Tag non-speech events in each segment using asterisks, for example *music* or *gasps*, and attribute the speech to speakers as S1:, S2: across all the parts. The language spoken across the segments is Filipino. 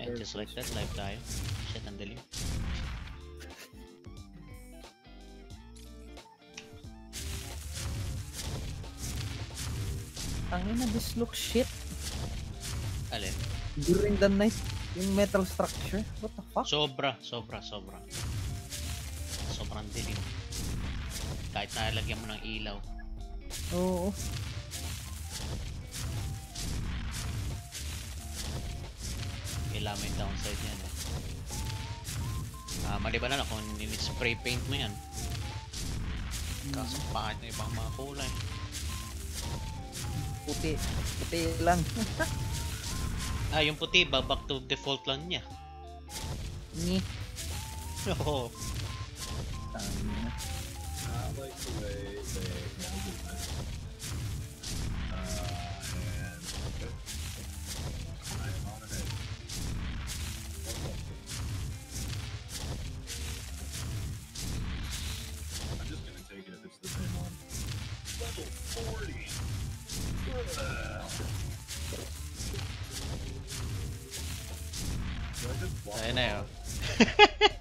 S1: And just like that, live tayo. Shit, ang dilim.
S2: Tangina, this looks shit.
S1: Alin?
S2: During the night, yung metal structure. What the fuck?
S1: Sobra, sobra, sobra. Sobrang dilim. Kahit nalagyan mo ng ilaw.
S2: Oo.
S1: Kailangan mo yung downside yan eh. Ah, maliban na lang kung spray paint mo yan. Kaso pangit na ibang mga kulay.
S2: Puti. Puti lang. *laughs*
S1: Ah, yung puti ba, back to default lang niya.
S2: Ni.
S1: Oo.
S2: Tangina.
S3: I like the way
S1: Ayun na yun.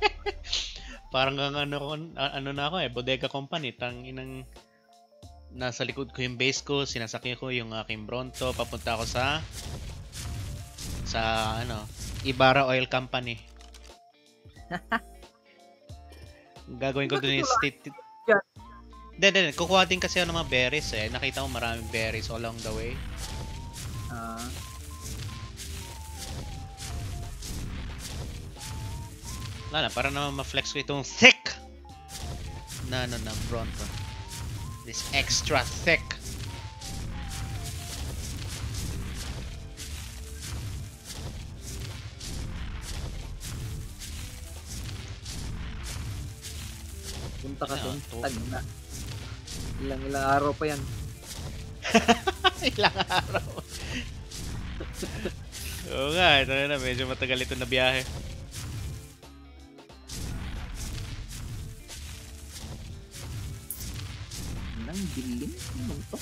S1: *laughs* Parang ang ano, ano na ako eh, bodega company, tang inang nasa likod ko yung base ko, sinasakyan ko yung aking Bronto, papunta ako sa sa ano, Ibarra Oil Company. *laughs* Gagawin ko dun yung state. Hindi, hindi, kukuha din kasi ako ng mga berries eh. Nakita ko maraming berries along the way.
S2: Ah.
S1: Wala na, para naman ma-flex ko itong thick na ano na Bronto. This extra thick.
S2: Punta ka
S1: Ano, to-
S2: Tag na. Ilang ilang araw pa yan. *laughs*
S1: Ilang araw. *laughs* Oo nga, ito na, medyo matagal ito na biyahe.
S2: Ilang dilim naman to.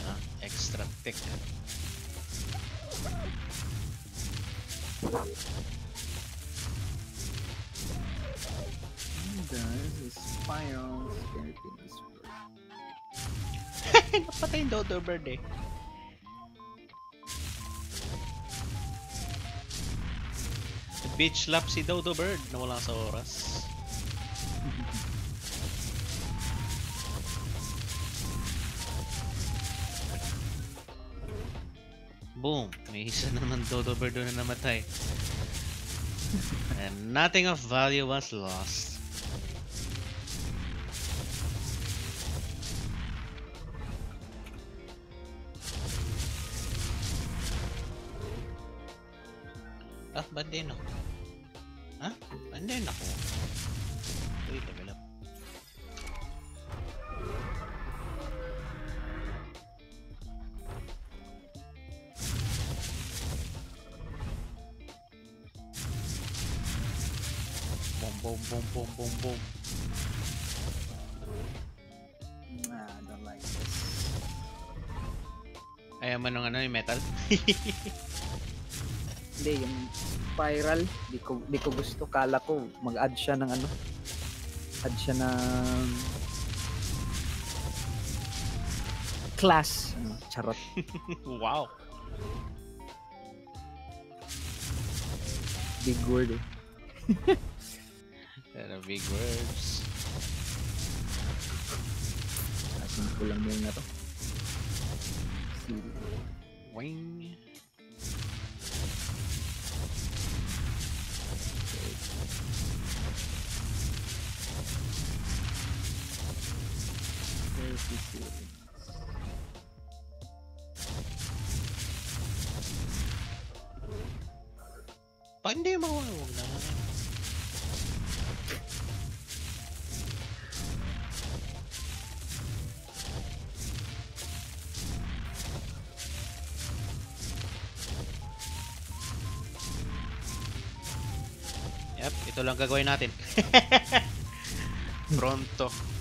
S1: Ano, extra thick.
S2: There's a spiral skeleton is
S1: Napatay yung dodo bird eh. Beach slap si Dodo Bird na wala sa oras. Boom! May isa na *laughs* naman Dodo Bird na namatay. And nothing of value was lost. Ah, bandin ako. Ha? Bandin ako. Uy, level up. Boom, boom, boom, boom, boom, boom.
S2: Nah, I don't like this.
S1: Ayaw mo nung ano yung metal? *laughs*
S2: Hindi, yung spiral, di ko, di ko gusto. Kala ko, mag-add siya ng ano. Add siya ng class. Ano, charot. *laughs*
S1: wow!
S2: Big word eh.
S1: Pero big words.
S2: Asin ko lang muna to. Sige.
S1: Wing.
S2: Thirty-two.
S1: Pa hindi mawawag na. Yep, ito lang gagawin natin. *laughs* Pronto.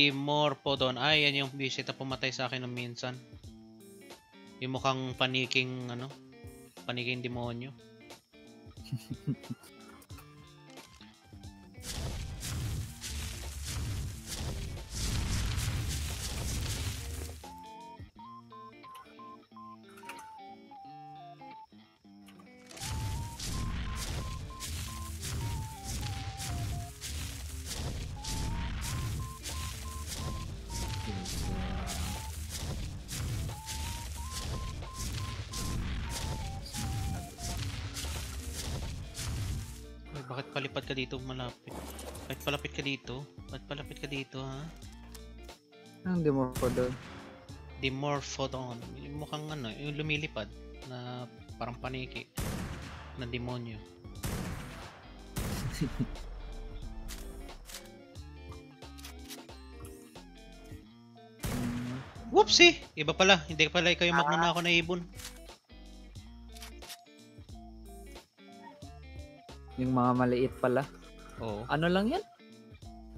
S1: Dimorphodon. Ay, yan yung visit pumatay sa akin ng minsan. Yung mukhang paniking, ano? Paniking demonyo. *laughs* dito? Bakit palapit ka dito, ha?
S2: Ang doon.
S1: Dimorphodon. Yung mukhang ano, yung lumilipad na parang paniki na demonyo. *laughs* Whoopsie! Iba pala. Hindi pala ikaw yung magnanakaw na ibon.
S2: Yung mga maliit pala.
S1: Oo.
S2: Ano lang yan?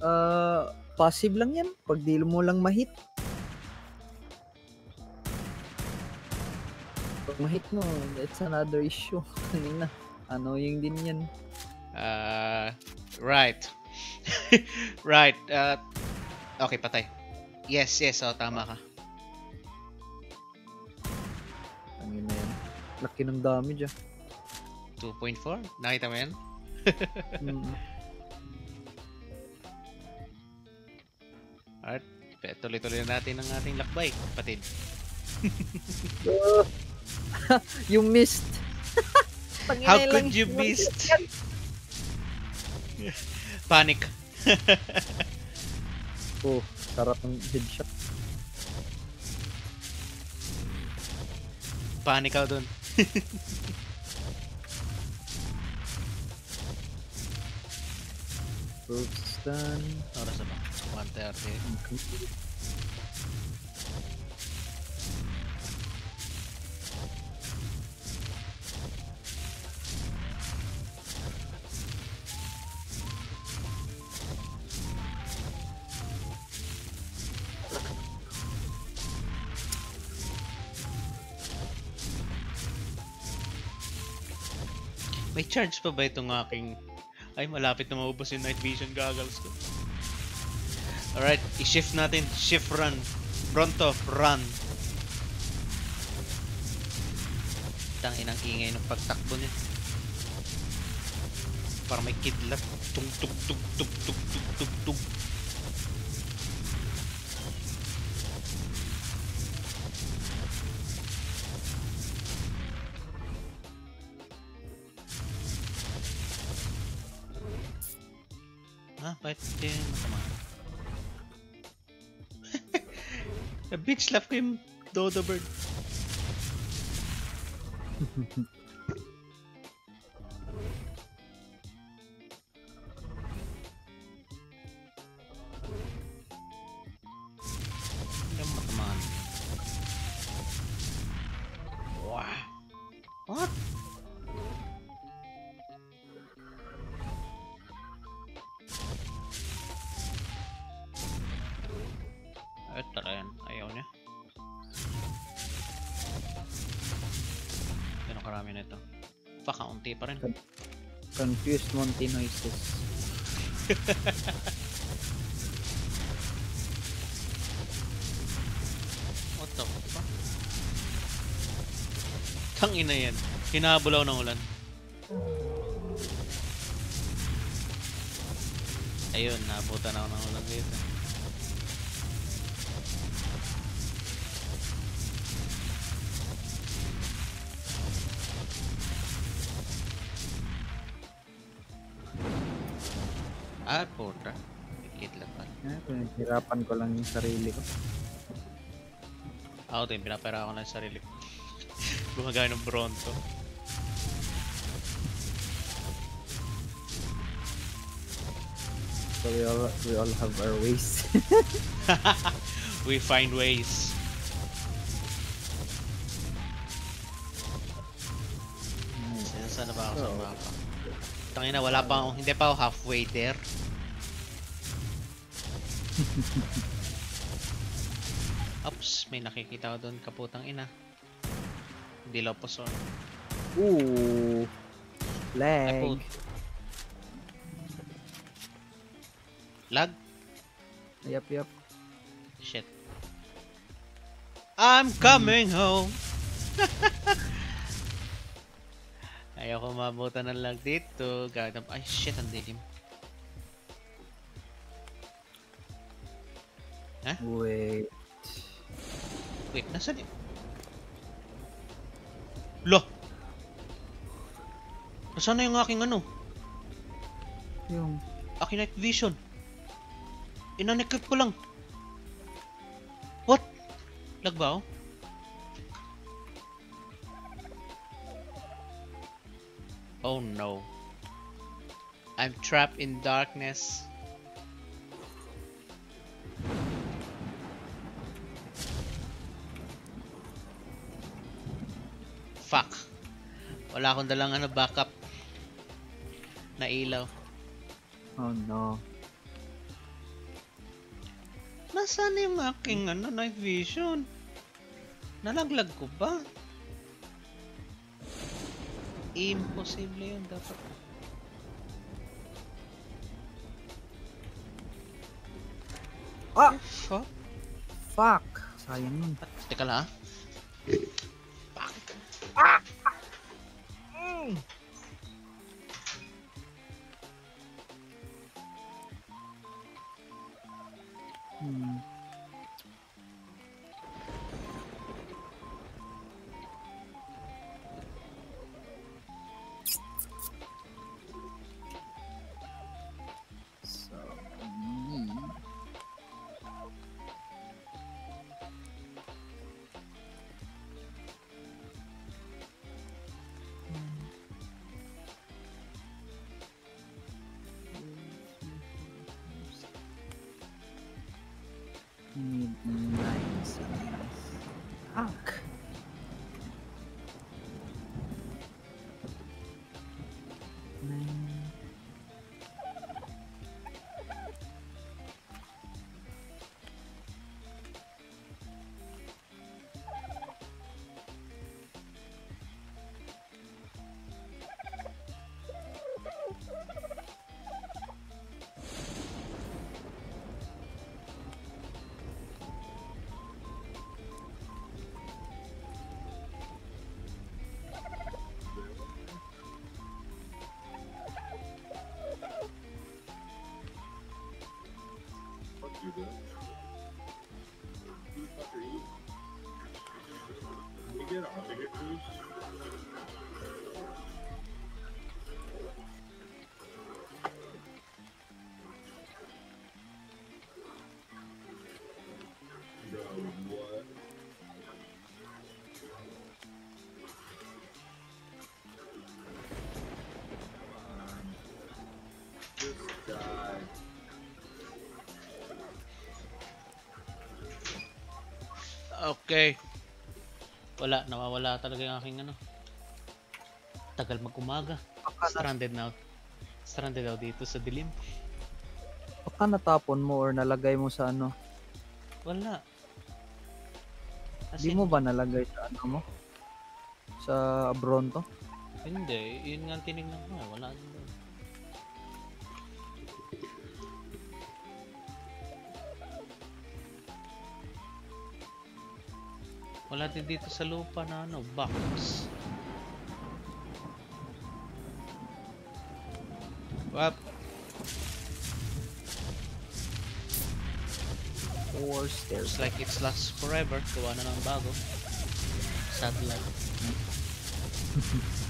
S2: Uh, passive lang yan. Pag di mo lang mahit. Pag mahit mo, it's another issue. *laughs* Kanina. Annoying din yan.
S1: Uh, right. *laughs* right. Uh, okay, patay. Yes, yes. Oh, tama ka.
S2: Kanina yan. Laki ng damage ah.
S1: 2.4. Nakita mo yan? *laughs*
S2: Mm.
S1: Tuloy-tuloy na natin ang ating lakbay, kapatid. *laughs*
S2: You missed. *laughs*
S1: How could you
S2: yung-
S1: miss? Panic. *laughs*
S2: Oh, sarap ng headshot.
S1: Panic ako dun.
S2: Proofs done.
S1: Oras na ba? 1.30. May charge pa ba itong aking... Ay, malapit na maubos yung night vision goggles ko. Alright, i-shift natin. Shift run. Pronto, run. Tang inang ingay ng pagtakbo niya. Para may kidlat. Tung tung tung tung tung tung tung tung. Ha? Bakit hindi bitch left him, though the bird. *laughs*
S2: Confused Monty noises.
S1: What the fuck? Tang ina yan. Hinabulaw ng ulan. Ayun, nabutan ako ng ulan dito.
S2: Pinaghirapan ko lang yung sarili ko.
S1: Ako din, pinapera ako ng sarili ko. *laughs* Gumagaya ng Bronto.
S2: So we all, we all have our ways. *laughs*
S1: We find ways. Saan na ba ako sa mapa? Tangina, wala pa ako, hindi pa ako halfway there. *laughs* Ops, may nakikita ko doon kaputang ina. Hindi lang po so.
S2: Ooh. Lag.
S1: Lag?
S2: Yep, yep.
S1: Shit. I'm coming home. *laughs* Ayoko mabutan ng lag dito. Ang... Ay, shit, ang dilim.
S2: Wait.
S1: Wait, nasaan yun? Lo! Nasaan na yung aking ano?
S2: Yung...
S1: Aking night vision. Inan-equip ko lang. What? Lag ba oh? Oh no. I'm trapped in darkness. Fuck. Wala akong dalang ano backup na ilaw.
S2: Oh no.
S1: Nasaan yung aking ano, night vision? Nalaglag ko ba? Imposible yun dapat.
S2: Ah!
S1: Fuck.
S2: Fuck! Sayang yun.
S1: Teka lang ah. mm.
S2: Hmm. Oh,
S3: God. you good? We get all bigger.
S1: Okay. Wala, nawawala talaga yung aking ano. Tagal mag-umaga. Stranded na. Stranded daw dito sa dilim.
S2: baka natapon mo or nalagay mo sa ano.
S1: Wala. As
S2: Di
S1: in,
S2: mo ba nalagay sa ano mo? Sa Bronto?
S1: Hindi. Yun nga tinignan ko. eh. Wala din dito sa lupa na ano, box. Wap.
S2: Four stairs.
S1: Looks like it's lasts forever. Gawa na ng bago. Satellite. Yan, *laughs*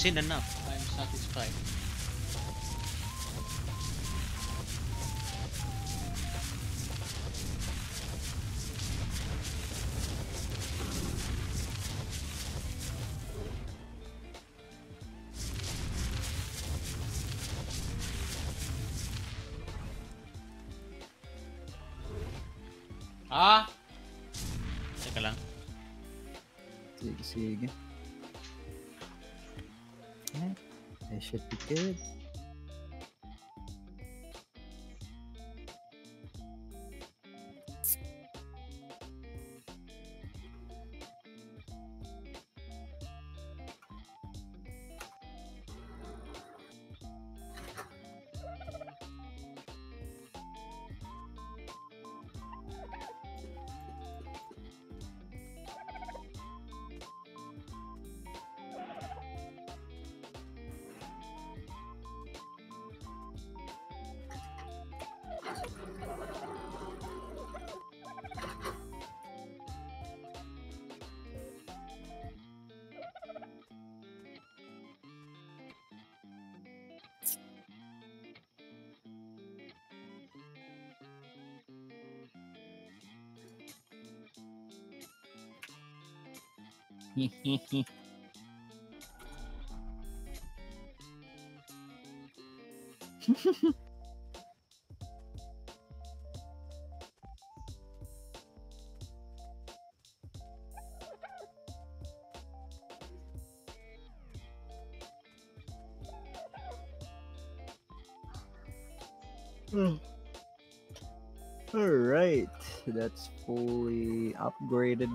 S1: seen enough.
S2: Hmm. Alright, that's fully upgraded.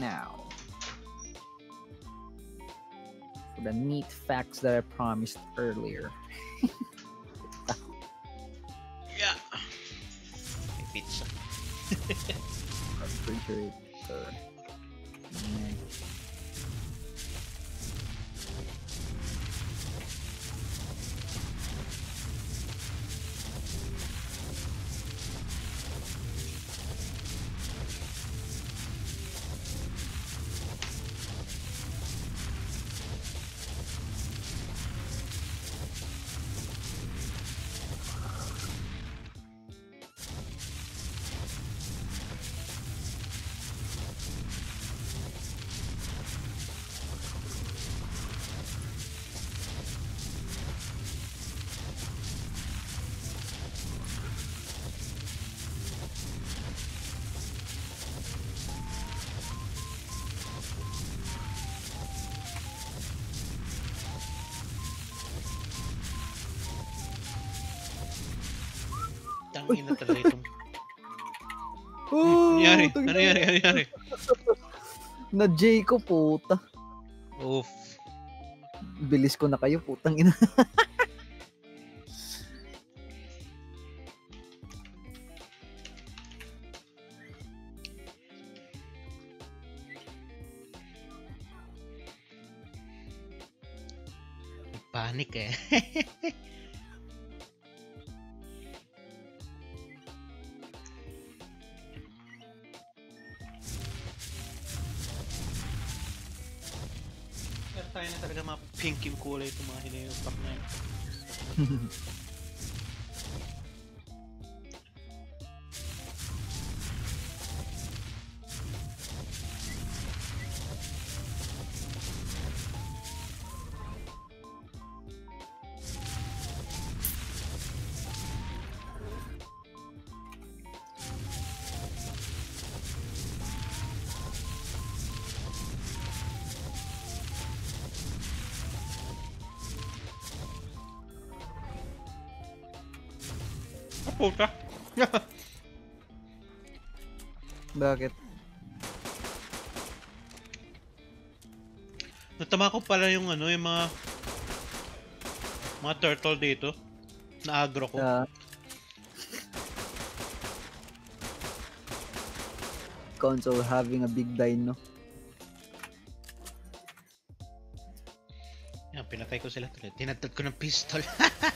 S2: Now, for the neat facts that I promised earlier.
S1: Nangyari? Ano nangyari? Ano nangyari? *laughs*
S2: Na J ko puta.
S1: Oof.
S2: Bilis ko na kayo putang ina. *laughs*
S1: Tayo na talaga mga pink yung kulay itong mga hinayopak na yun. *laughs* pala yung ano, yung mga mga turtle dito. Na agro ko.
S2: Sa console having a big dino.
S1: Yan, pinatay ko sila tuloy. Tinatad ko ng pistol. *laughs*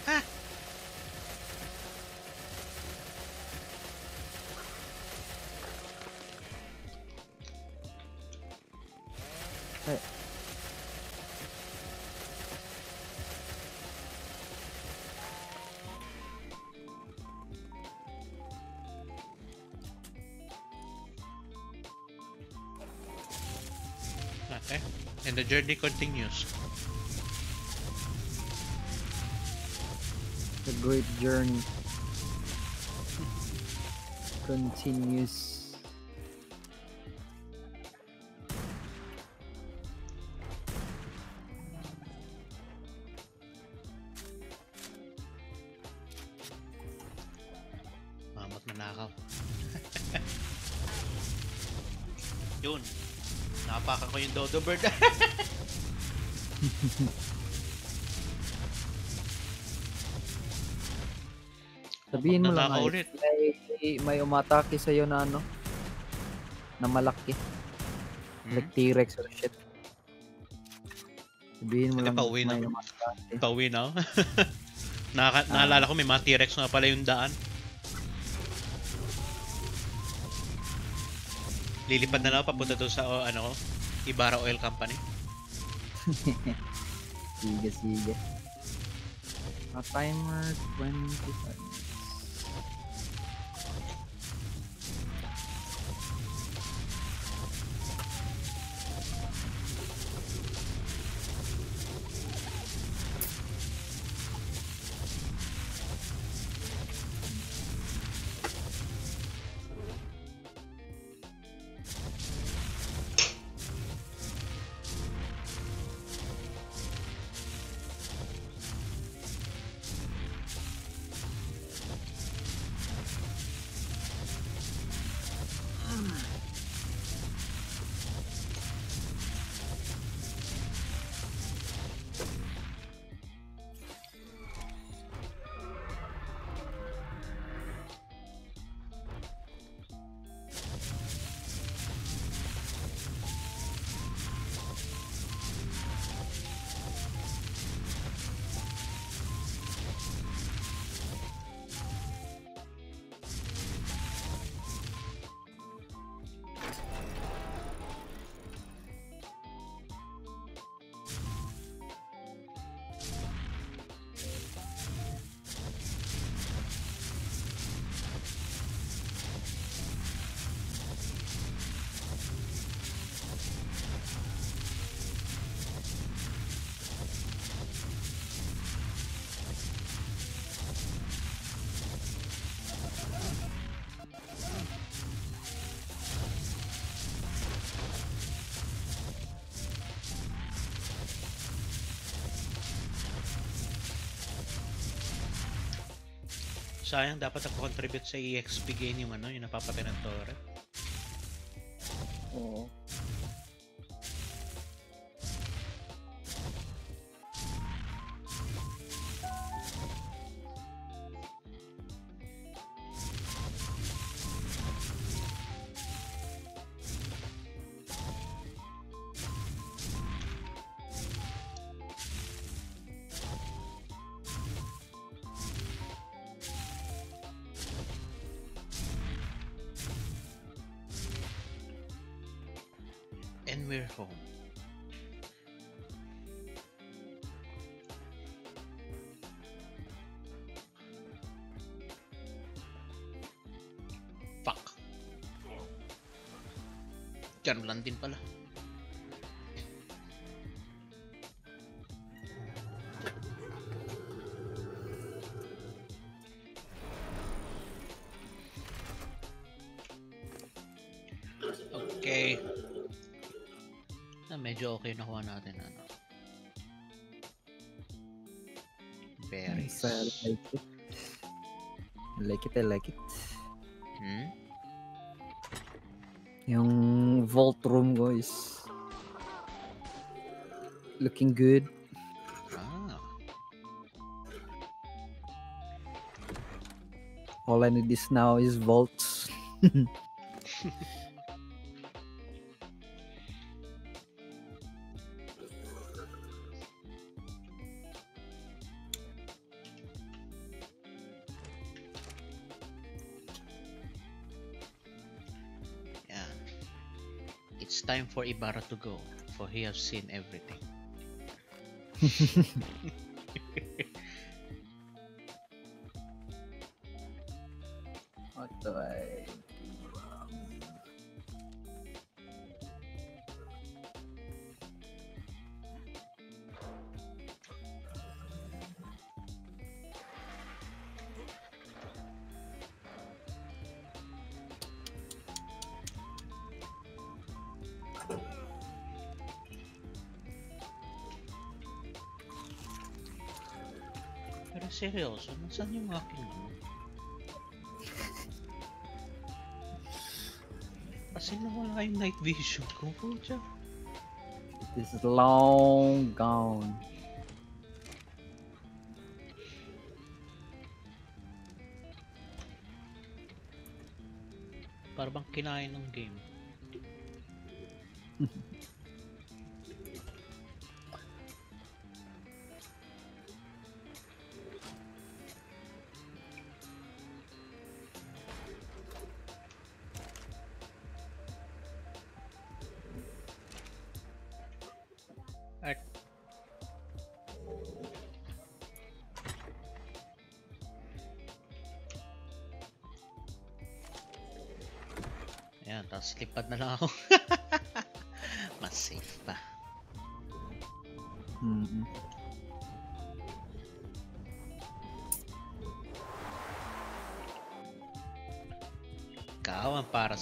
S1: journey continues.
S2: The great journey continues.
S1: Mamot manakaw. *laughs* Yun. Nakapakan ko yung dodo bird. *laughs*
S2: Sabihin mo lang,
S1: Nanakaw
S2: ay,
S1: ulit.
S2: may, may umatake sa'yo na ano, na malaki.
S1: Hmm?
S2: Like T-Rex or shit. Sabihin mo
S1: Hindi
S2: lang
S1: pa uwi
S2: may
S1: na. Pauwi na. *laughs* Naka, naalala ko may mga T-Rex nga pala yung daan. Lilipad na lang papunta doon sa oh, ano Ibarra Oil Company. *laughs*
S2: Sige, sige. A timer 25
S1: Sayang, dapat nag-contribute sa EXP gain yung ano, yung napapatay ng torre. Medyo okay nakuha natin ano. Berries.
S2: I like it. I like it, I like it.
S1: Hmm?
S2: Yung vault room ko is looking good.
S1: Ah.
S2: All I need is now is vaults. *laughs*
S1: Ibarra to go, for he has seen everything. *laughs* Pero seryoso, nasaan yung aking ano? Kasi nawala yung night vision ko, putya.
S2: It is long gone.
S1: Para bang kinain ng game.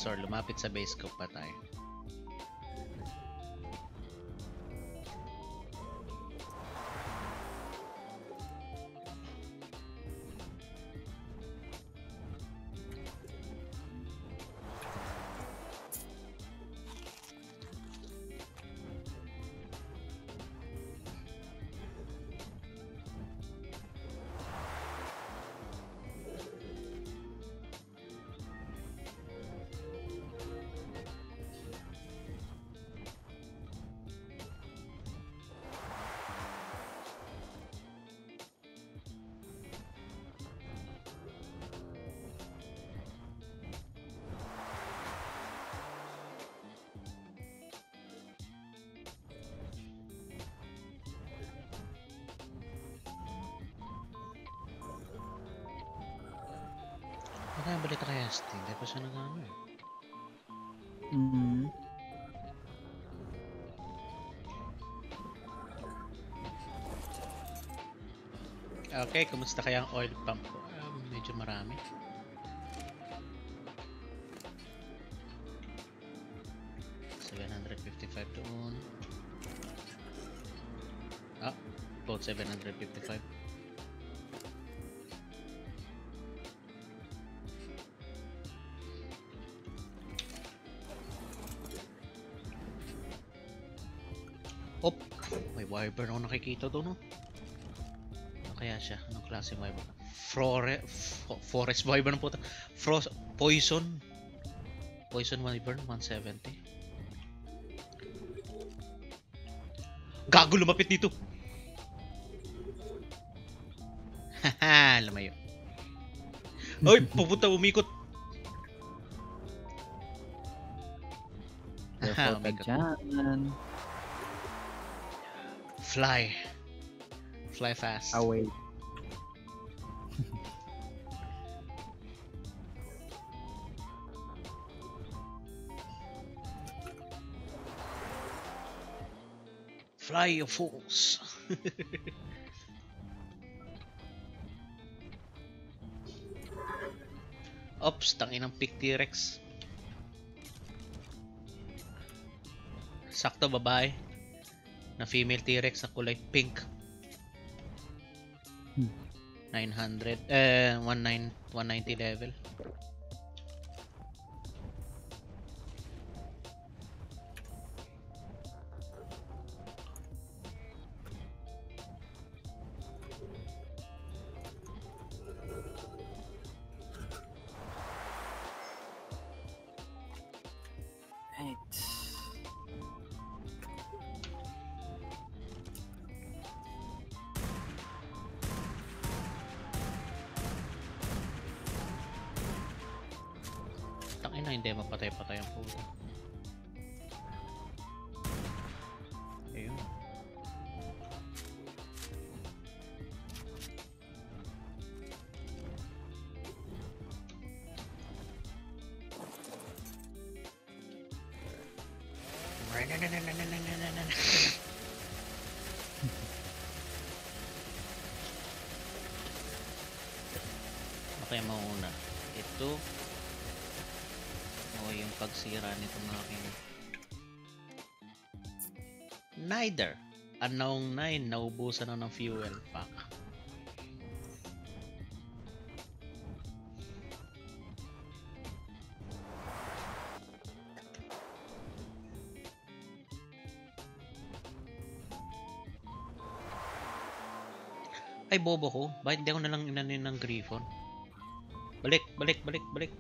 S1: Parasaur, lumapit sa base ko pa tayo. Pa siya nag-ano eh.
S2: Mm.
S1: Okay, kumusta kaya ang oil pump ko? Ah, medyo marami. Seven hundred fifty-five doon. Ah, both seven hundred fifty-five. Wyvern ako nakikita doon, no? Ano kaya siya? Anong klase wyvern? Flore, fo- forest wyvern po. Frost, poison. Poison wyvern, 170. Gago lumapit dito! Haha, *laughs* lumayo. Oy, *laughs* pupunta umikot. Haha, *laughs*
S2: Careful ka
S1: umikot.
S2: dyan.
S1: Fly. Fly fast.
S2: Away.
S1: Fly, you fools. *laughs* Ops, tangin ng pick T-Rex. Sakto babae. Na female T-Rex na kulay pink.
S2: Hmm.
S1: 900, eh, 19, 190 level. Snyder. Ang 9, naubusan na ng fuel pack. Ay, bobo ko. Bakit di ako nalang inanin ng Griffon? Balik, balik, balik, balik.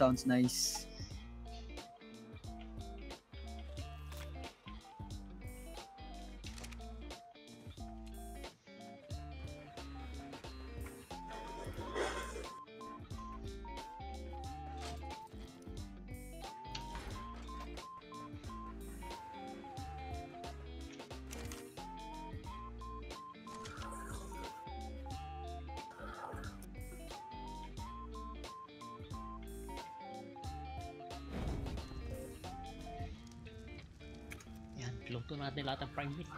S2: Sounds nice.
S1: Luto natin lahat ng prime meat.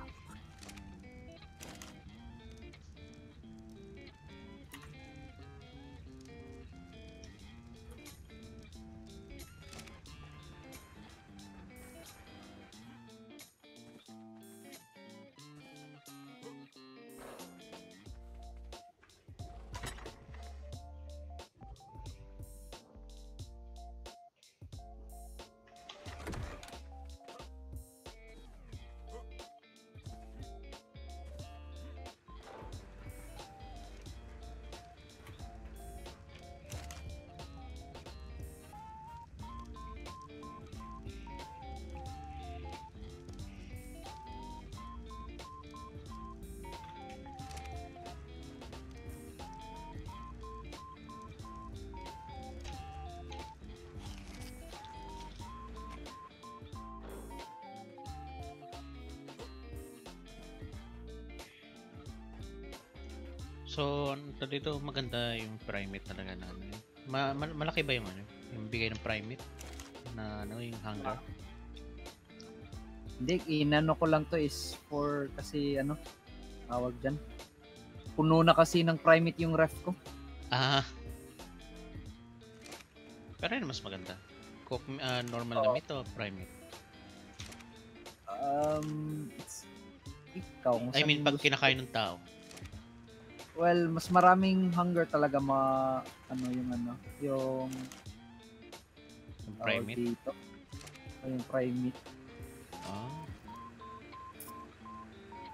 S1: So, ano to dito, maganda yung primate talaga na ano. Ma mal- malaki ba yung ano, yung bigay ng primate? Na ano, yung hunger?
S2: Hindi, inano ko lang to is for kasi ano, tawag dyan. Puno na kasi ng primate yung ref ko.
S1: Ah. Pero yun mas maganda. Cook, ah, normal na
S2: Oo.
S1: meat o primate?
S2: Um, it's, ikaw.
S1: I mean, pag kinakain ng tao.
S2: Well, mas maraming hunger talaga ma ano yung ano, yung
S1: Yung primate?
S2: dito. O yung primate.
S1: Ah.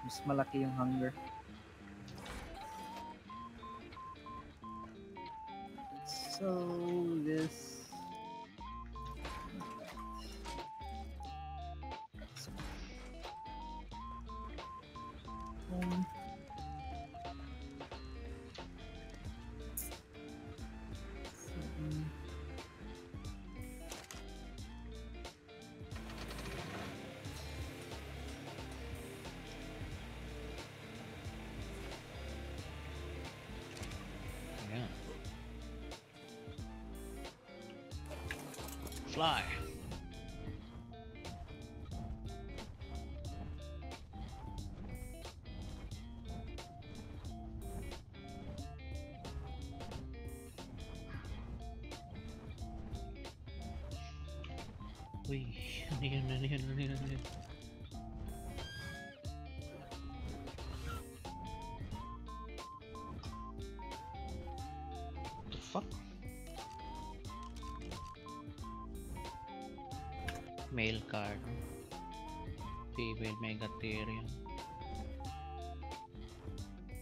S2: Mas malaki yung hunger. So,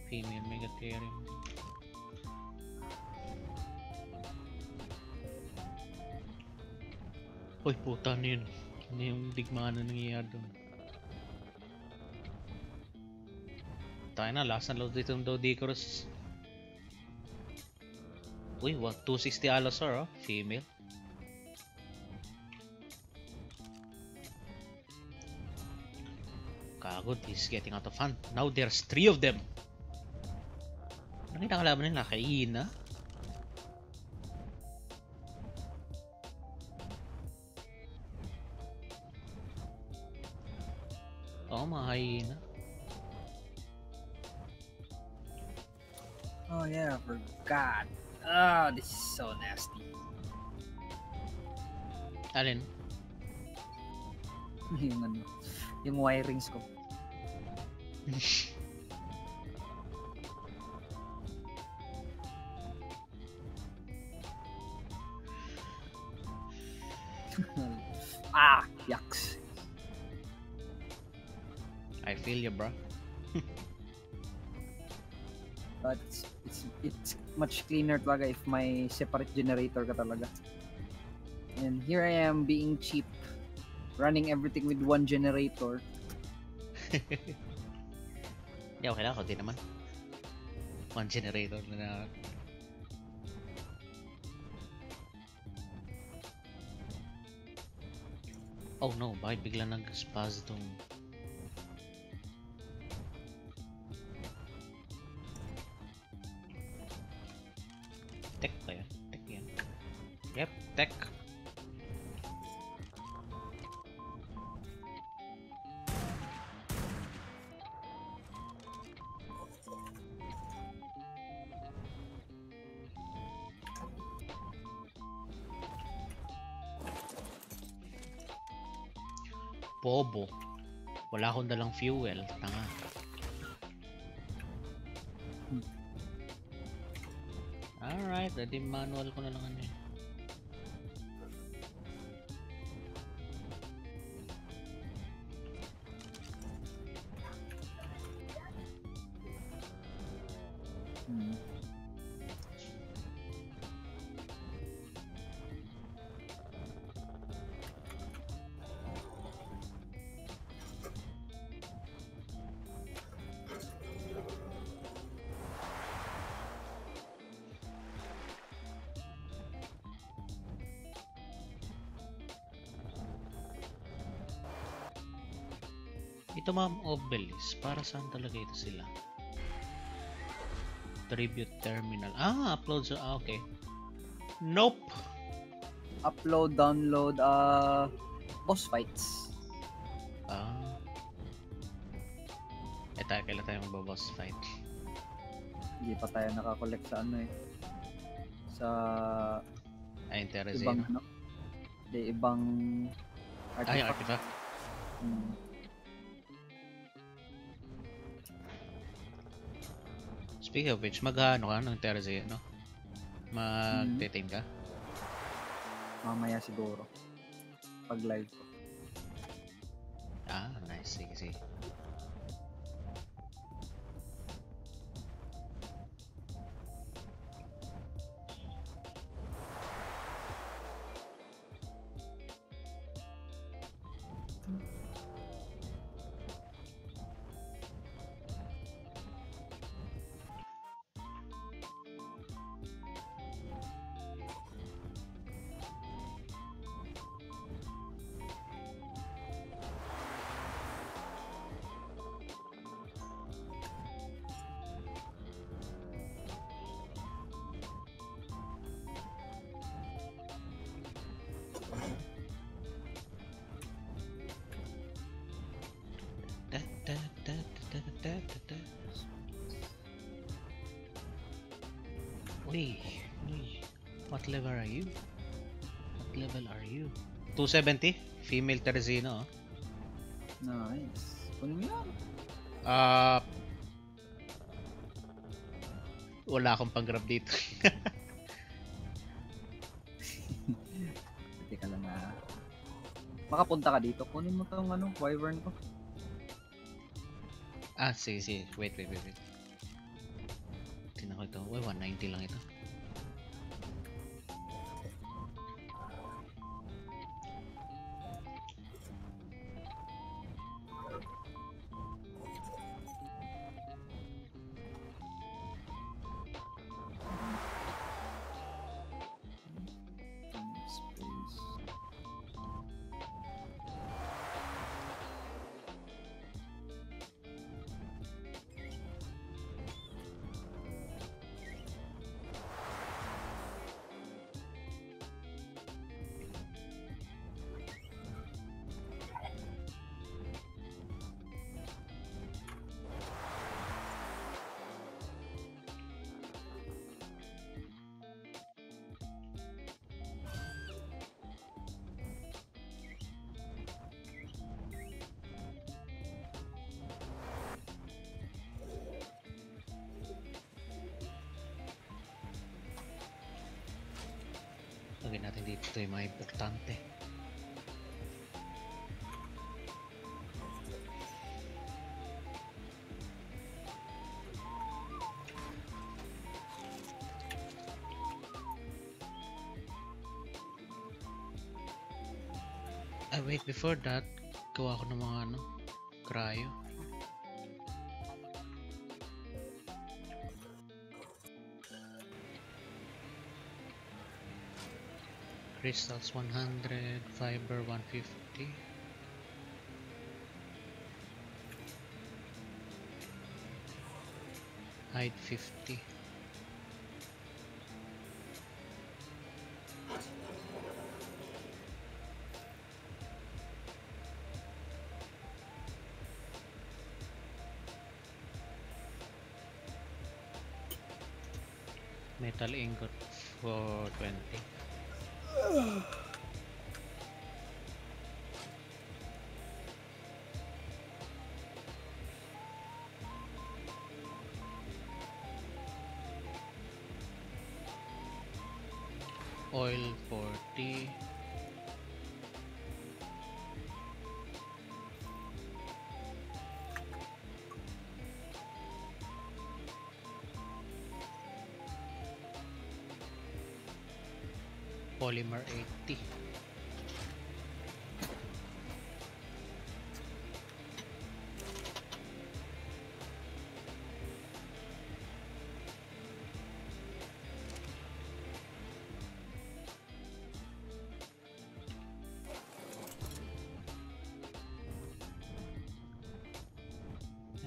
S1: Female Megatherium. Uy, puta ano yun? Ano yung digmaan na nangyayari doon? Tayo na, last na load dito ng Doedicurus. Uy, what? 260 Allosaur, oh. Female. Kagod, he's getting out of hand. Now there's three of them. Ano yung nakalaban nila? Kaina? Oo, mga hyena.
S2: Oh yeah, I forgot. Ah, this is so nasty.
S1: Alin? *laughs*
S2: yung ano, yung wirings ko. Cleaner talaga if may separate generator ka talaga. And here I am being cheap. Running everything with one generator. *laughs*
S1: Hindi, okay lang ako. Di naman. One generator na na. Oh no, bakit bigla nag-spaz tong... tech. Bobo. Wala akong dalang fuel. Tanga. Alright, ready manual ko na lang ano eh. Obelis, para saan talaga ito sila? Tribute terminal. Ah, upload sa... Ah, okay. Nope!
S2: Upload, download, uh, boss fights.
S1: Ah. Eh tayo, kailan tayo magbaboss fight?
S2: Hindi pa tayo nakakollect sa ano eh. Sa
S1: Ay, Terrazino.
S2: ibang ano. Hindi, ibang
S1: Ay,
S2: artifact.
S1: artifact.
S2: Hmm.
S1: Speaking of which, mag-ano ka ng Terrazino? Mag-tetain ka?
S2: Mamaya siguro. Pag live ko.
S1: Ah, nice. Sige, sige. Are you? What level are you? 270? Female Terrazino, oh.
S2: Nice. Kunin mo yan.
S1: Ah... wala akong pang-grab dito. *laughs*
S2: Teka lang na. Makapunta ka dito. Kunin mo tong ano, wyvern ko.
S1: ah, sige, sige. Wait, wait, wait, wait. Tingnan ko ito. Uy, 190 lang ito. Before that, gawa ko ng mga ano, cryo. Crystals 100, fiber 150. Hide 50. Metal ingot for 20. Polymer 80.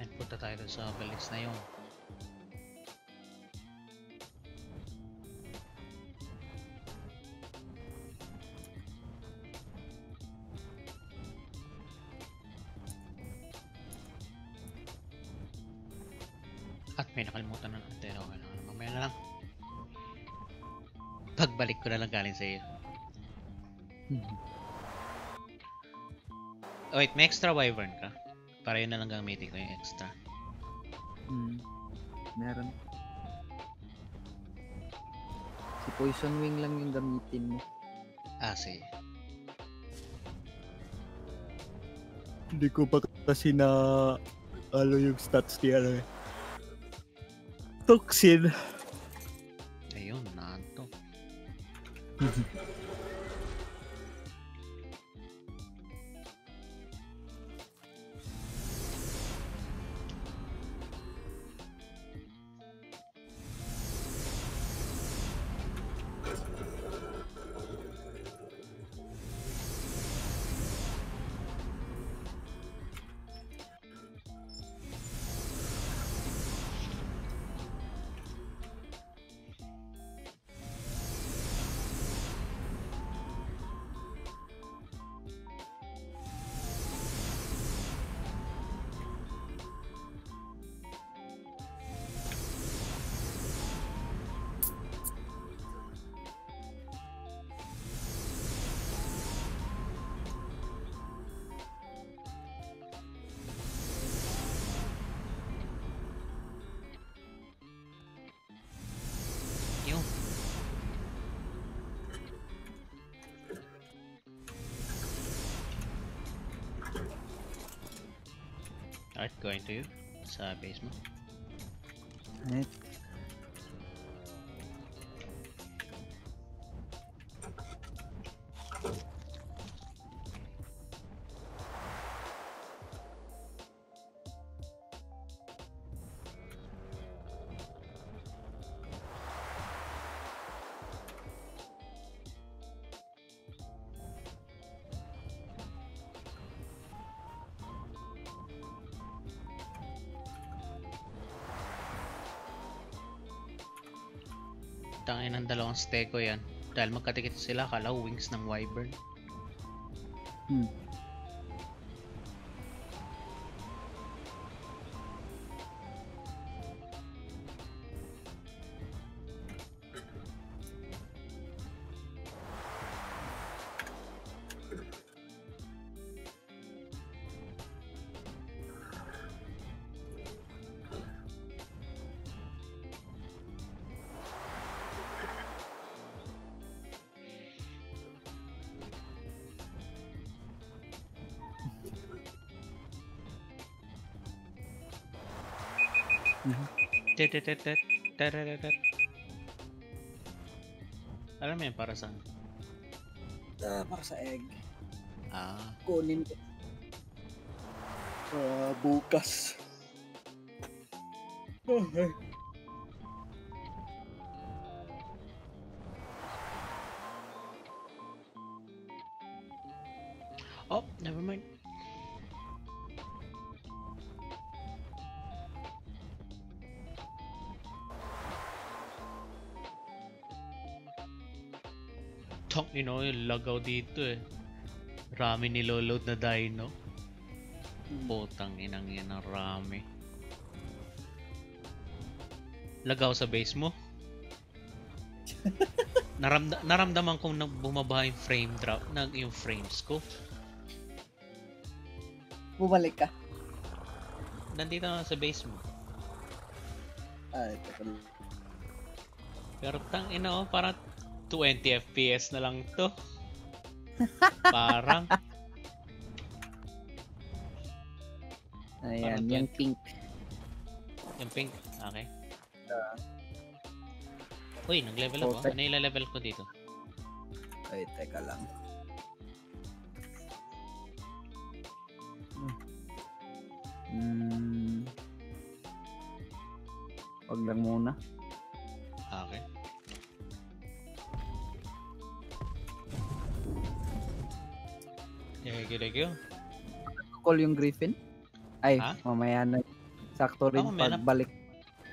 S1: And punta tayo sa village na yun. Pagbalik ko na lang galing sa iyo. Oh, wait, may extra wyvern ka? Para yun na lang gamitin ko yung extra.
S2: Hmm. Meron. Si Poison Wing lang yung gamitin mo.
S1: Ah, sige.
S4: Hindi ko pa kasi na ano yung stats niya ano eh. Toxin.
S1: start going to
S2: its
S1: uh, basement. Alright, steko yan. Dahil magkatikit sila, kala wings ng wyvern.
S2: Hmm.
S1: Alam mo yan para saan?
S2: Ah, para sa egg.
S1: Ah,
S2: Kunin ko. Ah, bukas. Okay.
S1: Tong ino, yung lagaw dito eh. Rami niloload na dino. Putang inang yan ang rami. Lagaw sa base mo? *laughs* Naramda naramdaman kong nag bumaba yung frame drop, nag yung frames ko.
S2: Bumalik ka.
S1: Nandito na sa base mo.
S2: Ay, teka lang.
S1: Pero tang ina oh, parang 20 FPS na lang to. *laughs* parang
S2: Ayan,
S1: Parang
S2: yung pink.
S1: yung pink. Okay. Uy, nag-level ako.
S2: Okay.
S1: Ano yung level ko dito?
S2: Ay, teka lang. Call yung Griffin? Ay,
S1: Ha?
S2: mamaya na. Sakto rin
S1: na.
S2: pagbalik.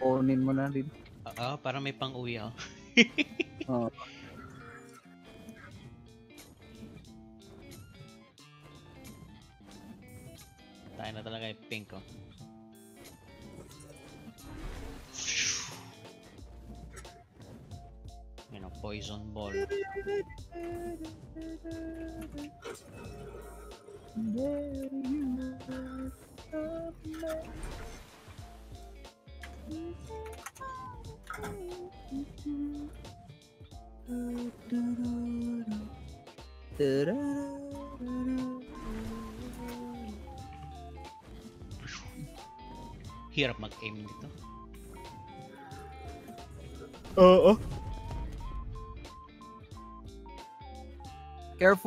S2: Kunin mo na rin.
S1: Ah, para may pang uwi ako.
S2: Oo. *laughs*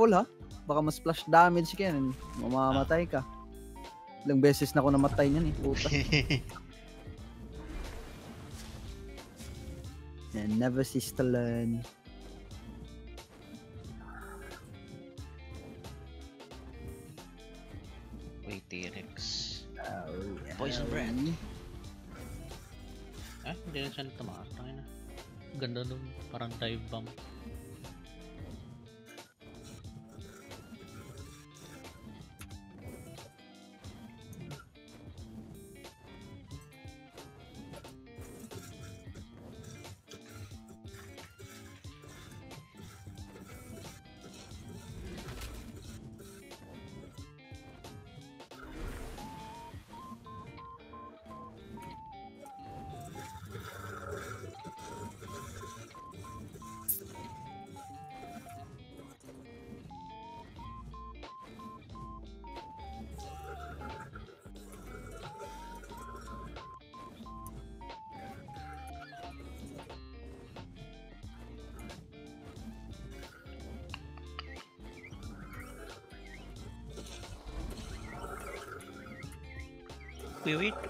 S2: Careful ha. Baka mas splash damage ka yan. Mamamatay ka. Ilang beses na ako namatay niyan eh. Puta. *laughs* And never cease to learn.
S1: Uy, T-Rex.
S2: Oh,
S1: Poison
S2: yeah.
S1: breath. Ah, hindi na siya. Tangin na. Ganda nung parang dive bomb.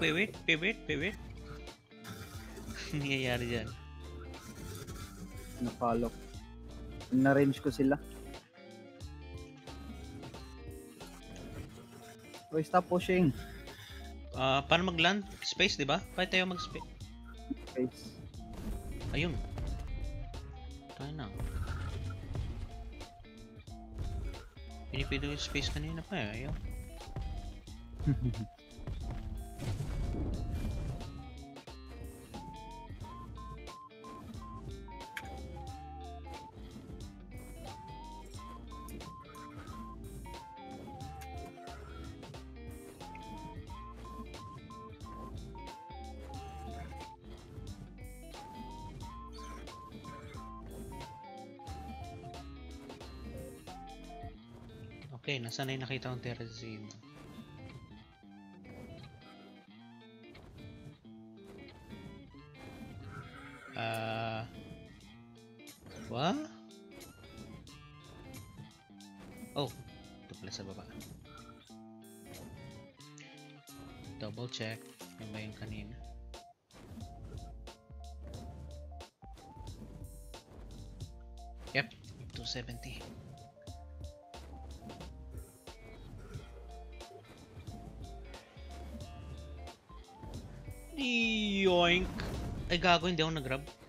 S1: Pivot, pivot, pivot. Nangyayari dyan.
S2: Na-follow. Na-range ko sila. Uy, stop pushing.
S1: Ah, paano mag-land? Space, di ba? Pwede tayo mag-space.
S2: Space.
S1: Ayun. Tayo na. Pinipili ko yung space kanina pa eh. Ayun. *laughs* Okay, nasa na yung nakita kong terrazino? Ah... Uh, what? Oh! Ito pala sa baba. Double check. Yan ba yung kanina? Yep, 270. Ay gago, hindi ako nag-grab.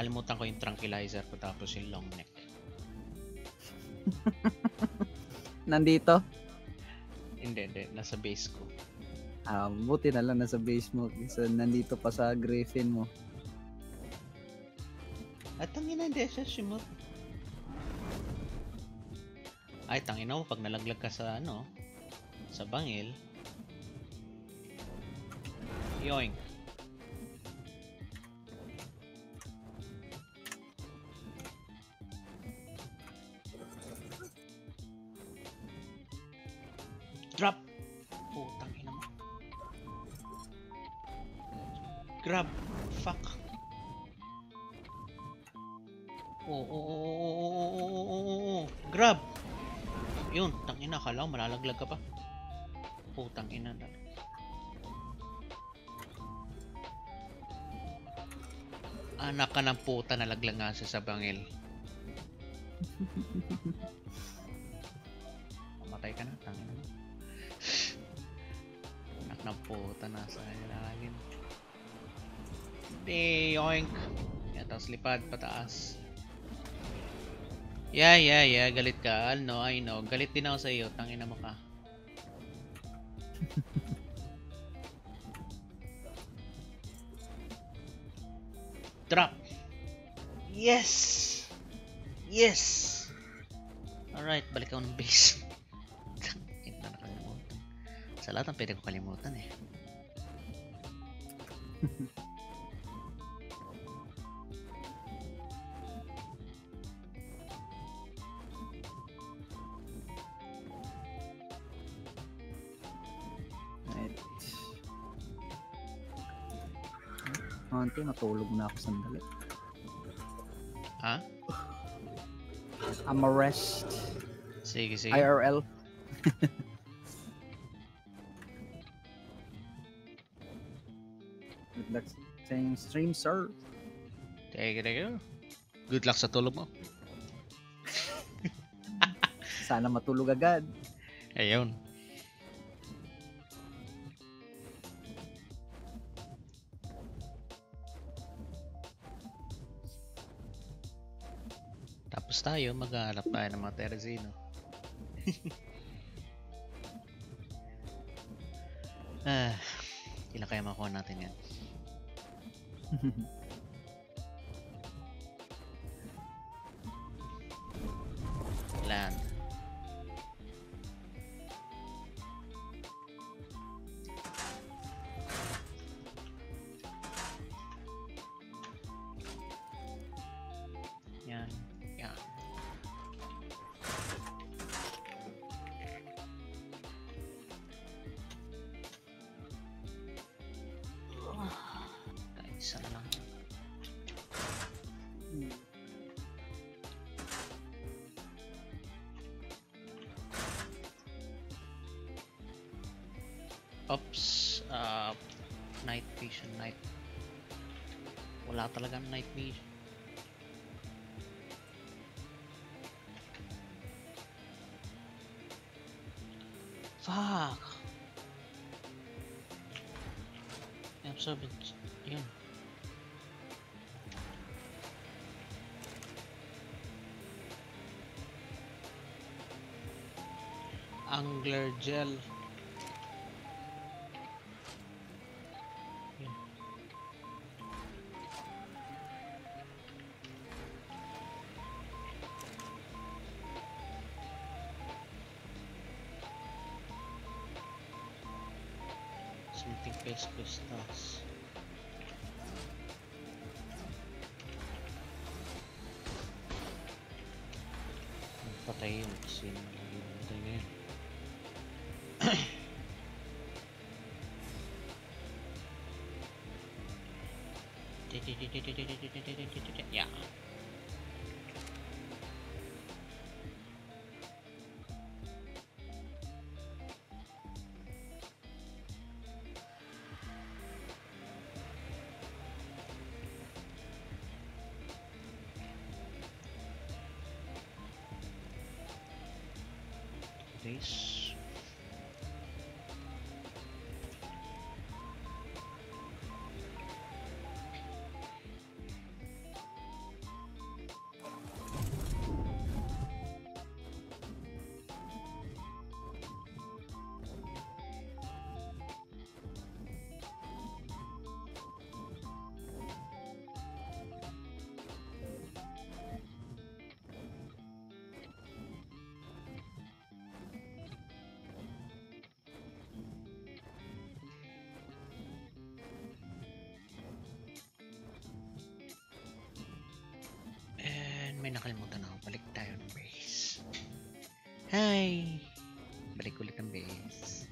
S1: Nakalimutan ko yung tranquilizer ko tapos yung long neck. *laughs*
S2: Nandito?
S1: Hindi, hindi. Nasa base ko.
S2: Ah, buti na lang nasa base mo. Kasi nandito pa sa griffin mo.
S1: At ang ina, hindi siya shimot. Ay, tangina mo, pag nalaglag ka sa ano, sa bangil. Yoink. grab. Fuck. Oo, oh, oo, oh, oo, oh, oo, oo, grab. Yun, tangina, kala ko malalaglag ka pa. Putang oh, ina. Anak ka ng puta na laglangan sa bangil. Lipad, pataas. Yeah, yeah, yeah. Galit ka. Know, I know. Galit din ako sa iyo. Tangina mo ka. *laughs* Drop! Yes! Yes! Alright, balik ako ng base. *laughs* Tangina na nakalimutan. Sa lahat ng pwede ko kalimutan eh.
S2: Ante, natulog na ako sandali.
S1: Ha?
S2: I'm a rest.
S1: Sige, sige.
S2: IRL. Good luck sa stream, sir.
S1: Teka, teka. Good luck sa tulog mo. *laughs*
S2: Sana matulog agad.
S1: Ayun. Tapos tayo, maghahanap tayo ng mga Teresino. *laughs* ah, ilan kaya makuha natin yan? *laughs* angler gel something Facebook does. Patayin, sino? Yeah. May nakalimutan ako. Balik tayo ng base. Hi! Balik ulit ng base.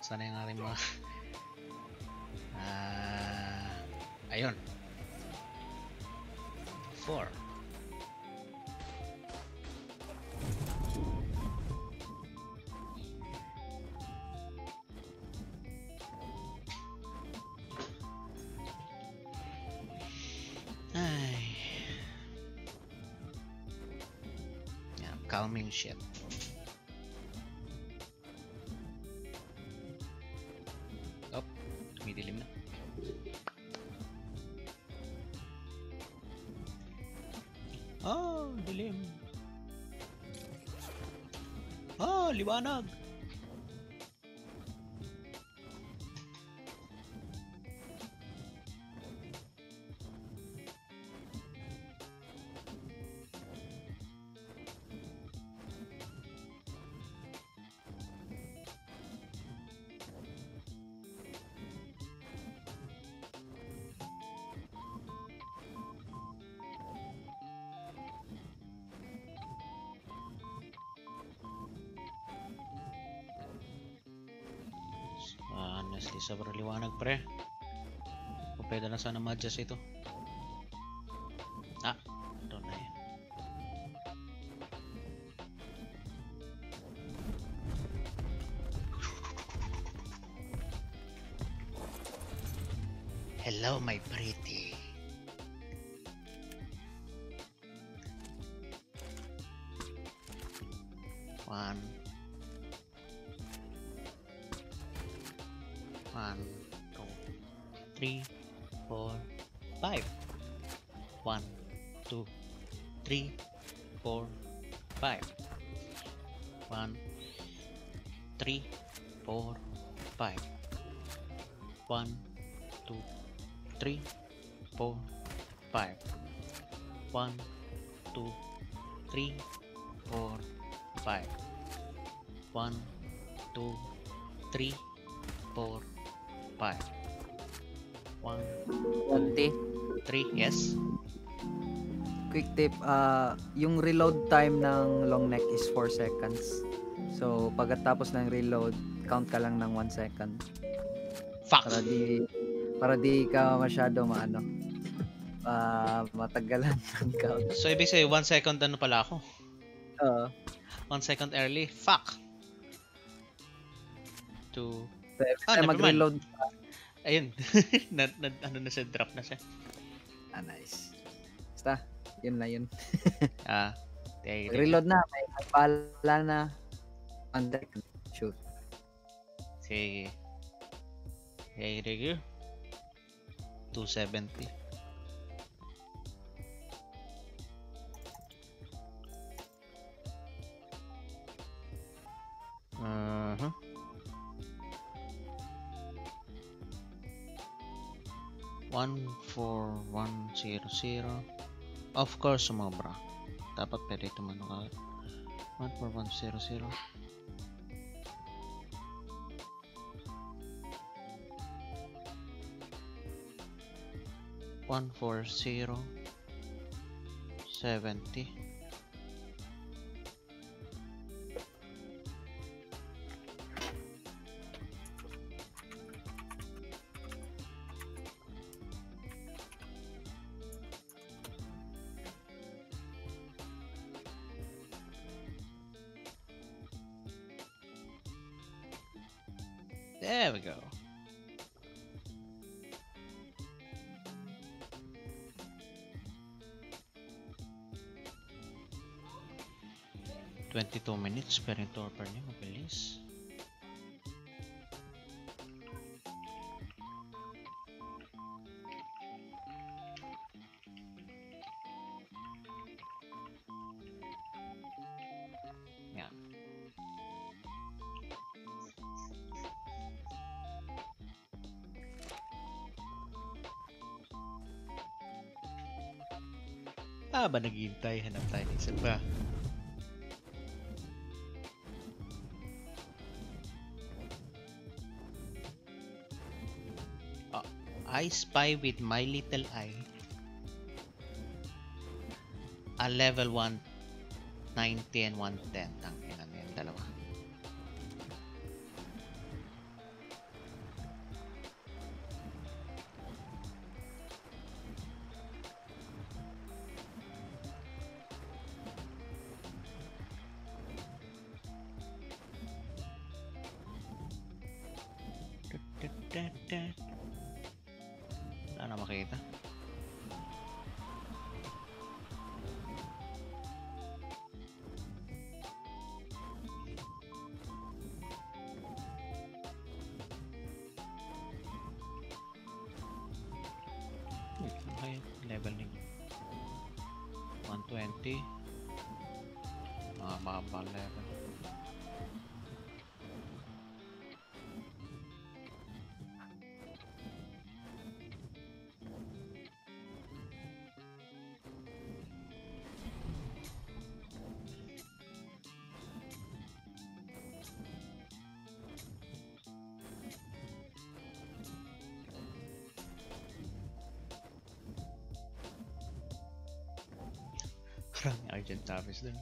S1: Sana yung aking mga shit. Oh, tumidilim na. Oh, dilim. Ah, liwanag. Honestly, sobrang liwanag pre. Kung pwede na sana ma-adjust ito.
S2: Yung reload time ng long neck is 4 seconds. So, pagkatapos ng reload, count ka lang ng 1 second.
S1: Fuck!
S2: Para di para di ka masyado maano. ah matagalan *laughs* ng count.
S1: So, ibig sabihin, one second ano pala ako?
S2: Oo.
S1: One second early? Fuck! Two.
S2: So, every
S1: Ah,
S2: time mag-reload,
S1: Ayun. *laughs* na, na, ano na siya, drop na siya.
S2: ah, nice. Basta, yun na yun. *laughs*
S1: ah. Take.
S2: Reload na. May pala na. On deck. Shoot.
S1: Sige. Hey, Rigger. 270. Uh-huh. One four one zero zero. Of course, sumobra. Dapat pwede ito manukat. 14100. One four zero seventy. Minutes pero yung torpor niya mabilis. Yan. Ah, ba naghihintay? Hanap tayo ng isa pa. I spy with my little eye. A level 190 and 110. Tangina from Argent Office dun.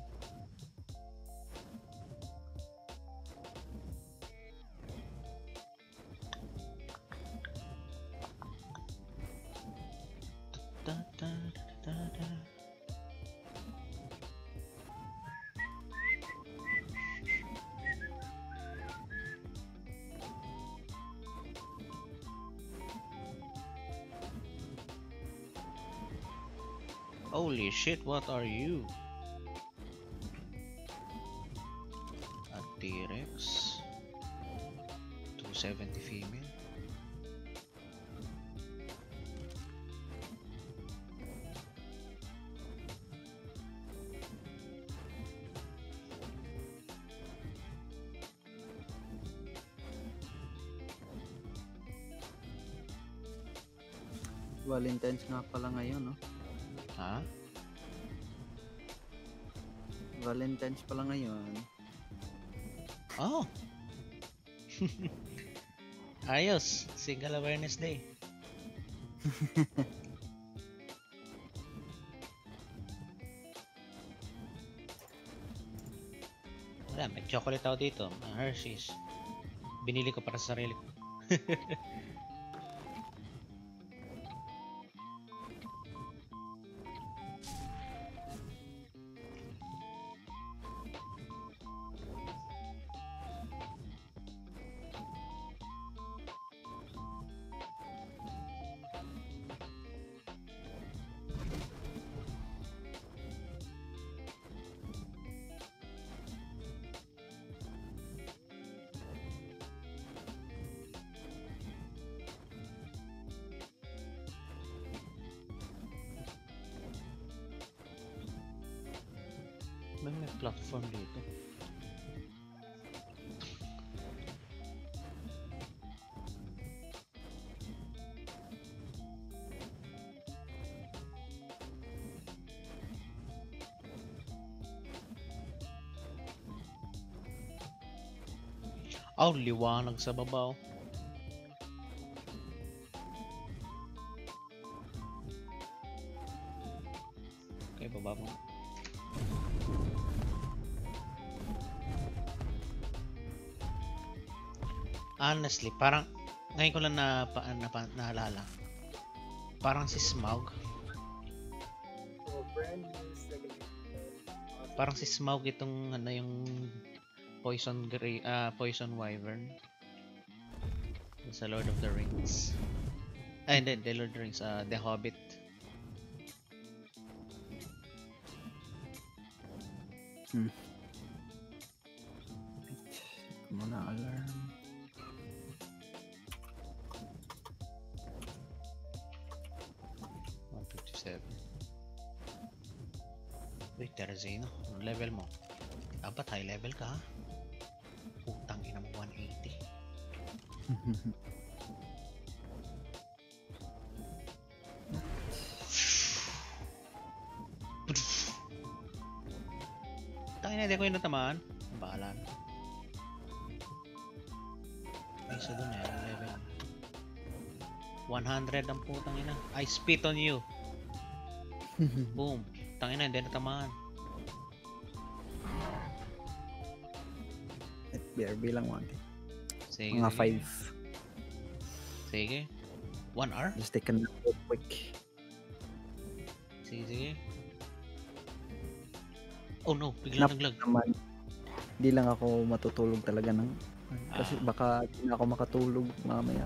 S1: Shit, what are you? A T-Rex. 270 female.
S2: Valentine's nga pala ngayon, no? Valentine's pala ngayon.
S1: Oh! *laughs* Ayos! Single Awareness Day. *laughs* Wala, may chocolate ako dito. Mga Hershey's. Binili ko para sa sarili ko. *laughs* Aw, liwanag sa babaw. Okay, baba mo. Honestly, parang ngayon ko lang na, pa, na, pa, naalala. Parang si Smaug.
S5: Second.
S1: Parang si Smaug itong ano yung Poison Gray, ah Poison Wyvern. Sa Lord of the Rings. Ay, hindi, the Lord of the Rings, ah The Hobbit. Putang ina. I spit on you. *laughs* Boom. Tangina, hindi natamaan.
S2: At BRB lang one.
S1: Sige,
S2: Mga
S1: sige.
S2: 5.
S1: Sige. 1 hour?
S2: Just take a nap real quick.
S1: Sige, sige. Oh no, bigla naglag.
S2: Naman, hindi lang ako matutulog talaga ng kasi
S1: Ah.
S2: baka hindi na ako makatulog mamaya.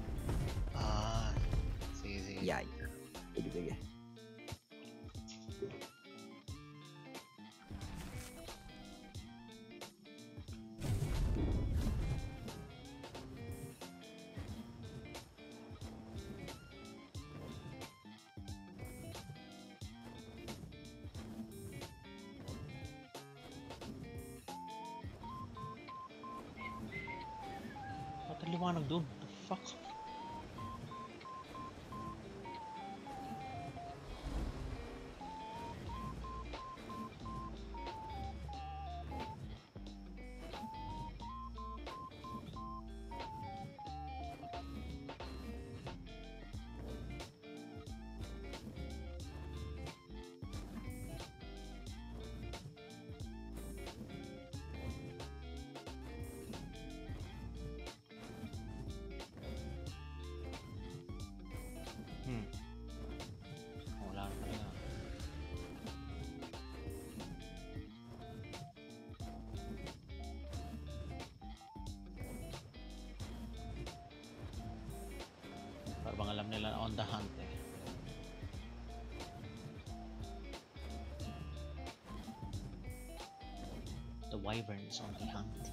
S1: non sono picanti.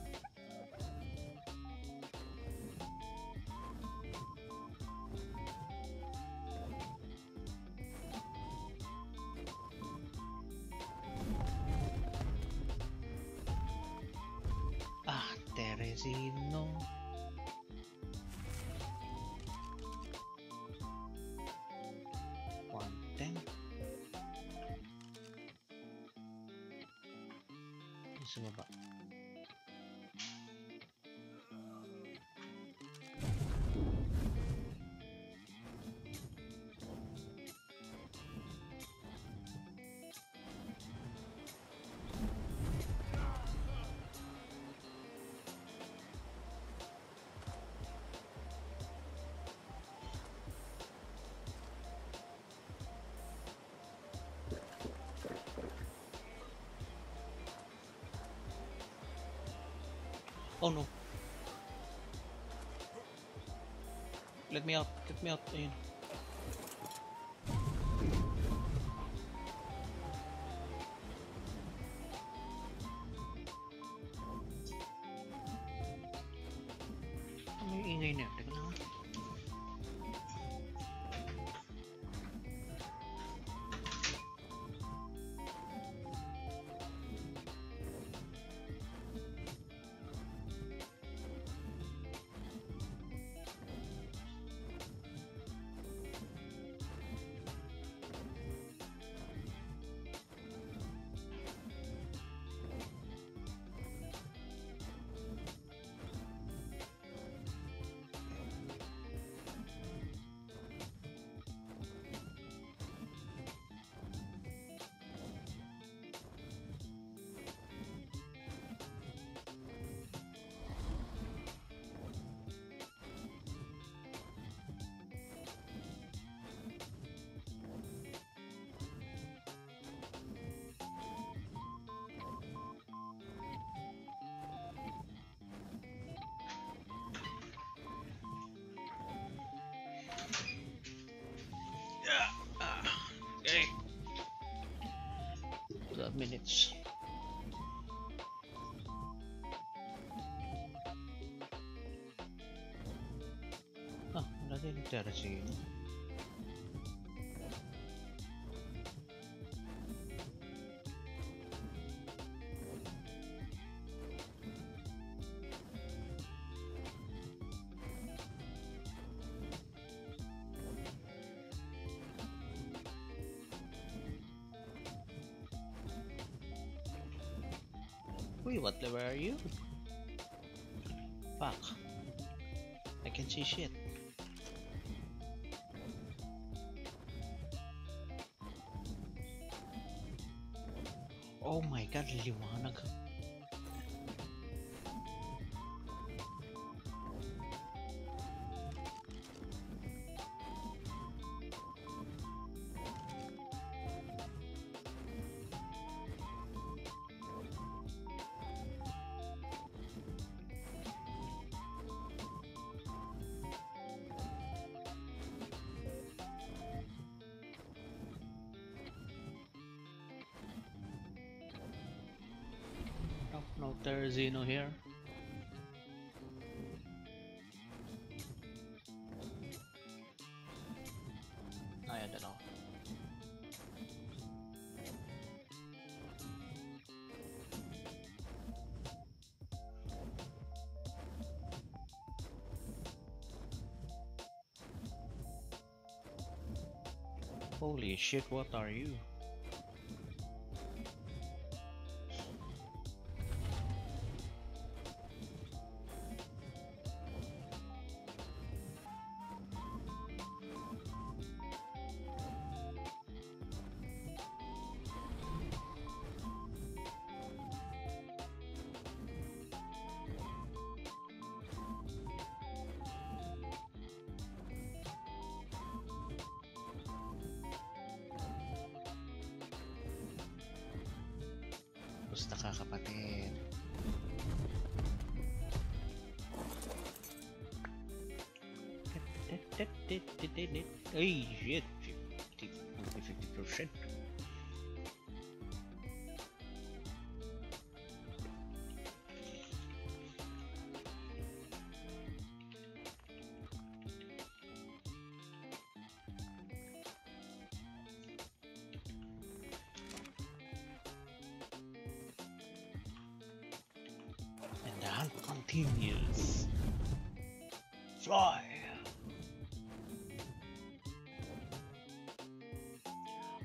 S1: Ah, Teresino. Insomma, va. Oh no. Let me out. Let me out. Minutes. Ah, wala din shit. Oh my god, liwanag. No, no Terrazino here. Oh, I don't know. Holy shit, what are you?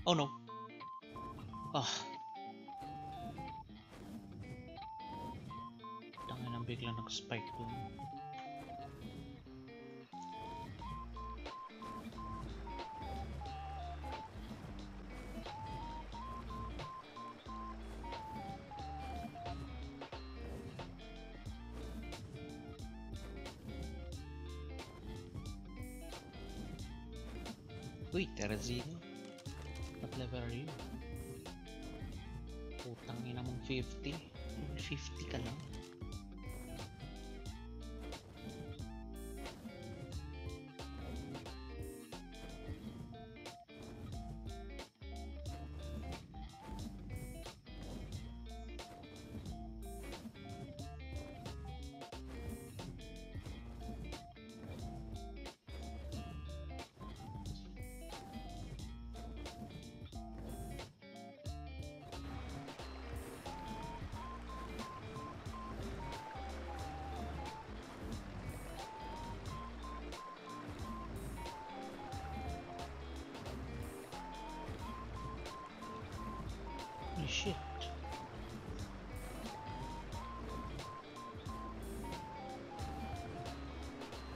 S1: Oh no. Ah. Tangin ang bigla nag-spike dun. Uy, Terrazino. What level are you? Putang ina mong 50. Level 50 ka lang.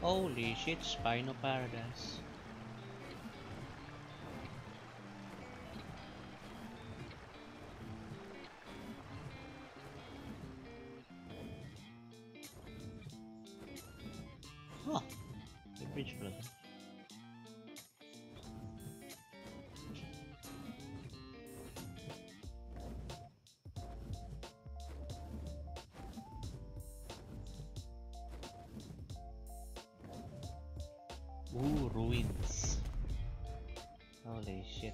S1: Holy shit, Spino Paradise. Ooh, ruins. Holy shit.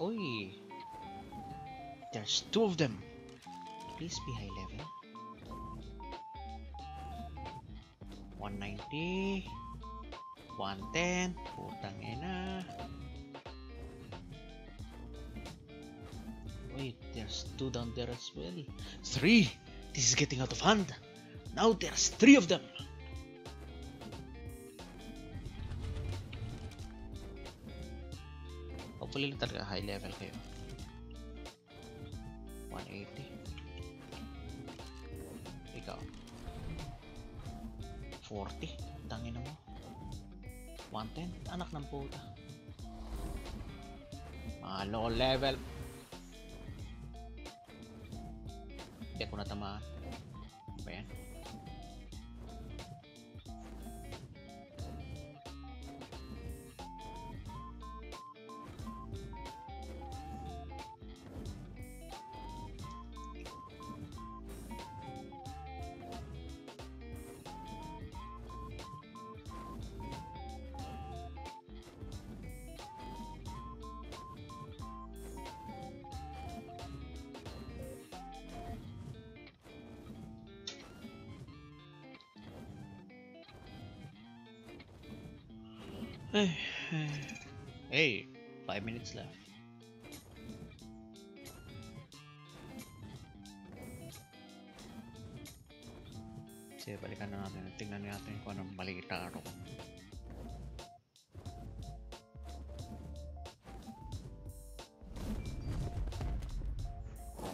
S1: Oi! There's two of them. Please be high level. 190. 110. Putang ina. Wait, there's two down there as well. Three! This is getting out of hand. Now there's three of them. Lang talaga high level kayo. 180. Ikaw. 40. Tangin mo. 110. Anak ng puta. Mga low level.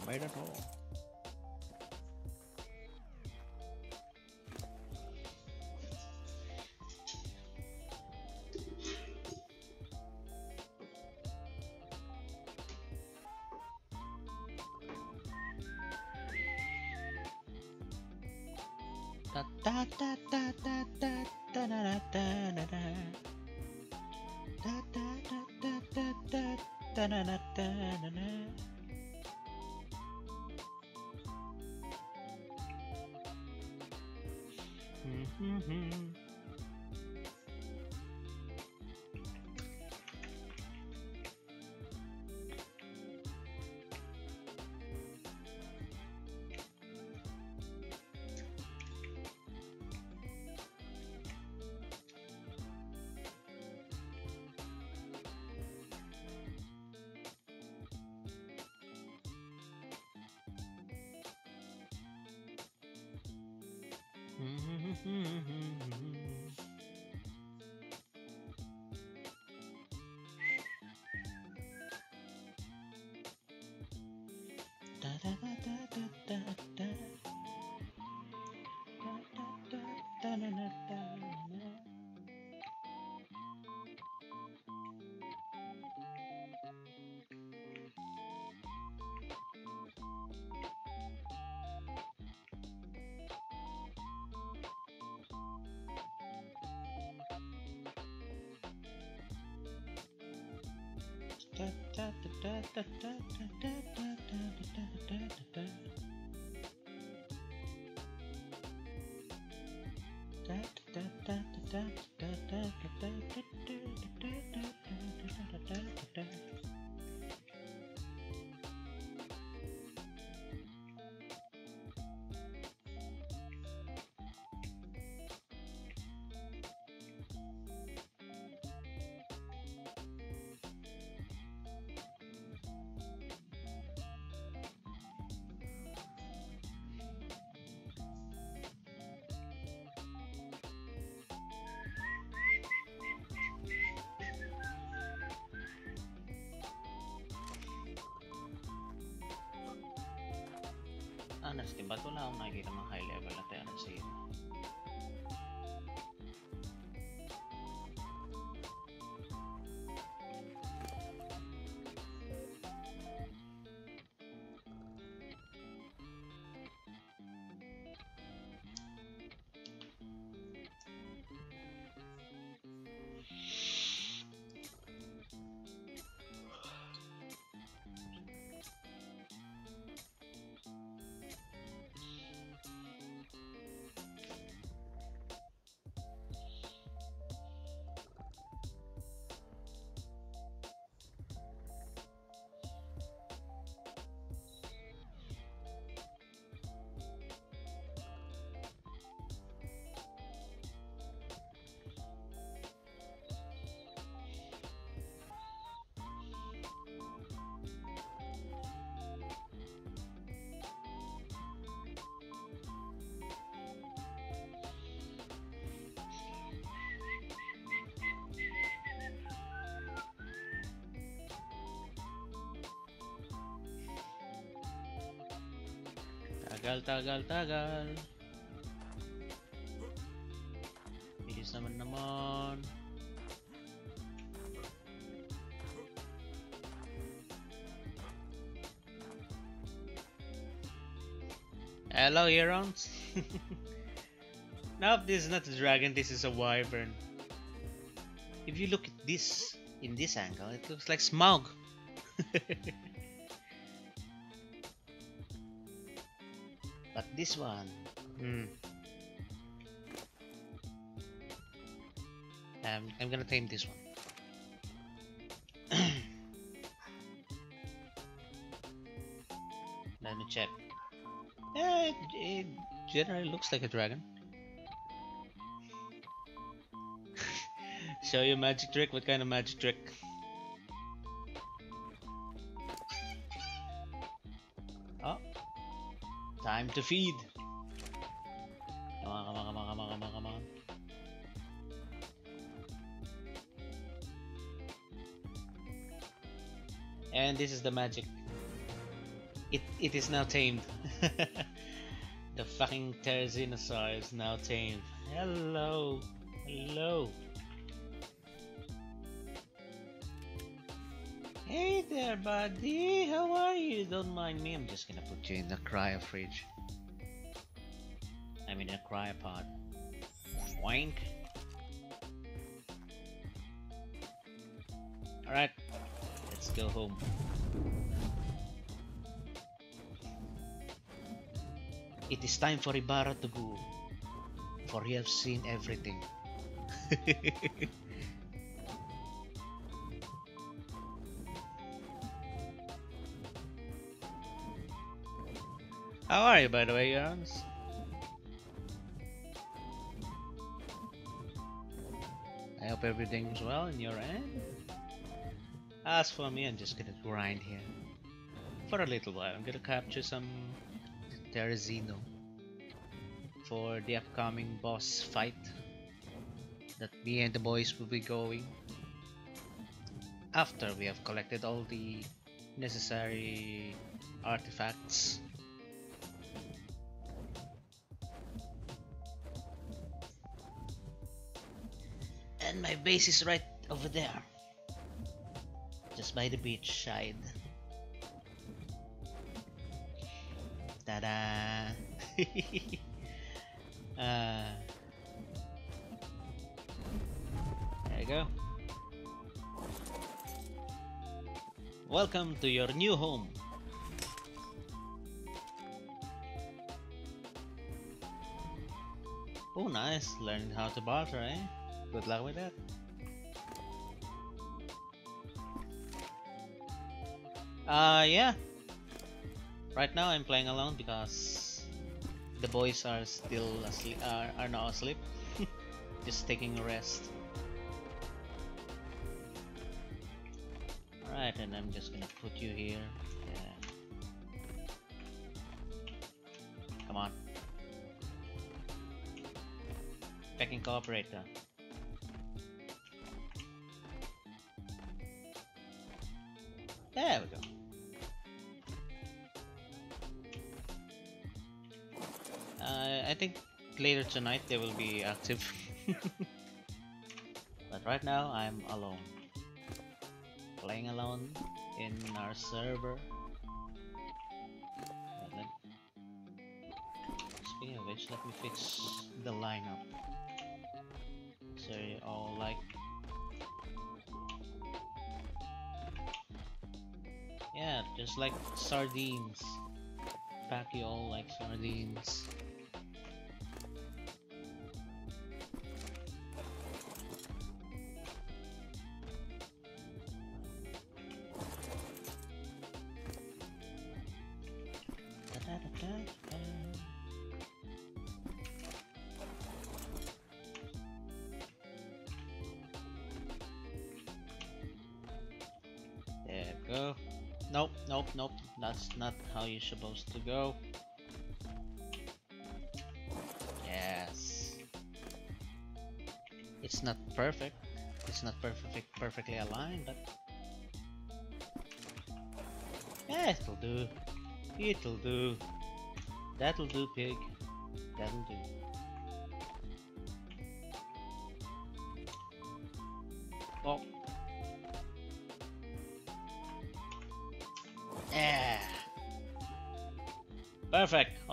S1: Right at all. da da da da da da Mm-hmm. Da da da Honestly, ba't wala akong nakikita mga high level na Terrazino? Tagal, tagal, tagal. Bilis naman naman. Hello, Herons. *laughs* nope, this is not a dragon, this is a wyvern. If you look at this in this angle, it looks like Smaug. *laughs* this one, hmm. Um, I'm gonna tame this one. *coughs* Let me check. Yeah, it, it generally looks like a dragon. *laughs* Show you a magic trick. What kind of magic trick? To feed. Come on, come on, come on, come on, come on, come on. And this is the magic. It it is now tamed. *laughs* the fucking Terrazinosaur is now tamed. Hello, hello. Hey there, buddy. How are you? Don't mind me. I'm just gonna put you in the cryo fridge. In a cryopod. Wank. Alright, let's go home. It is time for Ibarra to go, for he has seen everything. *laughs* How are you, by the way, Jans? Hope everything's well in your end. As for me, I'm just gonna grind here for a little while. I'm gonna capture some Terrazino for the upcoming boss fight that me and the boys will be going after we have collected all the necessary artifacts And my base is right over there. Just by the beach side. Ta-da! *laughs* uh, there you go. Welcome to your new home. Oh nice, learning how to barter eh? Good luck with that. Uh, yeah. Right now I'm playing alone because the boys are still asleep, are, are not asleep. *laughs* Just taking a rest. Alright, and I'm just gonna put you here. Yeah. Come on. Pecking cooperator. There we go. Uh, I think later tonight they will be active. *laughs* but right now I'm alone. Playing alone in our server. Speaking of which, let me fix the lineup. So you all like Yeah, just like sardines. You all like sardines. Not how you're supposed to go. Yes. It's not perfect. It's not perfect, perfectly aligned, but yeah, it'll do. It'll do. That'll do, pig. That'll do.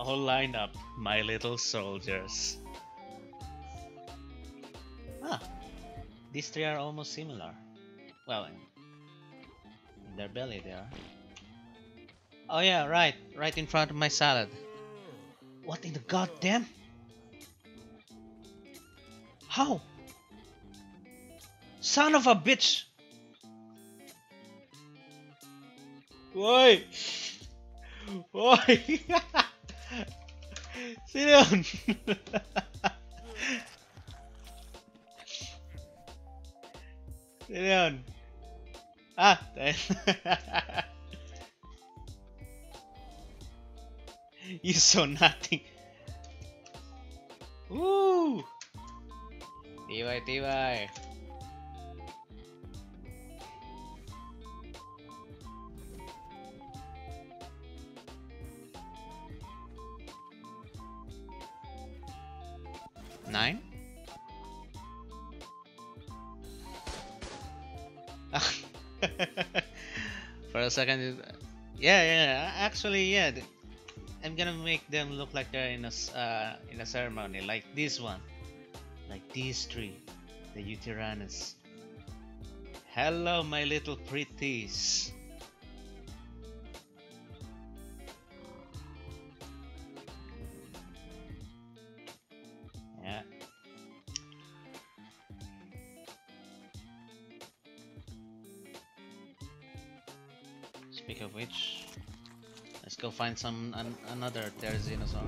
S1: All lined up, my little soldiers. Ah, these three are almost similar. Well, in, their belly they are. Oh yeah, right, right in front of my salad. What in the goddamn? How? Son of a bitch! Why? *laughs* Hoy! *laughs* Sit down. Sit down. Ah, *laughs* you saw nothing. Woo, Tibai, tibai. Nine? *laughs* For a second, yeah, yeah. Actually, yeah. I'm gonna make them look like they're in a uh, in a ceremony, like this one, like these three, the Uteranus. Hello, my little pretties. Find some an, another Therizinosaur.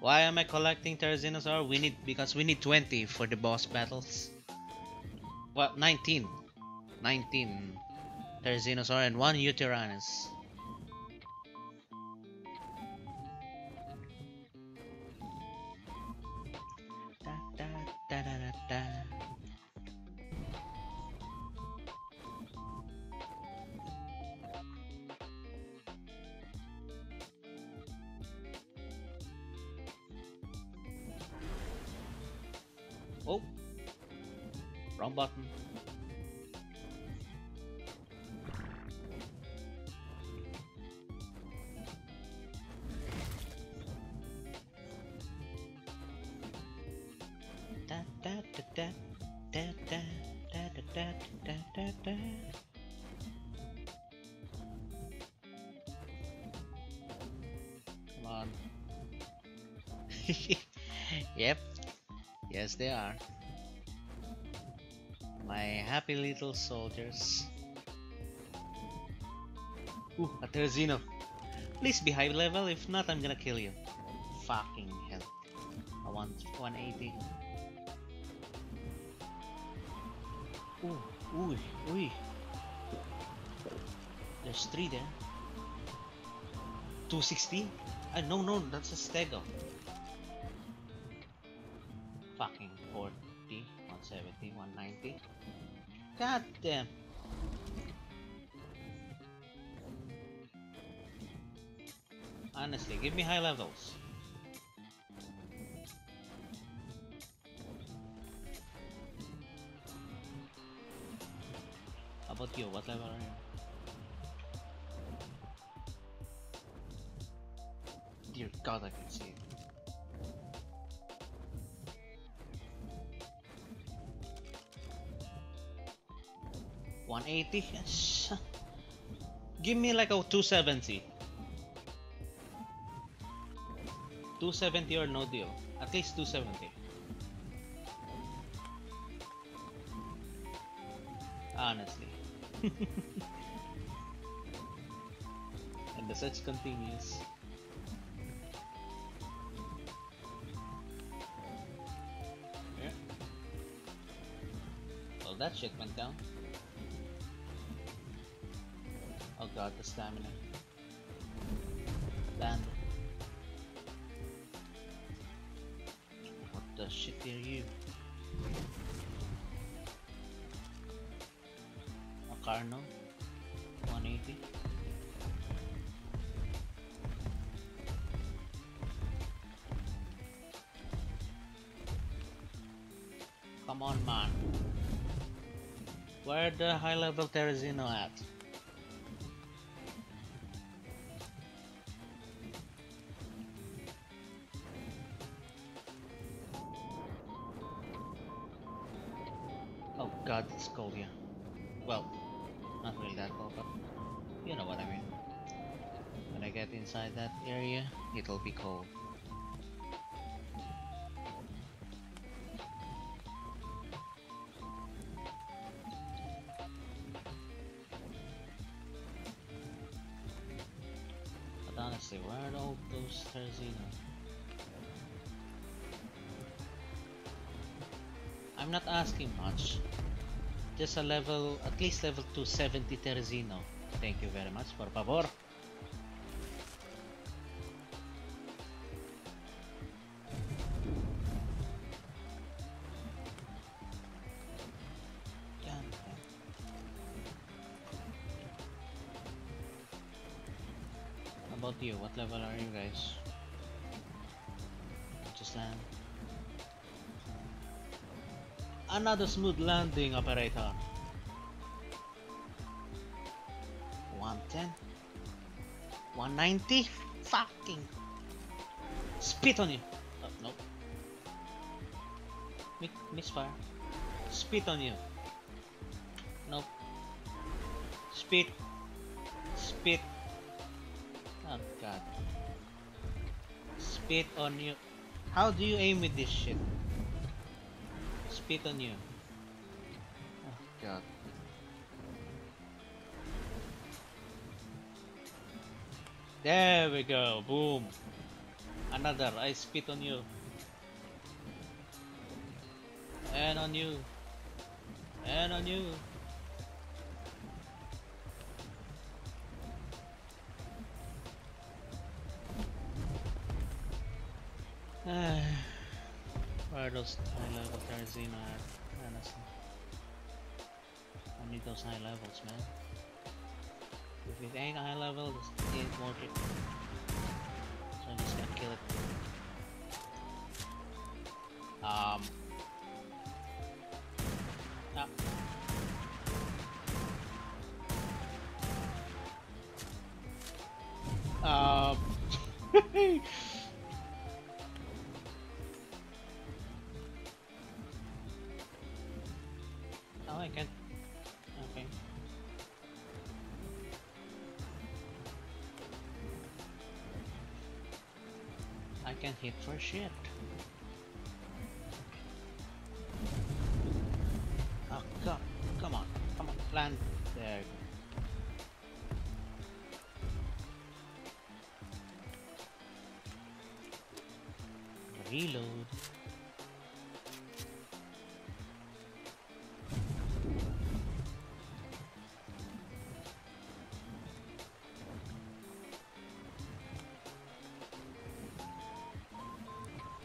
S1: Why am I collecting Therizinosaur? We need because we need 20 for the boss battles. Well, 19. 19 Therizinosaur and one Uteranus. They are. My happy little soldiers. Ooh, a Terzino. Please be high level, if not, I'm gonna kill you. Fucking hell. I want 180. Ooh, ooh, ooh. There's three there. 260? Ah, no, no, that's a stego. God damn. Honestly, give me high levels. How about you? What level are you? Dear God, I can see it. One eighty. Give me like a two seventy. Two seventy or no deal. At least two seventy. Honestly. *laughs* and the search continues. Yeah. Well, that shit went down. The uh, high level Terrazino at? Oh god, it's cold here. Well, not really that cold, but you know what I mean. When I get inside that area, it'll be cold. Where are all those Terzino? I'm not asking much. Just a level, at least level 270 Terzino. Thank you very much, por favor. Level are you guys? Just land. Another smooth landing operator. 110. 190. Fucking. Spit on you. Oh, nope. Mi misfire. Spit on you. Nope. Spit. Spit on you. How do you aim with this shit? Spit on you. Oh god. There we go. Boom. Another. I spit on you. And on you. And on you. Those high level Tarzina at? Honestly. I need those high levels, man. If it ain't high level, just ain't worth it. So I'm just gonna kill it. Um. Ah. Um. *laughs* hit shit. Oh, come, come on, come on, land. There. Reload.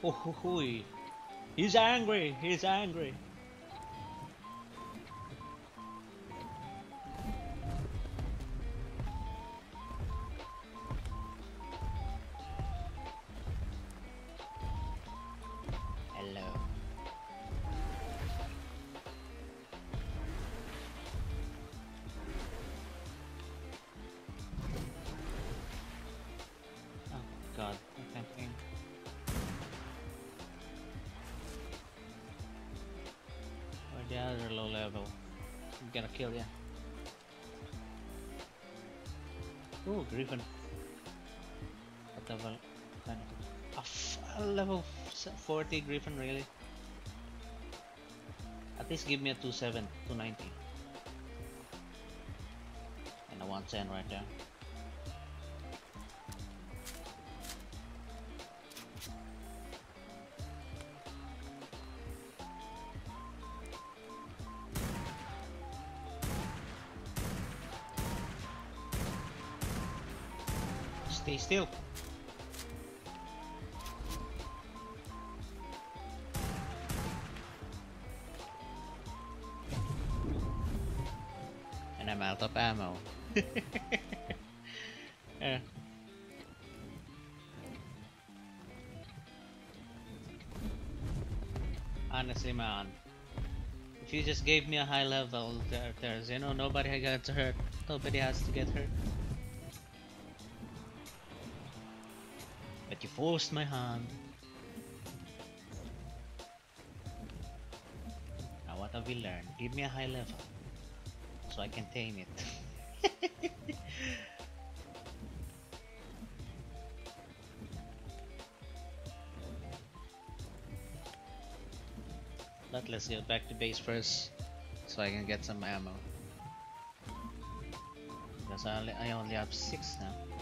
S1: Oh, hoo hoo. He's angry. He's angry. Kill ya. Oh, Griffin. What hell? Kind of. Level 40 Griffin, really? At least give me a 27, 290. And a 110 right there. Still. And I'm out of ammo. *laughs* Eh. Honestly, man, if you just gave me a high level, there, there's you know nobody got hurt. Nobody has to get hurt. Forced my hand. Now what have we learned? Give me a high level. So I can tame it. *laughs* but let's get back to base first. So I can get some ammo. Because I only, I only have 6 now.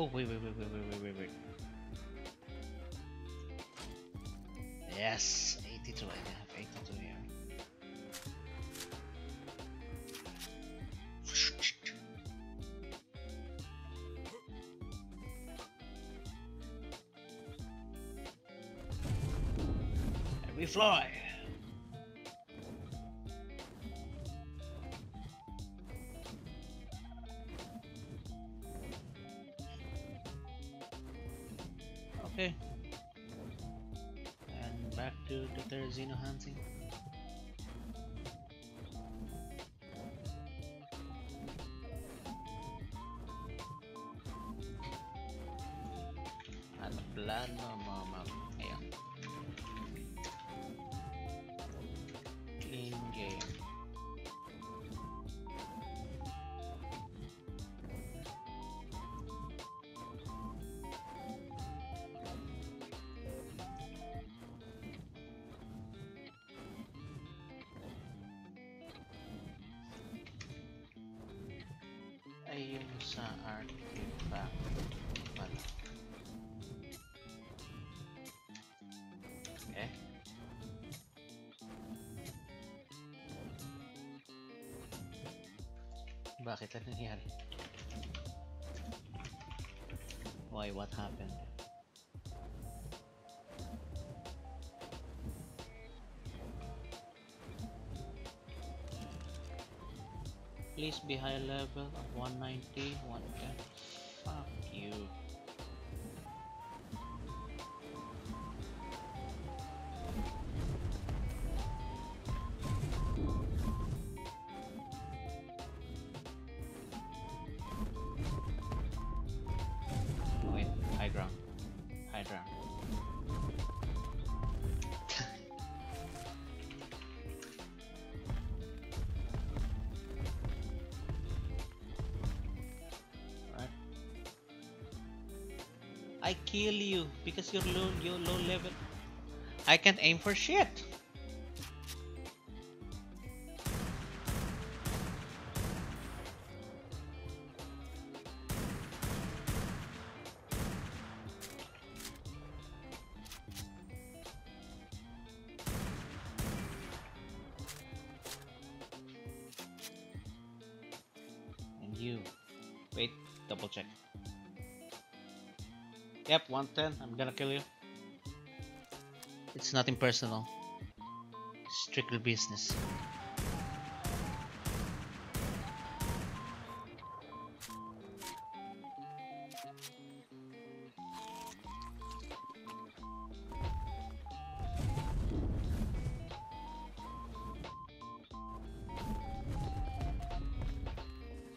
S1: Oh wait, wait, wait, wait, wait, wait, wait, wait. Yes, 82. I have 82 here. We fly. Ay yung sa artifact pala. Eh? Bakit ano nangyari? Why? What happened? Be high level of 190, 110. I kill you because you're low, you're low level. I can't aim for shit. 110. I'm gonna kill you. It's nothing personal. Strictly business.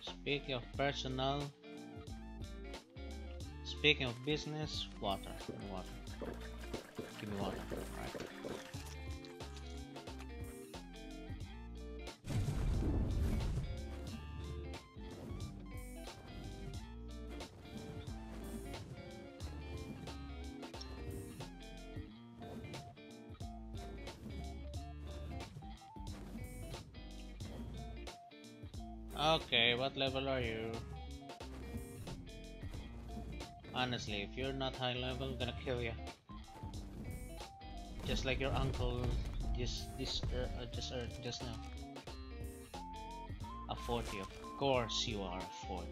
S1: Speaking of personal, Speaking of business, water. Water. Give me water. Alright. Not high level, gonna kill you. Just like your uncle just this uh, just just now. A 40, of course you are a 40.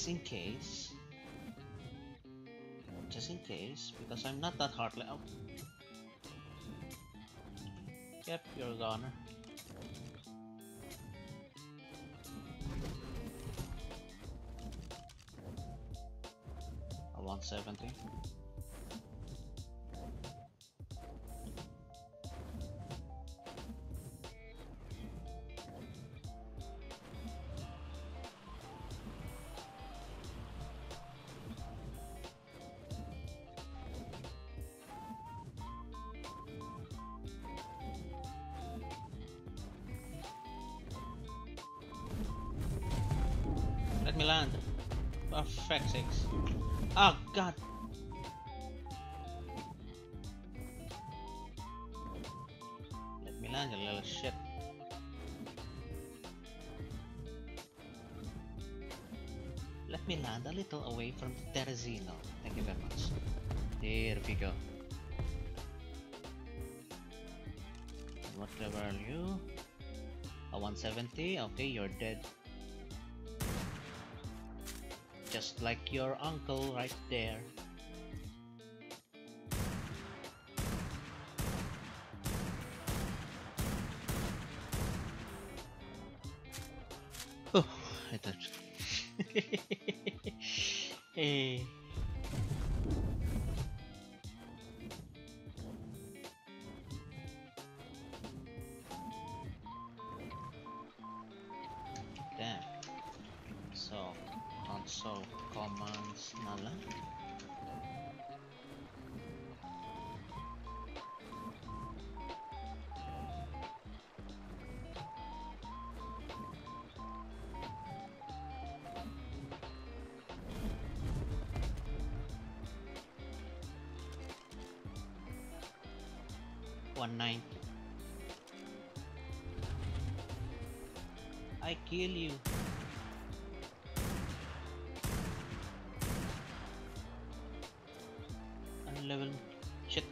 S1: Just in case. Just in case, because I'm not that hard level. Yep, you're a goner. A 170. Fuck's sakes. Oh god. Let me land, a little shit. Let me land a little away from the Terrazino. Thank you very much. There we go. And what level are you? A 170? Okay, you're dead. Like your uncle right there.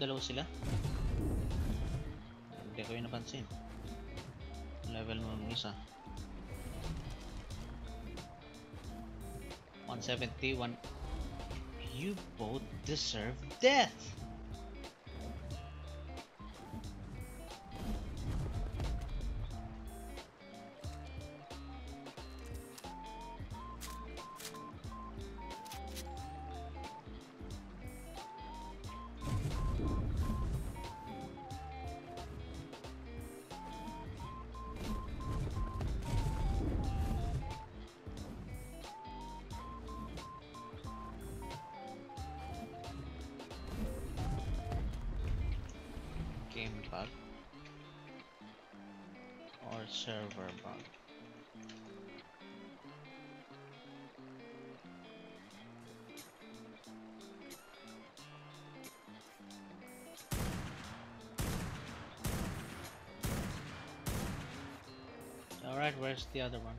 S1: Dalawa sila? Hindi ko yun napansin. Level mo yung isa. 171. You both deserve death! The other one?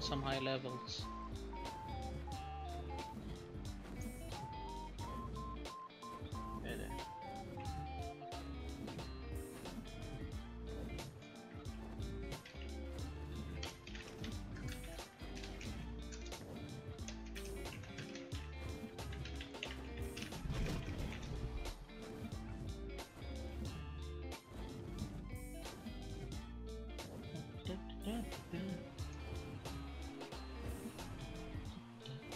S1: Spawn some high levels.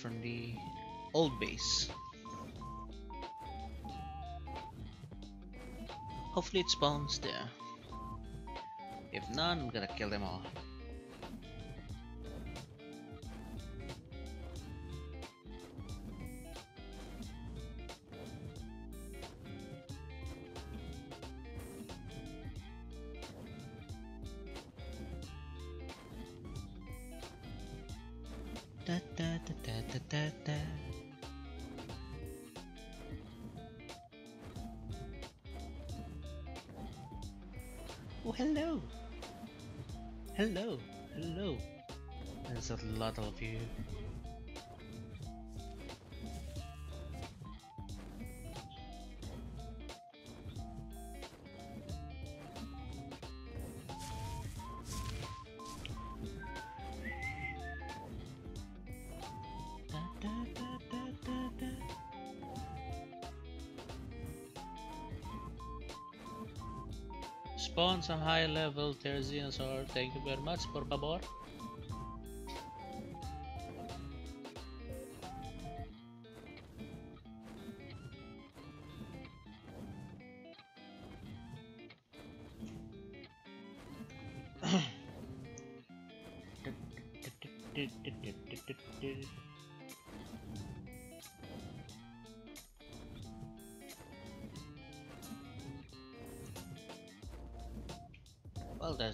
S1: from the old base. Hopefully it spawns there. If not, I'm gonna kill them all. Some high level Terzianosaur. Thank you very much, por favor.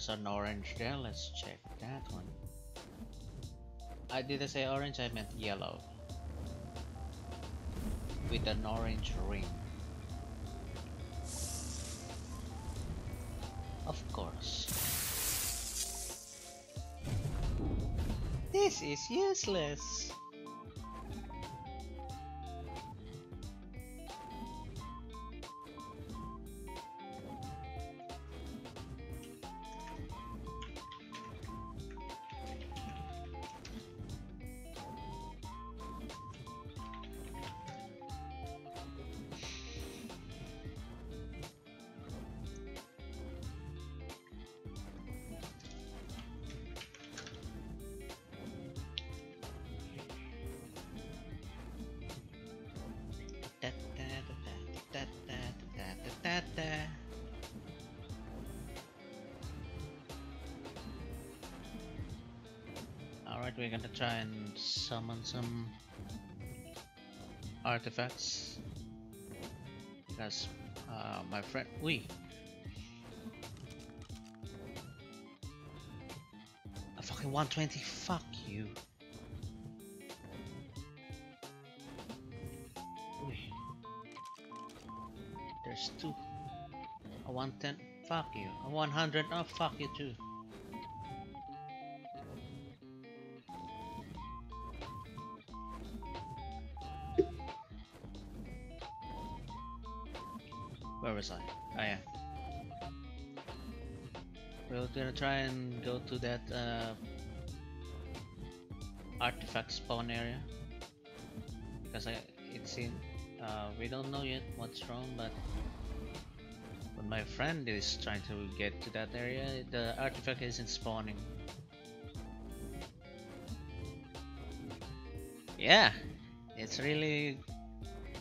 S1: There's an orange there. Let's check that one. I didn't say orange, I meant yellow. With an orange ring. Of course. This is useless. Try and summon some artifacts. Because uh, my friend. We. A fucking 120. Fuck you. Uy. There's two. A 110. Fuck you. A 100. Oh, fuck you too. Try and go to that uh, artifact spawn area. Because I it's in uh, we don't know yet what's wrong but when my friend is trying to get to that area the artifact isn't spawning. Yeah it's really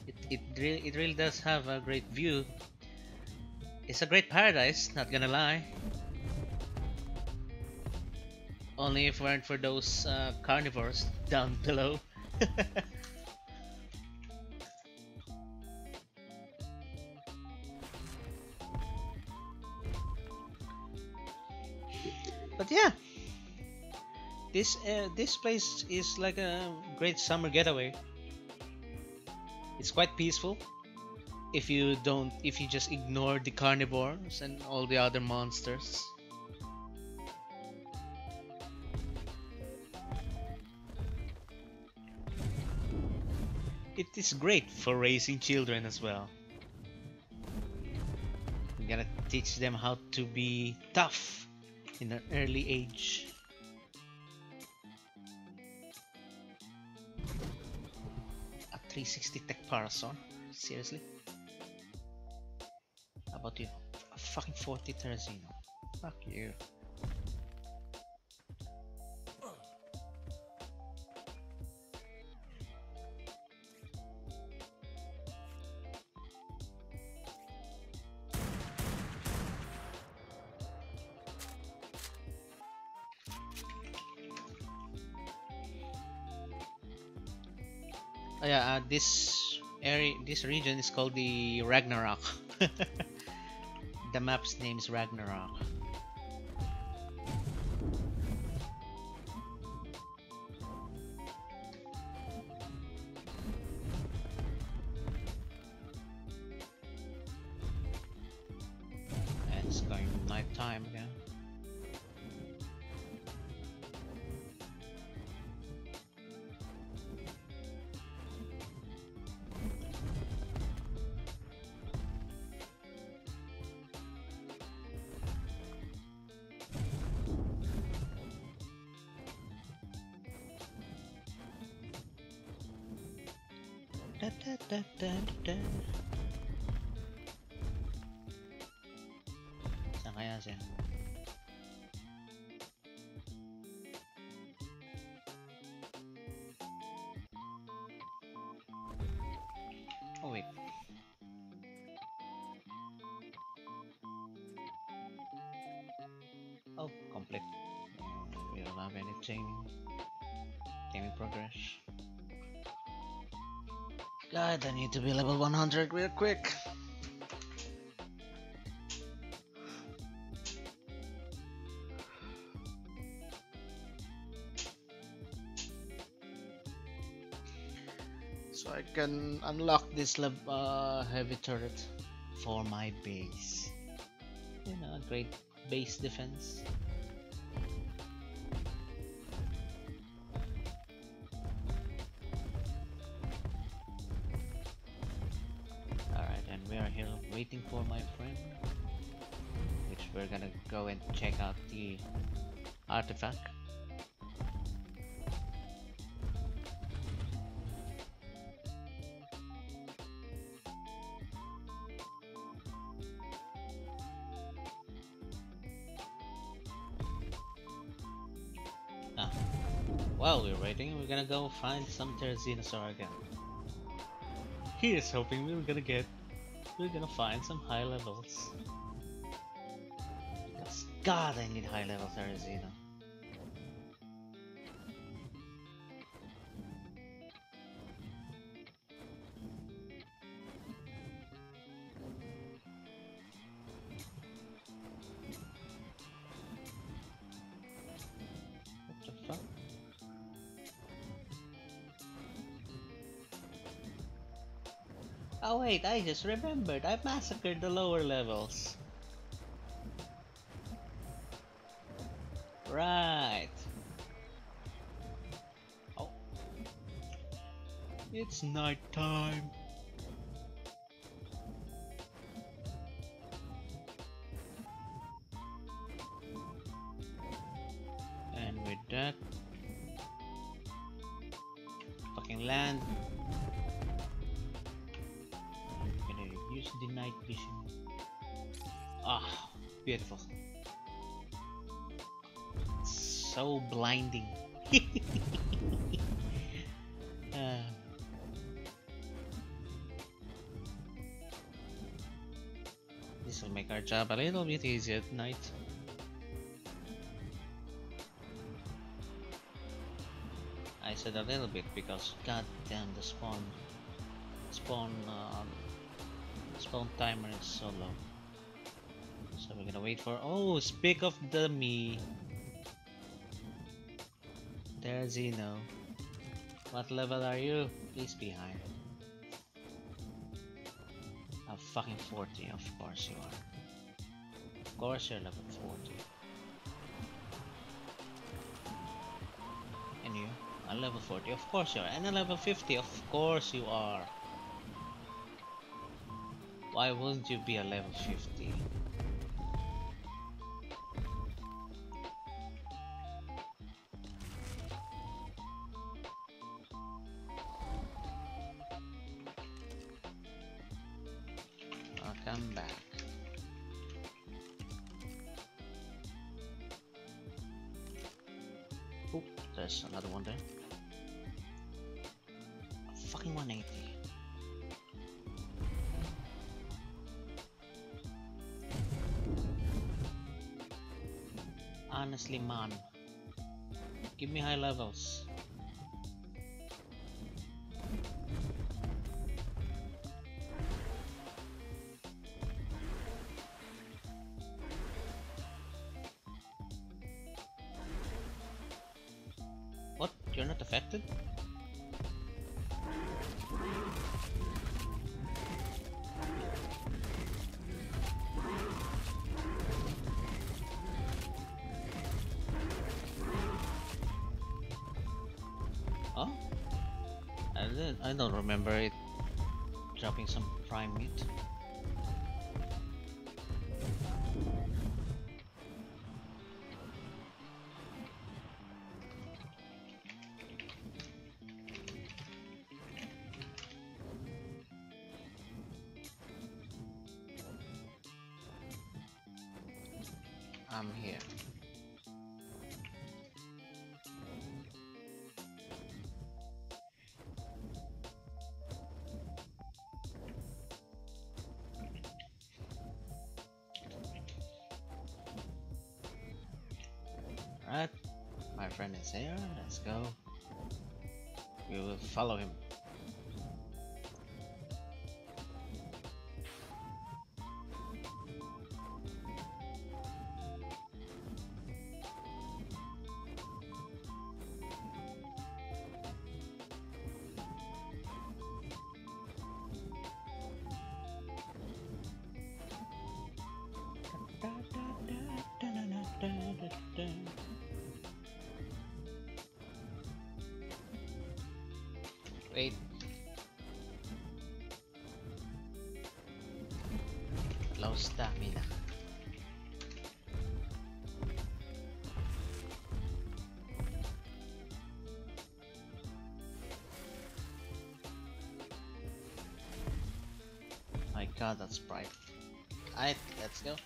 S1: it, it, really, it really does have a great view. It's a great paradise not gonna lie only if it weren't for those uh, carnivores down *laughs* below. But yeah. This uh, this place is like a great summer getaway. It's quite peaceful. If you don't if you just ignore the carnivores and all the other monsters it is great for raising children as well. You gotta teach them how to be tough in an early age. A 360 tech parason seriously? How about you? A fucking 40 Terrazino fuck you this area, this region is called the Ragnarok. *laughs* the map's name is Ragnarok. Da, da, da, to be level 100 real quick. So I can unlock this uh, heavy turret for my base. You know, great base defense. The artifact. Ah. While we're waiting, we're gonna go find some Terrazinosaur again. He is hoping we're gonna get we're gonna find some high levels. God I need high level Therizino. Oh wait, I just remembered. I massacred the lower levels. It's night time. Job a little bit easier at night. I said a little bit because goddamn the spawn spawn um, spawn timer is so low. So we're gonna wait for oh speak of the me. There's Zeno. What level are you? Please be high. A fucking 40, of course you are. Of course you're level 40. And you? A level 40, of course you are. And a level 50, of course you are. Why wouldn't you be a level 50? I don't remember it dropping some prime meat. Here. Let's go. We will follow him. Stamina. My god, that's bright. Alright, let's go.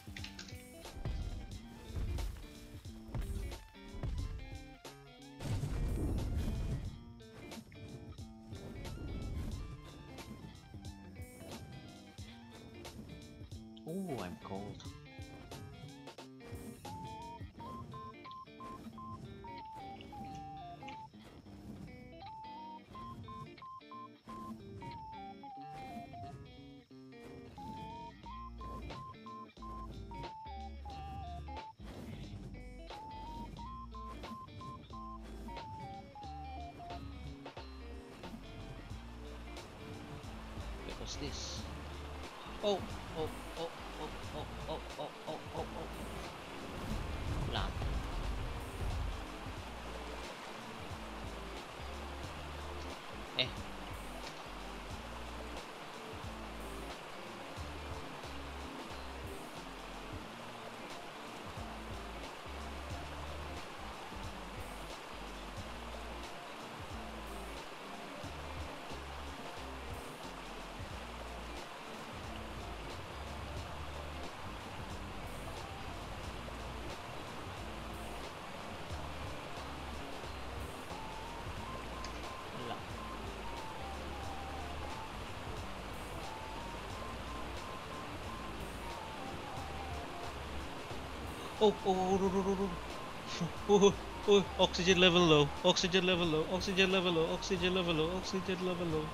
S1: Oh, oh, oh, oh, oh, oh, oh. *laughs* oh, oh, oh, oxygen level low, oxygen level low, oxygen level low, oxygen level low, oxygen level low.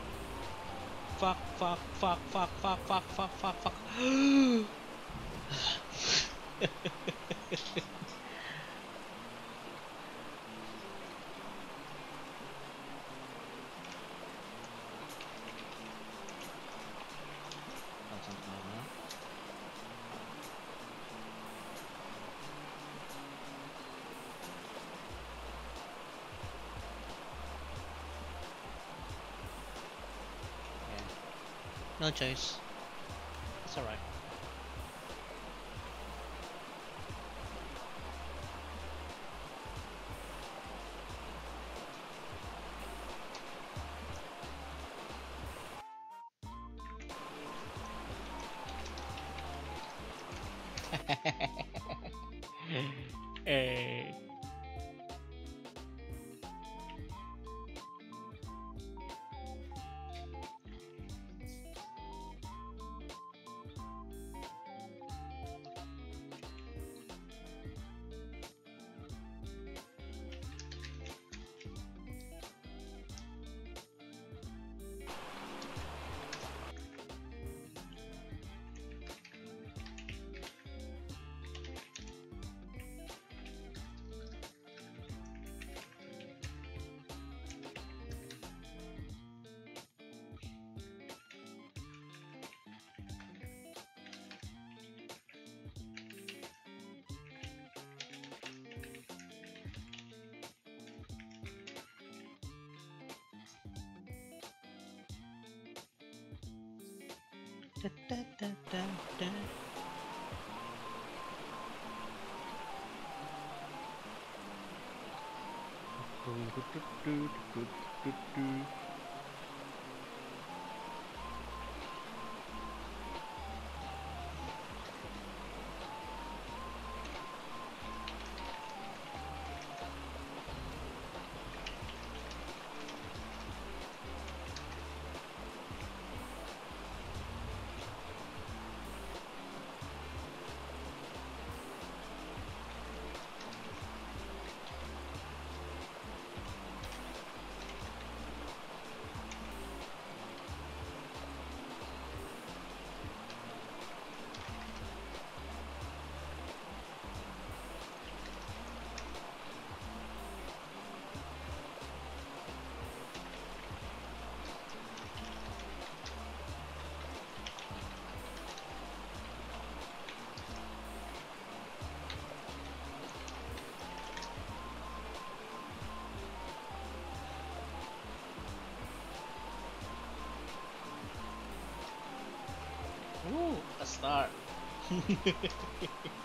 S1: Fuck, fuck, fuck, fuck, fuck, fuck, fuck, fuck, fuck. *gasps* *laughs* Nasaan ka na? Yeah. No choice. da, da, da. Do, do, do, do, do, do, do. Start. *laughs*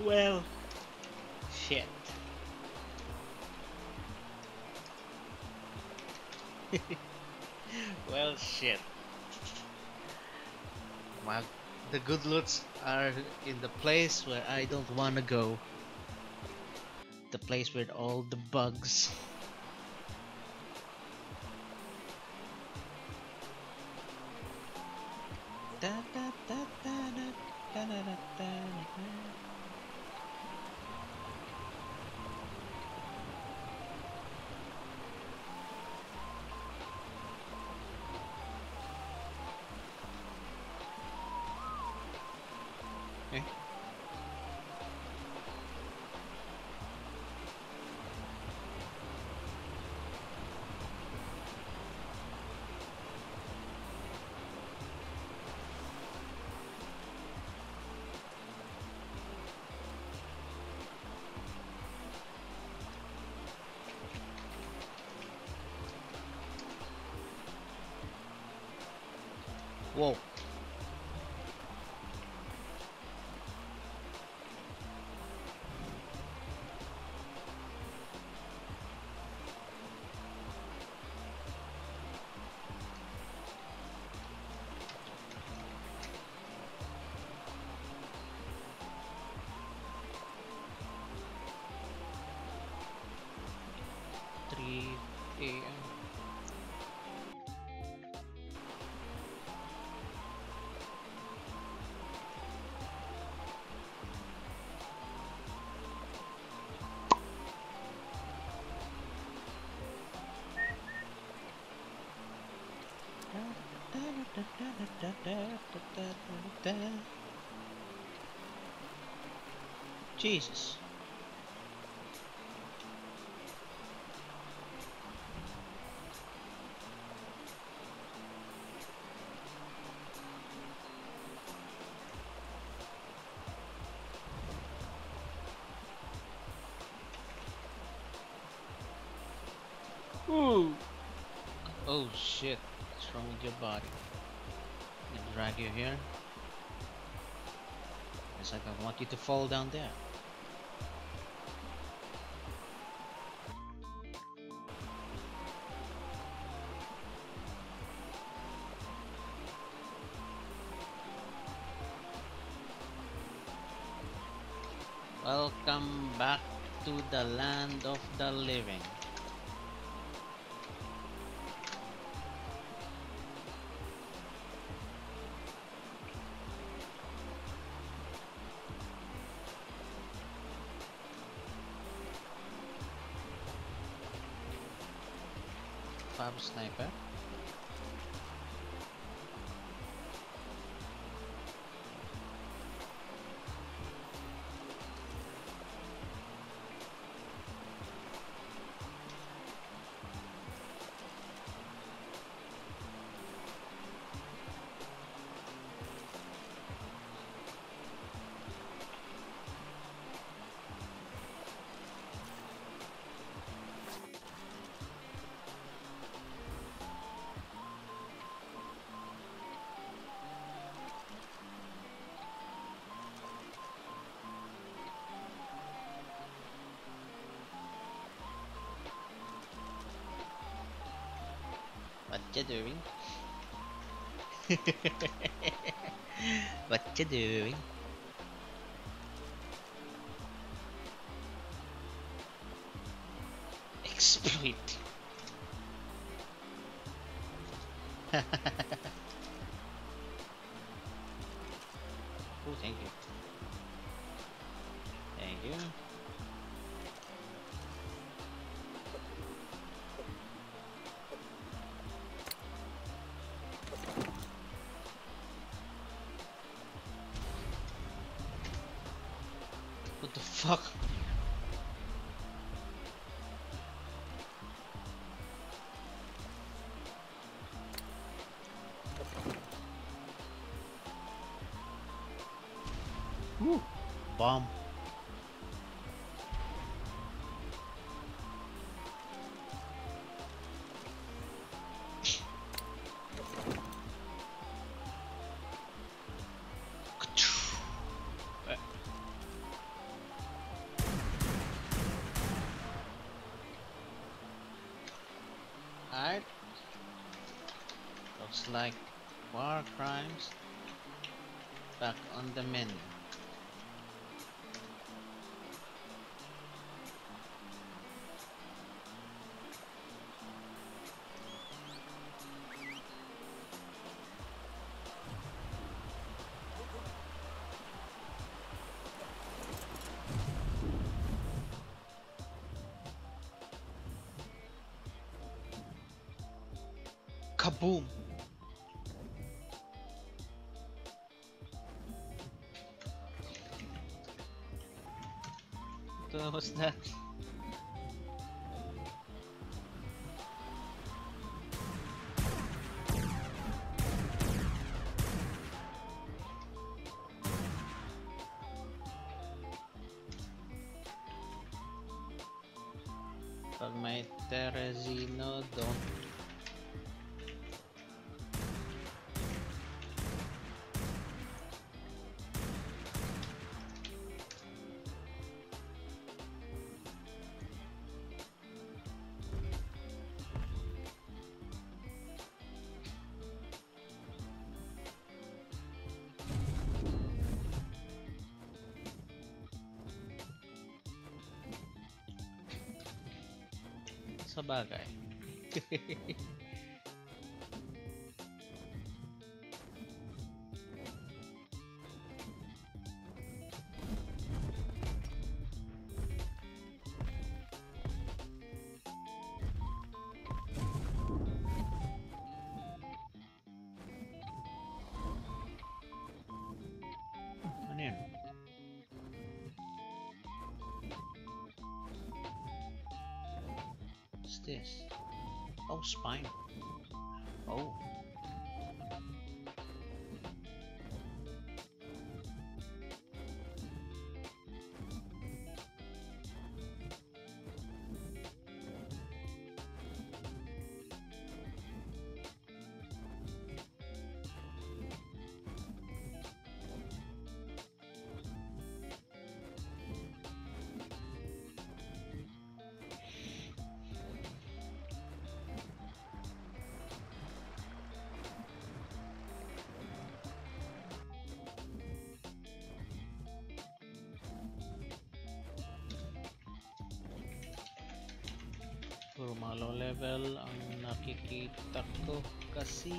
S1: Well, shit. *laughs* well, shit. My, the good loots are in the place where I don't wanna go. The place with all the bugs. Da, da, da, Jesus. Ooh. Oh shit. What's wrong with your body? Drag you here. It's like I want you to fall down there. Welcome back to the land of the living. Sniper. You doing? *laughs* what you doing? Exploit. *laughs* Bomb. Alright. Looks like war crimes. Back on the menu. Kaboom! What was that? Sa bagay. *laughs* this? Oh, spine. Level ang nakikita ko kasi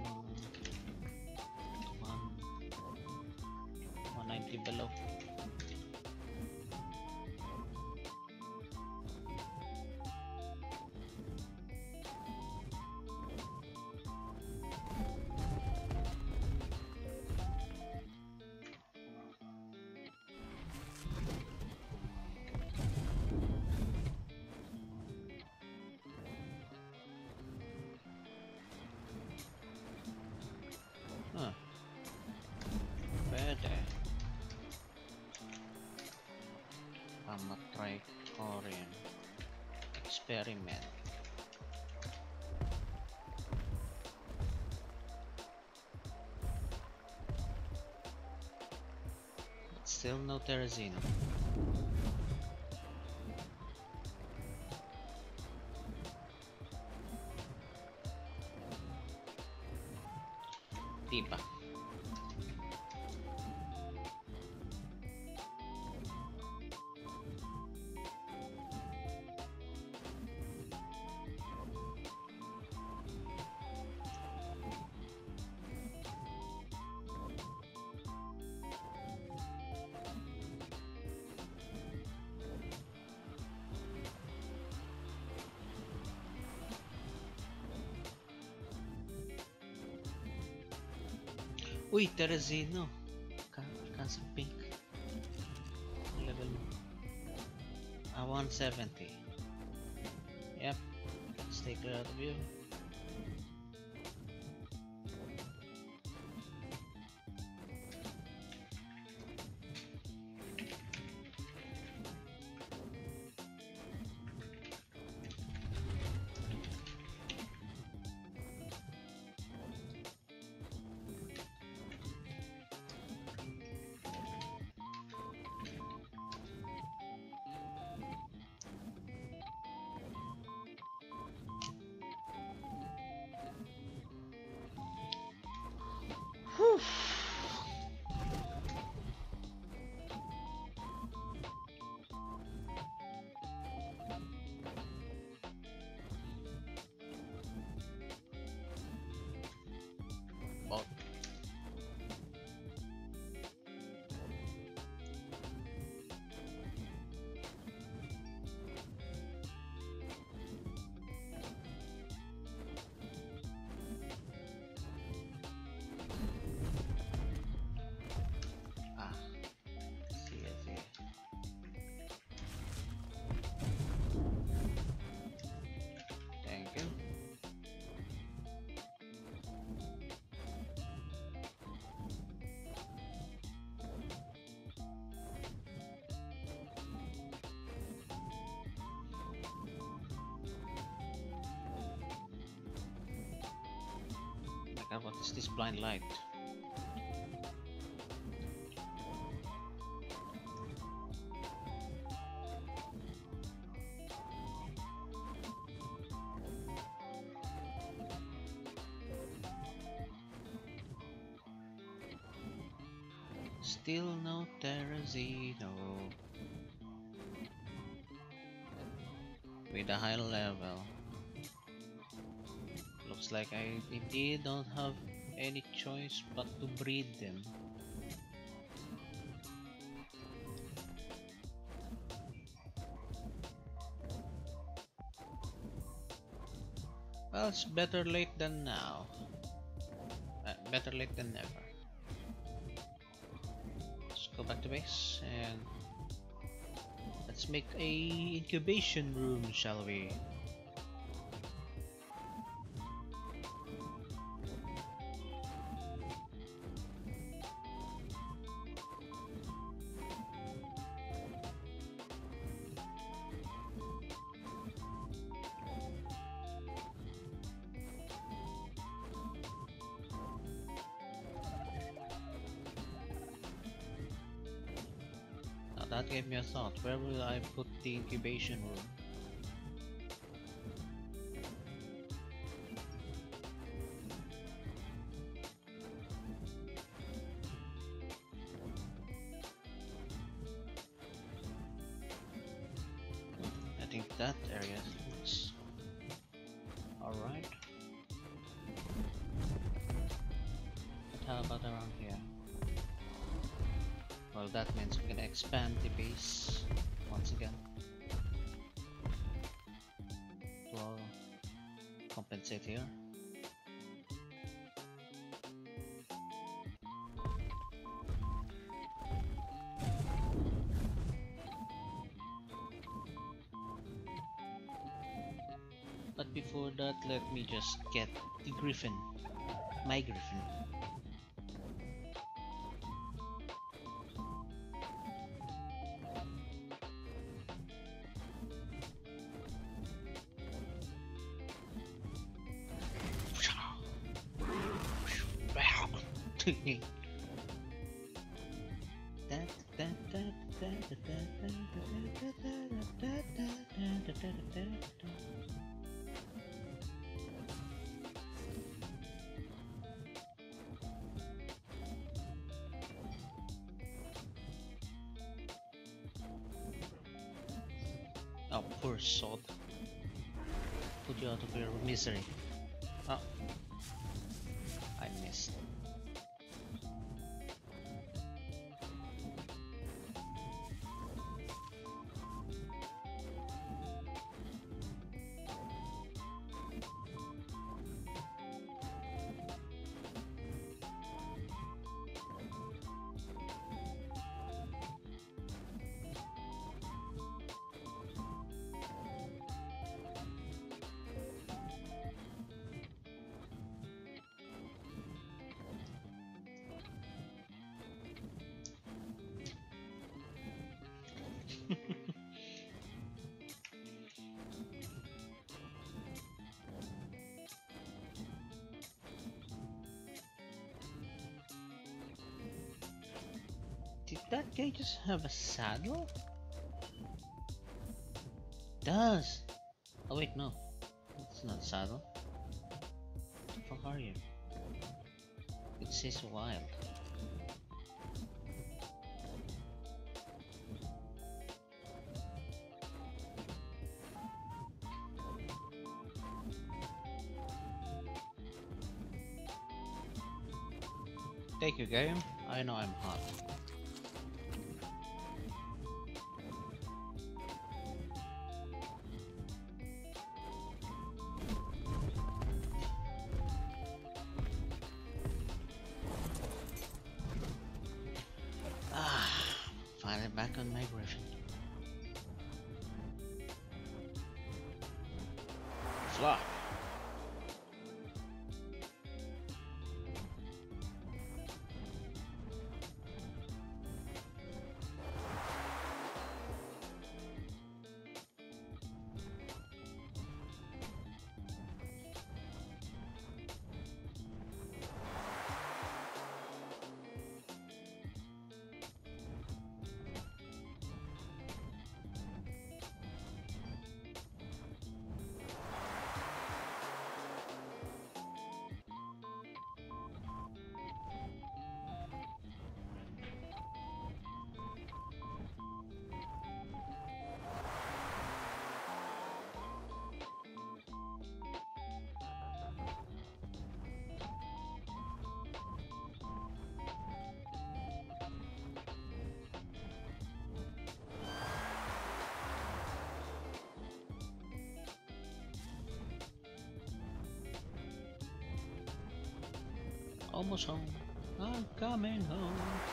S1: um, one- 190 below. Experiment. Still no Terrazino. Uy, Terzi. Can alcanza un pink. Level a 170. Eh. Yep, let's take it out of you. God, what is this blind light? Still no Terrazino. With a high level. Like I indeed don't have any choice but to breed them. Well, it's better late than now. Uh, better late than never. Let's go back to base and let's make a incubation room, shall we? The incubation room? Before that, let me just get the griffin. My griffin. Have a saddle? Does. Oh wait, no. It's not saddle. What the fuck are you? It says wild. Thank you, game. I know I'm hot. Almost home. I'm coming home.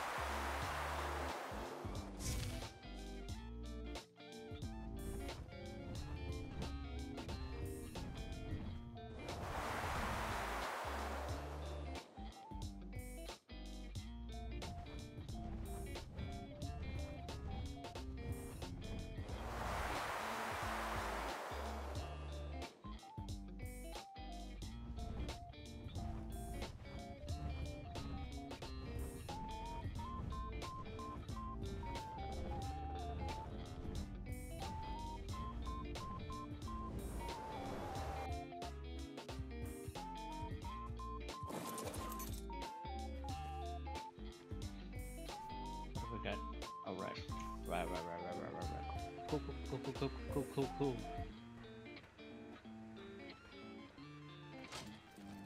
S1: Right, right, right, right, right, right. Cool, cool, cool, cool, cool, cool, cool,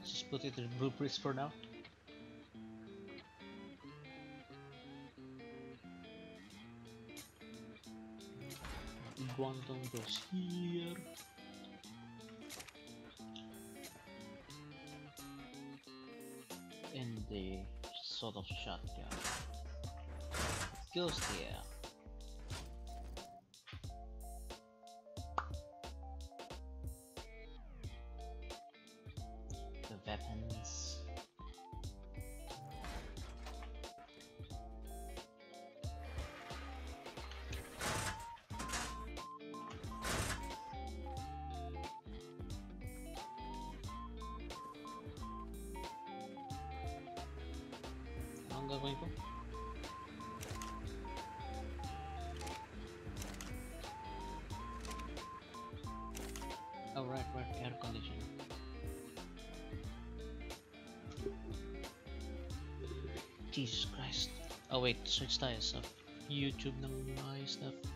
S1: just put it in blueprints for now. Guangdong goes here. And the sort of shotgun goes there. Oh wait, search tayo sa YouTube ng mga stuff.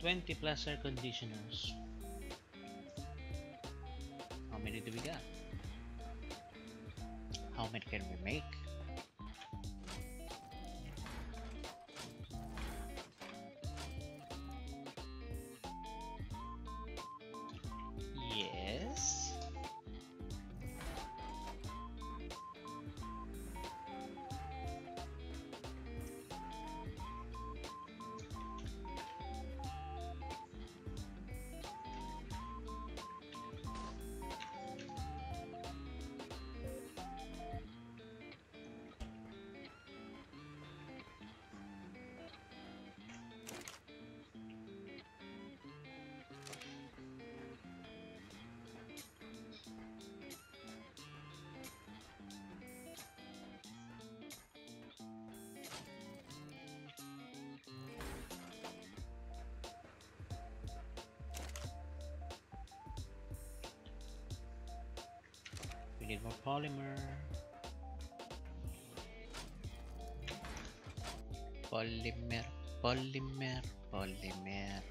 S1: Twenty plus air conditioners. Polymer, polymer, polymer.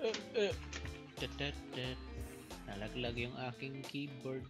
S1: Eh, eh. Nah, lagi-lagi yung aking keyboard.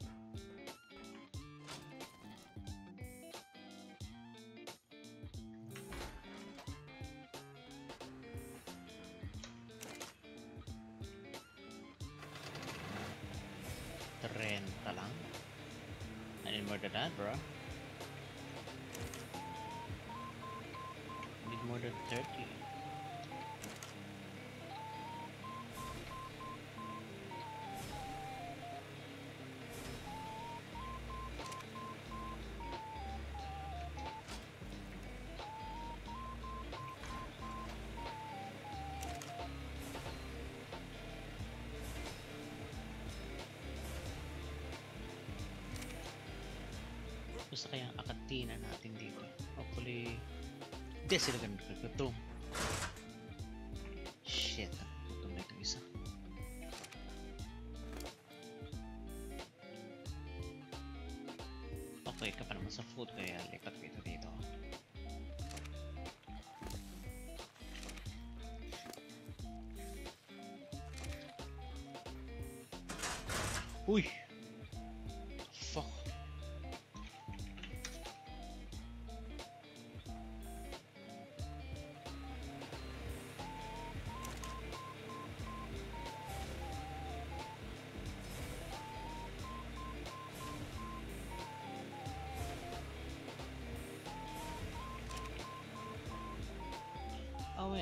S1: This is gonna be two. Shit, don't make this. Okay, kapan naman sa food dito. Uy!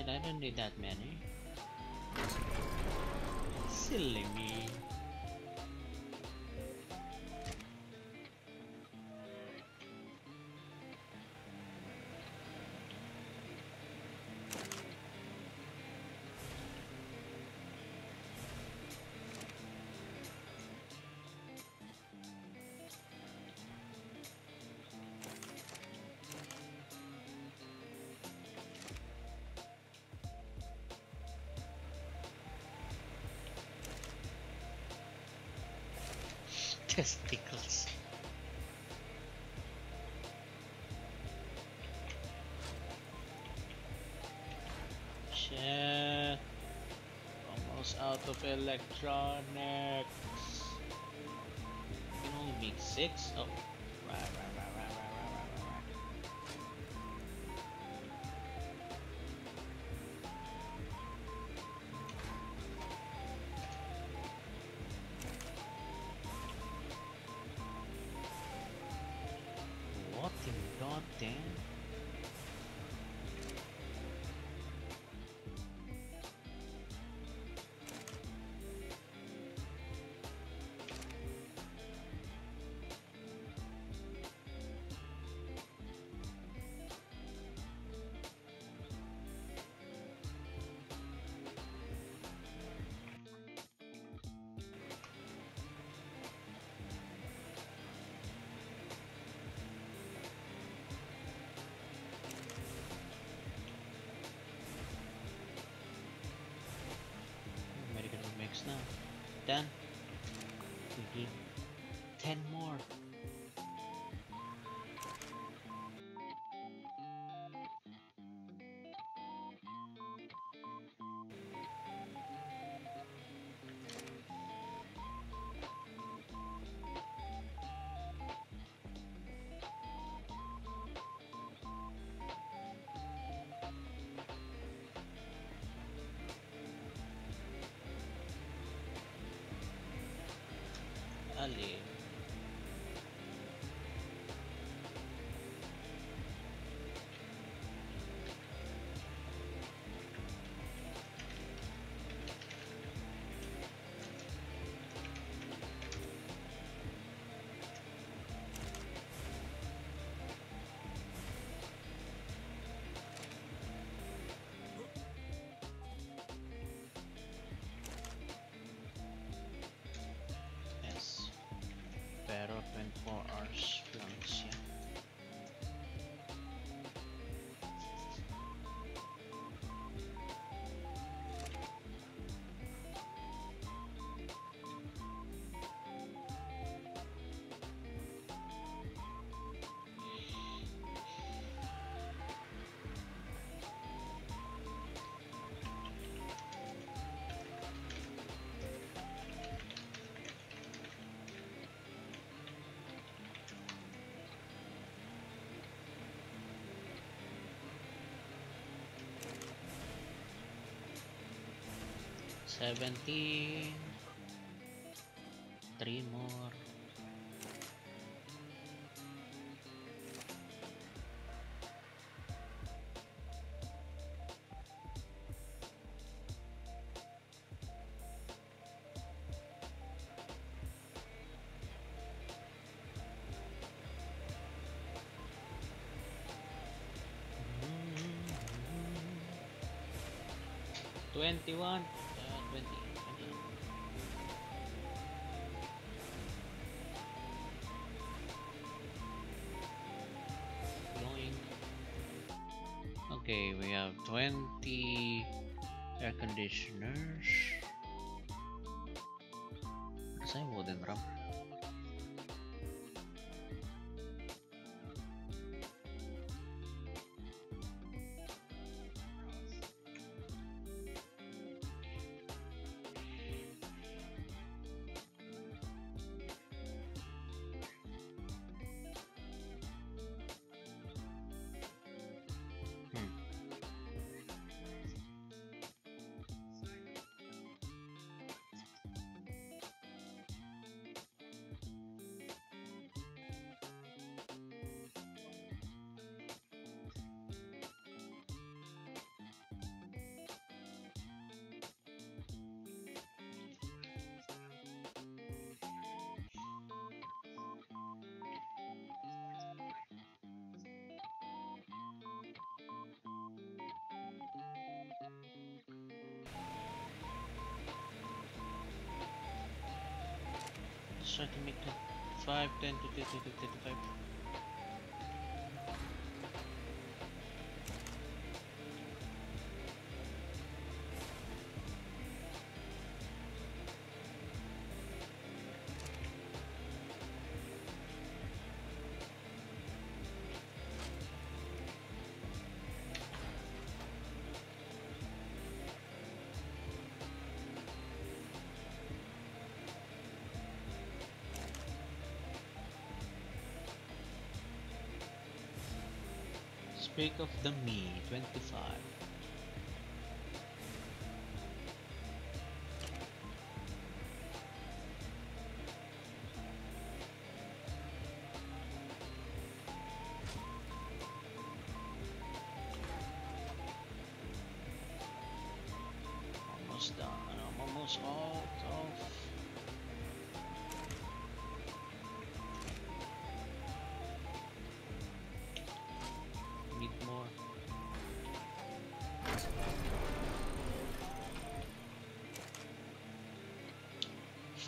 S1: I don't need that many. Testicles. Shit. Almost out of electronics. You can only make six? Oh. Mali. for our 17 three more. Mm-hmm. Twenty-one. 20 air conditioners. so to make 5, 10 to 30, 35. Speak of the me, 25.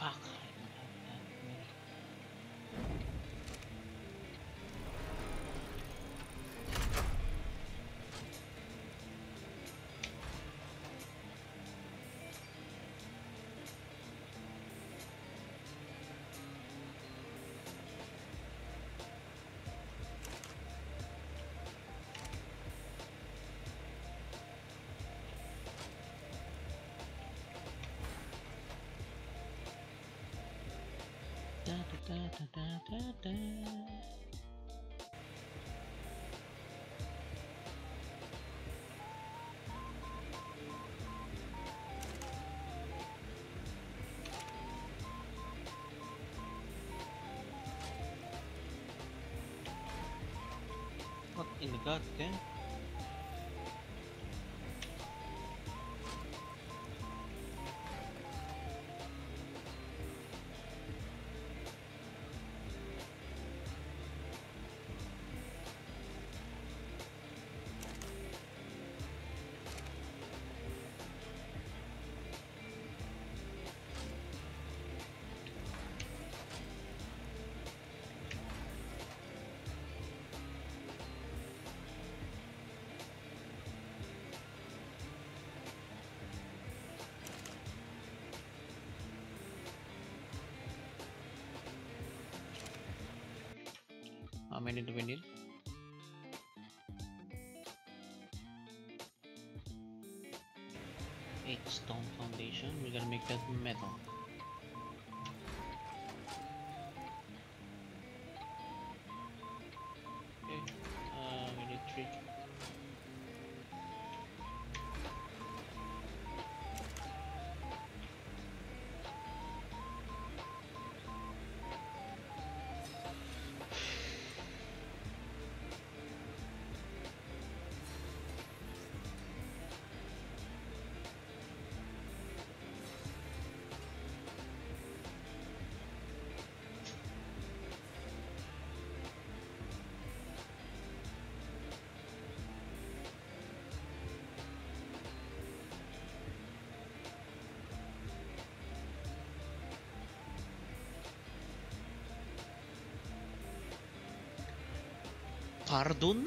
S1: Fuck. What in the goddamn? I'm an independent. It's stone foundation. We're gonna make that metal. pardon?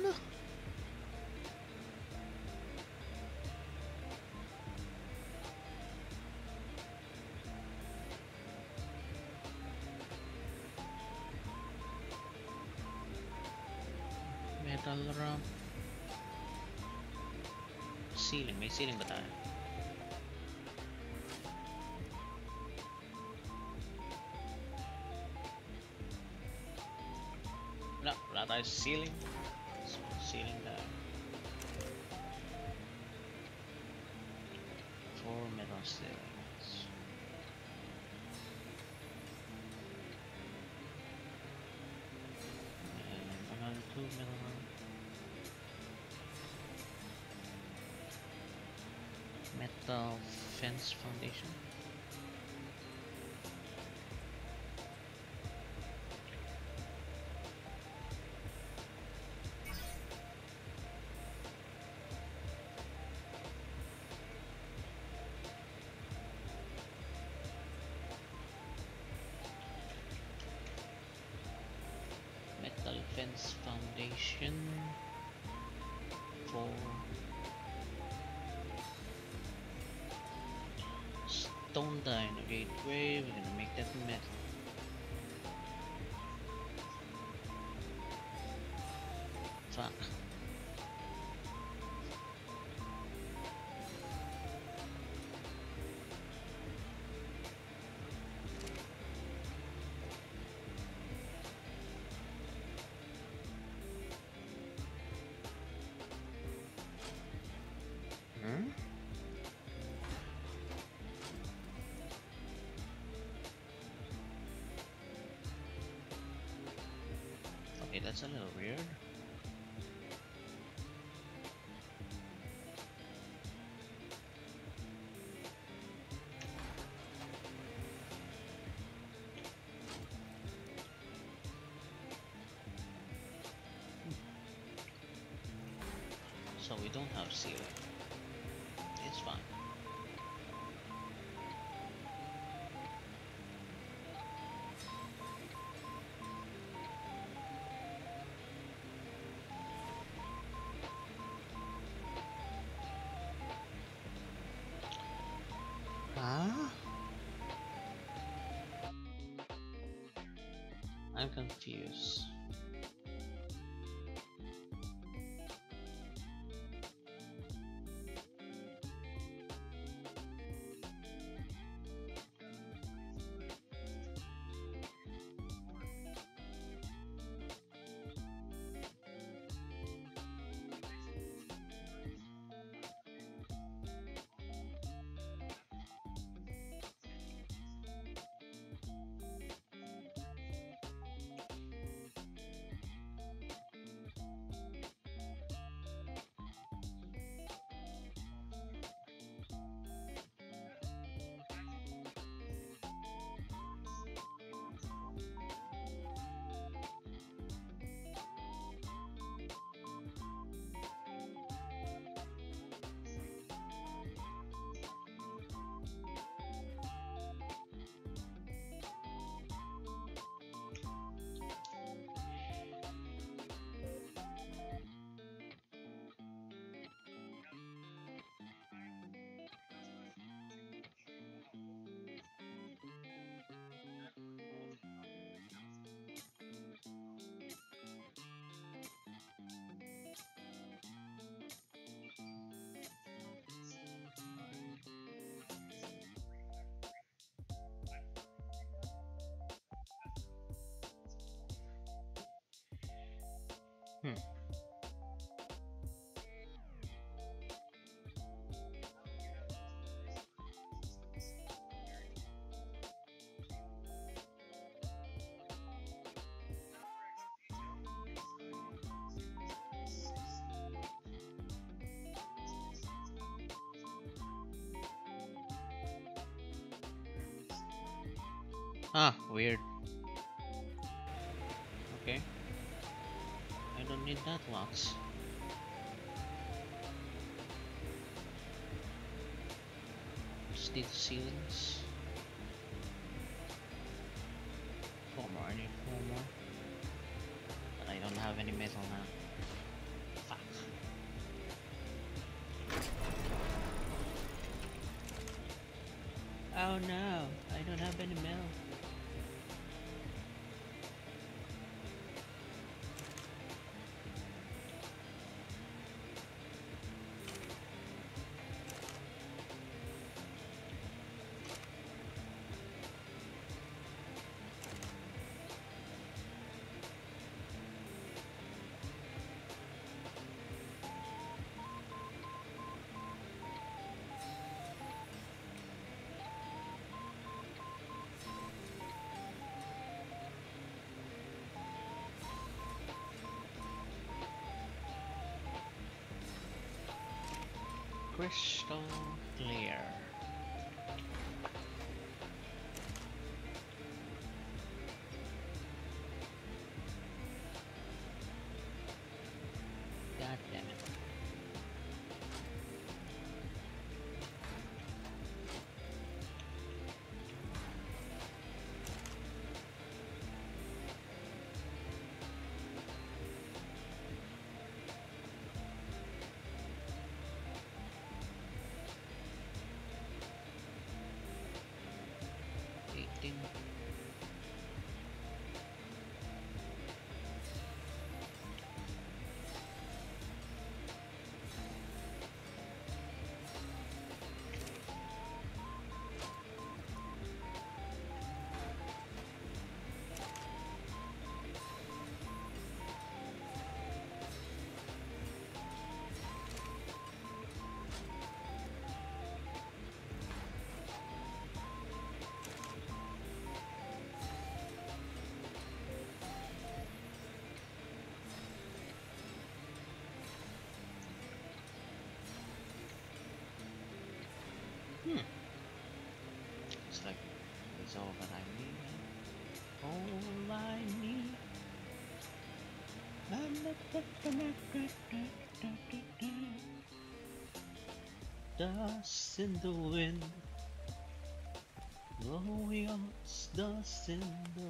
S1: Metal ram. Ceiling, may ceiling ba tayo? Wala tayo sa ceiling. Metal fence foundation. metal fence foundation stone dino gateway we're gonna make that metal Okay, that's a little weird. So we don't have ceiling. I'm confused. Hmm. Ah, weird. blocks. Just need the ceilings. Four more, I need four more. But I don't have any metal now. Oh no, I don't have any metal. Crystal clear. Hmm. Looks like it's all that I need. All I need. Dust in the wind. Yes, dust in the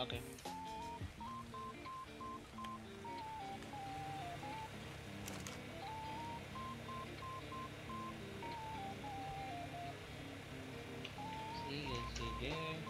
S1: Okay. See you again.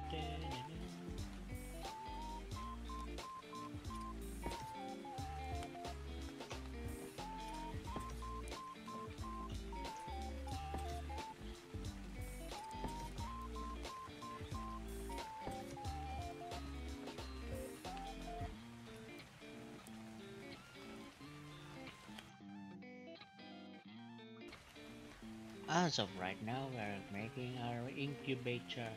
S1: As of right now, we're making our incubator.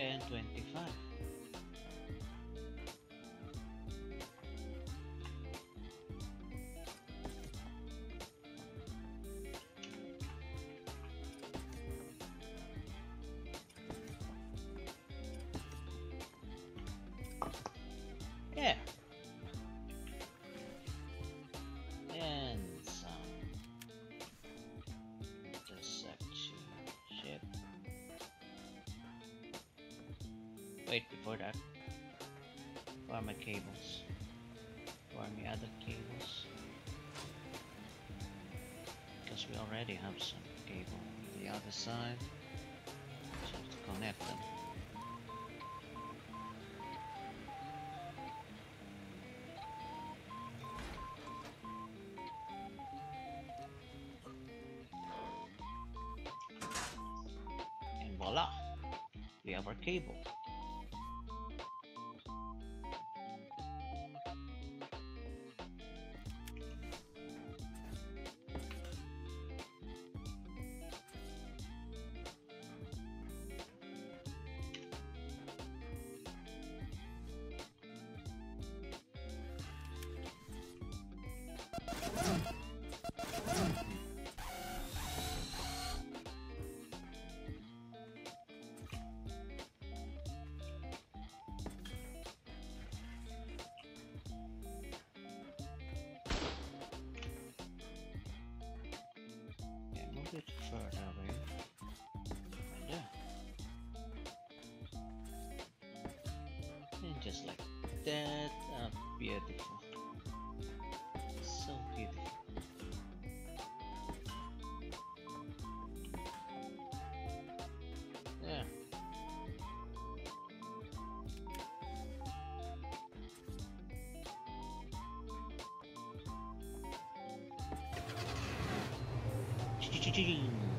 S1: and 25. Wait, before that, where are my cables? Where are my other cables? Because we already have some cable on the other side. So to connect them. And voila! We have our cable. And yeah. And just like that, uh, appear the 去去去去。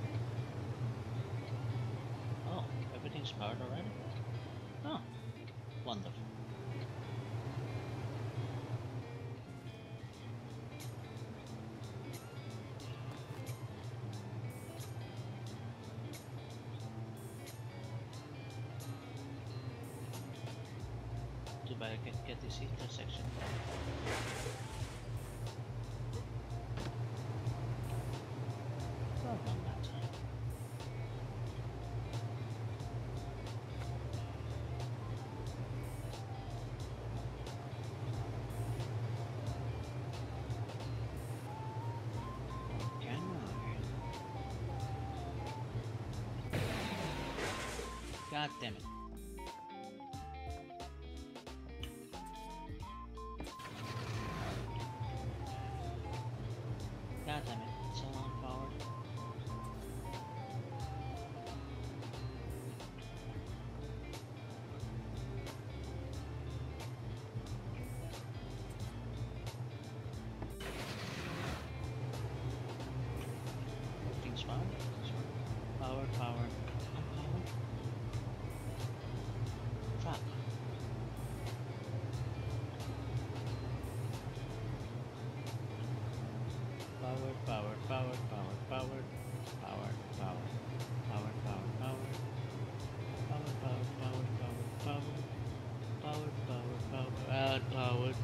S1: would.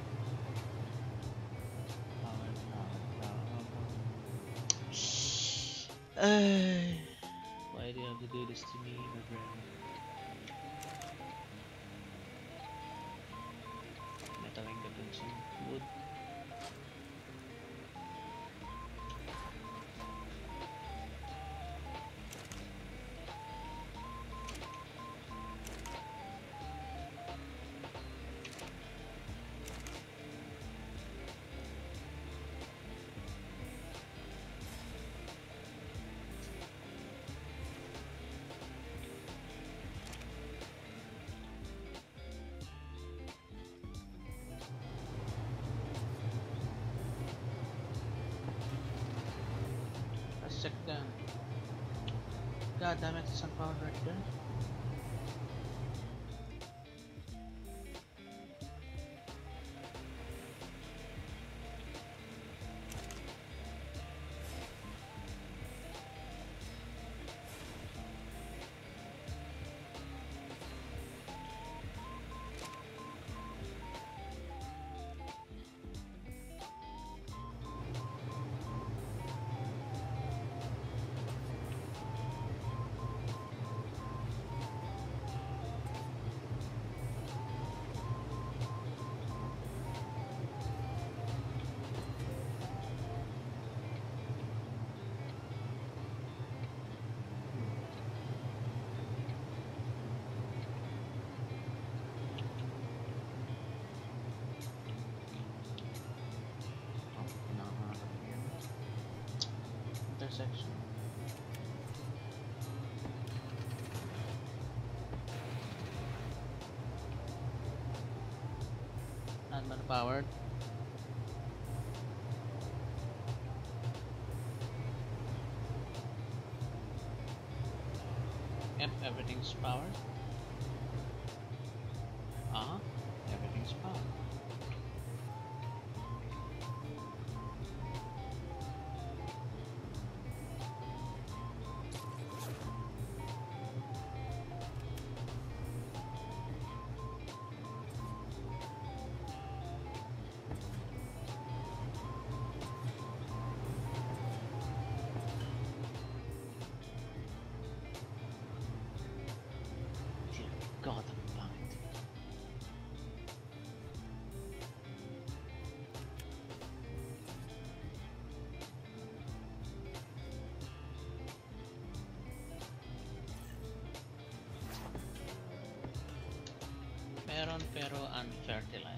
S1: Why do you have to do this to me, my friend? Mataling ka dun. God damn it, there's some power right there. manpowered. Yep, everything's powered. pero unfertilized.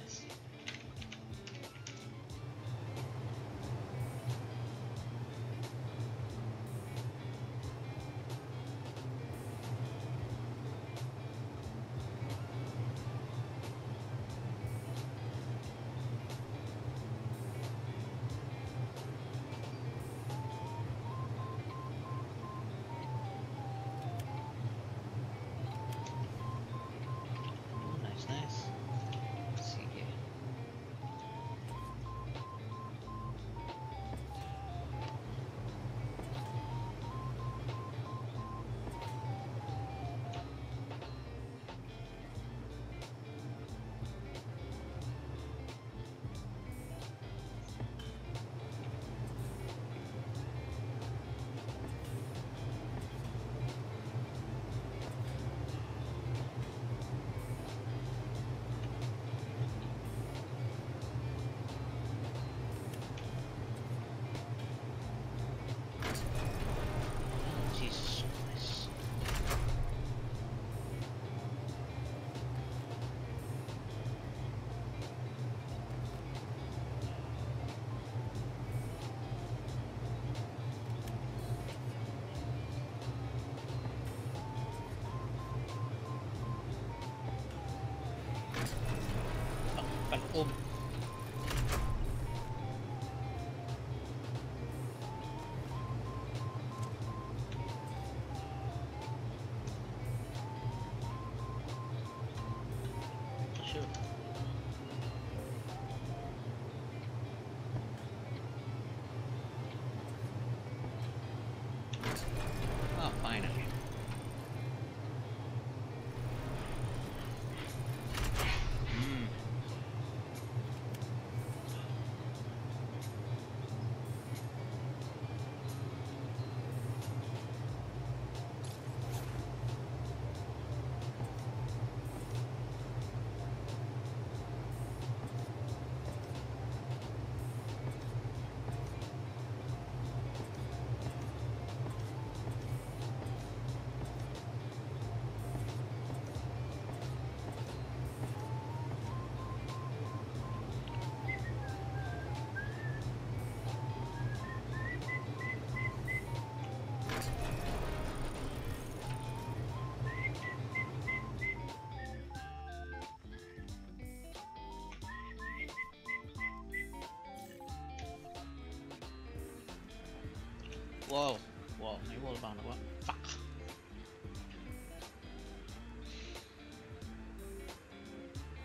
S1: whoa, whoa, my wall's on what? Fuck.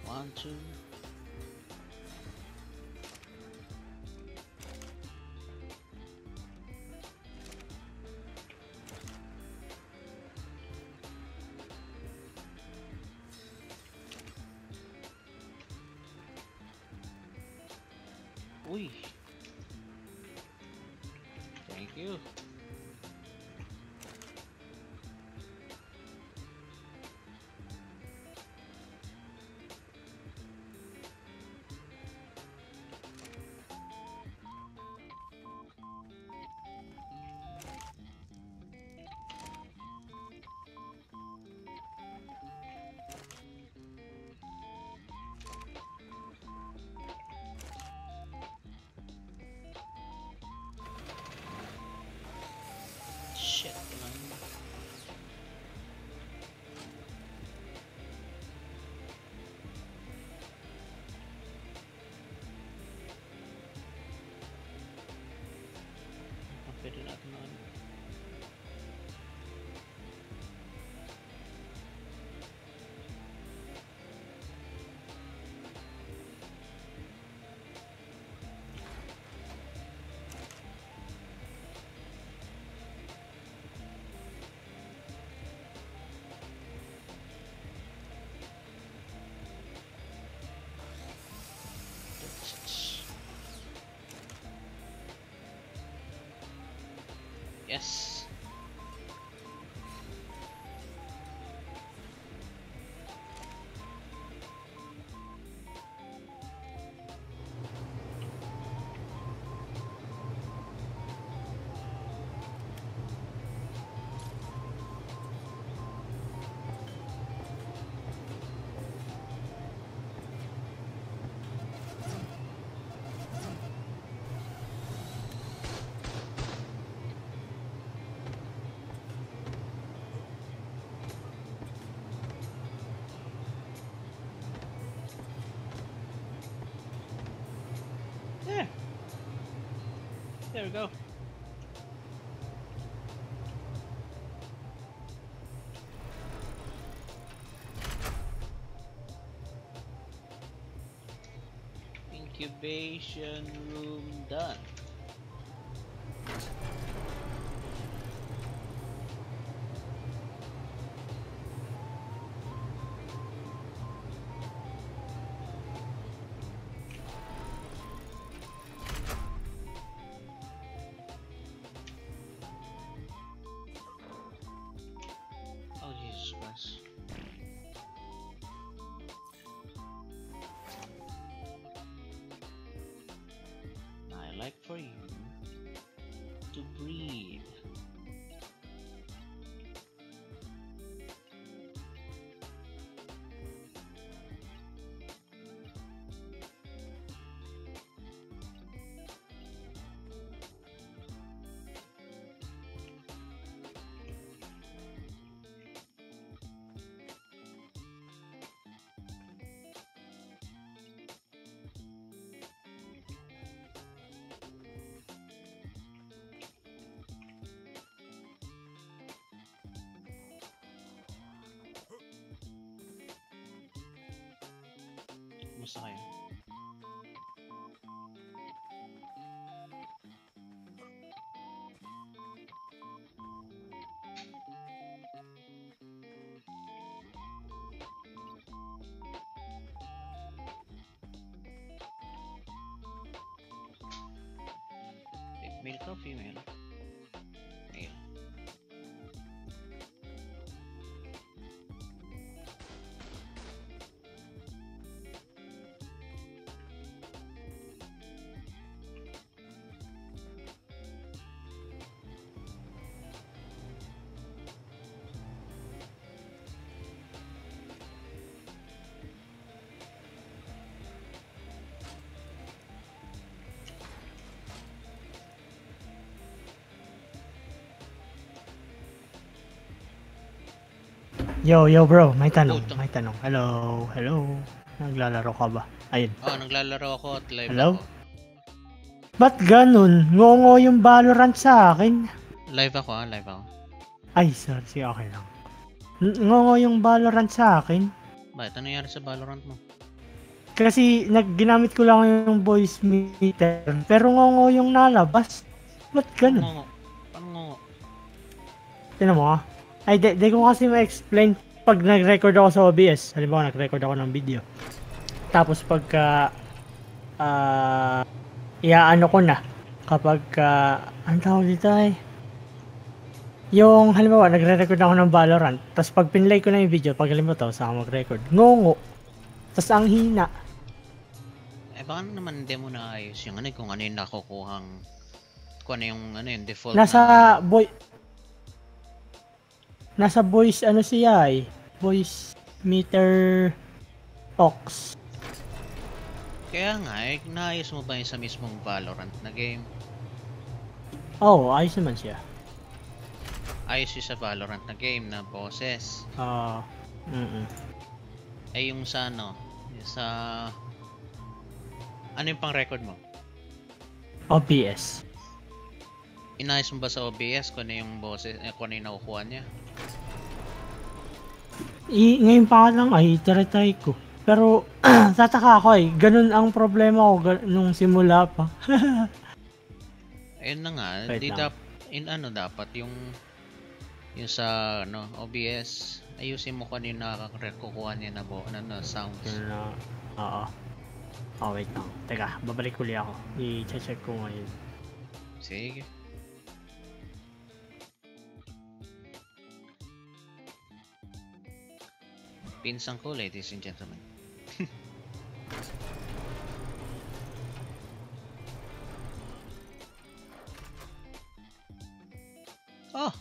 S1: One, two. Ooh you. Yes. There we go. Incubation room done. Like for you to breathe. Messiah. Male or female?
S6: Yo, yo bro, may tanong,
S1: Puto.
S6: may tanong. Hello, hello. Naglalaro ka ba? Ayun.
S1: Oh, naglalaro ako at live
S6: Hello?
S1: ako.
S6: Ba't ganun? Ngongo yung Valorant sa akin.
S1: Live ako ah, live ako.
S6: Ay, sorry, sige, okay lang. N- Ngongo yung Valorant sa akin.
S1: Bakit? Ano nangyari sa Valorant mo?
S6: kasi nag ginamit ko lang yung voice meter. Pero ngongo yung nalabas. Ba't ganun?
S1: Ngongo. Paano ngongo?
S6: Tinan mo ah. Ay, di, di ko kasi ma-explain pag nag-record ako sa OBS. Halimbawa, nag-record ako ng video. Tapos pagka, ah, iaano ko na. Kapag, uh, ang tawag dito ay, yung, halimbawa, nagre-record ako ng Valorant. Tapos pag pinlay ko na yung video, pag halimbawa tapos ako mag-record, ngongo. Tapos ang hina.
S1: Eh baka naman hindi mo naayos yung ano kung ano yung nakukuhang kung ano yung ano yung default
S6: Nasa
S1: na,
S6: boy Nasa voice ano siya eh. Voice meter aux.
S1: kaya nga eh naayos mo ba yung sa mismong Valorant na game
S6: Oh, ayos naman siya.
S1: ayos yung sa Valorant na game na boses
S6: Ah, mm
S1: eh yung sa ano yung sa ano yung pang record mo
S6: OBS.
S1: inayos mo ba sa OBS kung ano yung boses eh, kung ano yung nakukuha niya
S6: I, ngayon pa lang ay try ko. Pero *clears throat* tataka ako eh. Ganun ang problema ko nung simula pa. *laughs*
S1: ayun na nga
S6: Wait
S1: di dap in ano dapat yung yung sa ano OBS ayusin mo yung nakakakuha niya na bo ano na sounds
S6: na. Oo. Oh, wait lang. Teka, babalik uli ako. I-check ko ngayon.
S1: sige Pinsang ko, ladies and gentlemen. *laughs* oh!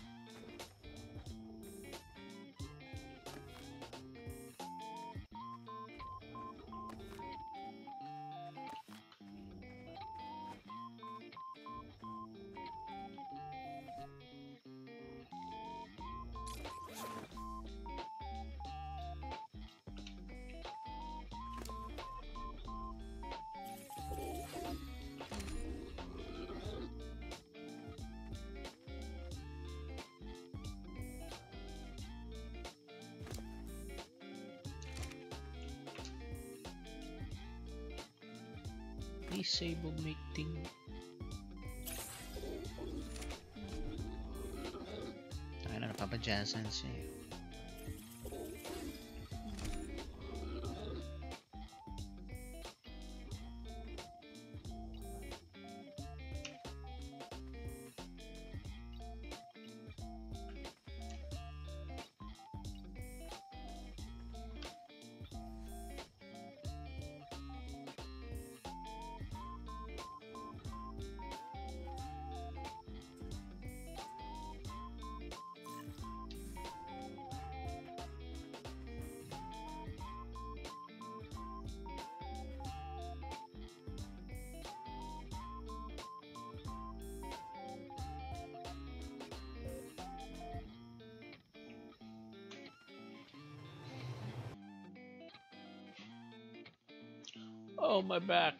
S1: Disable meeting. Ay na, napapadyasan siya. My back.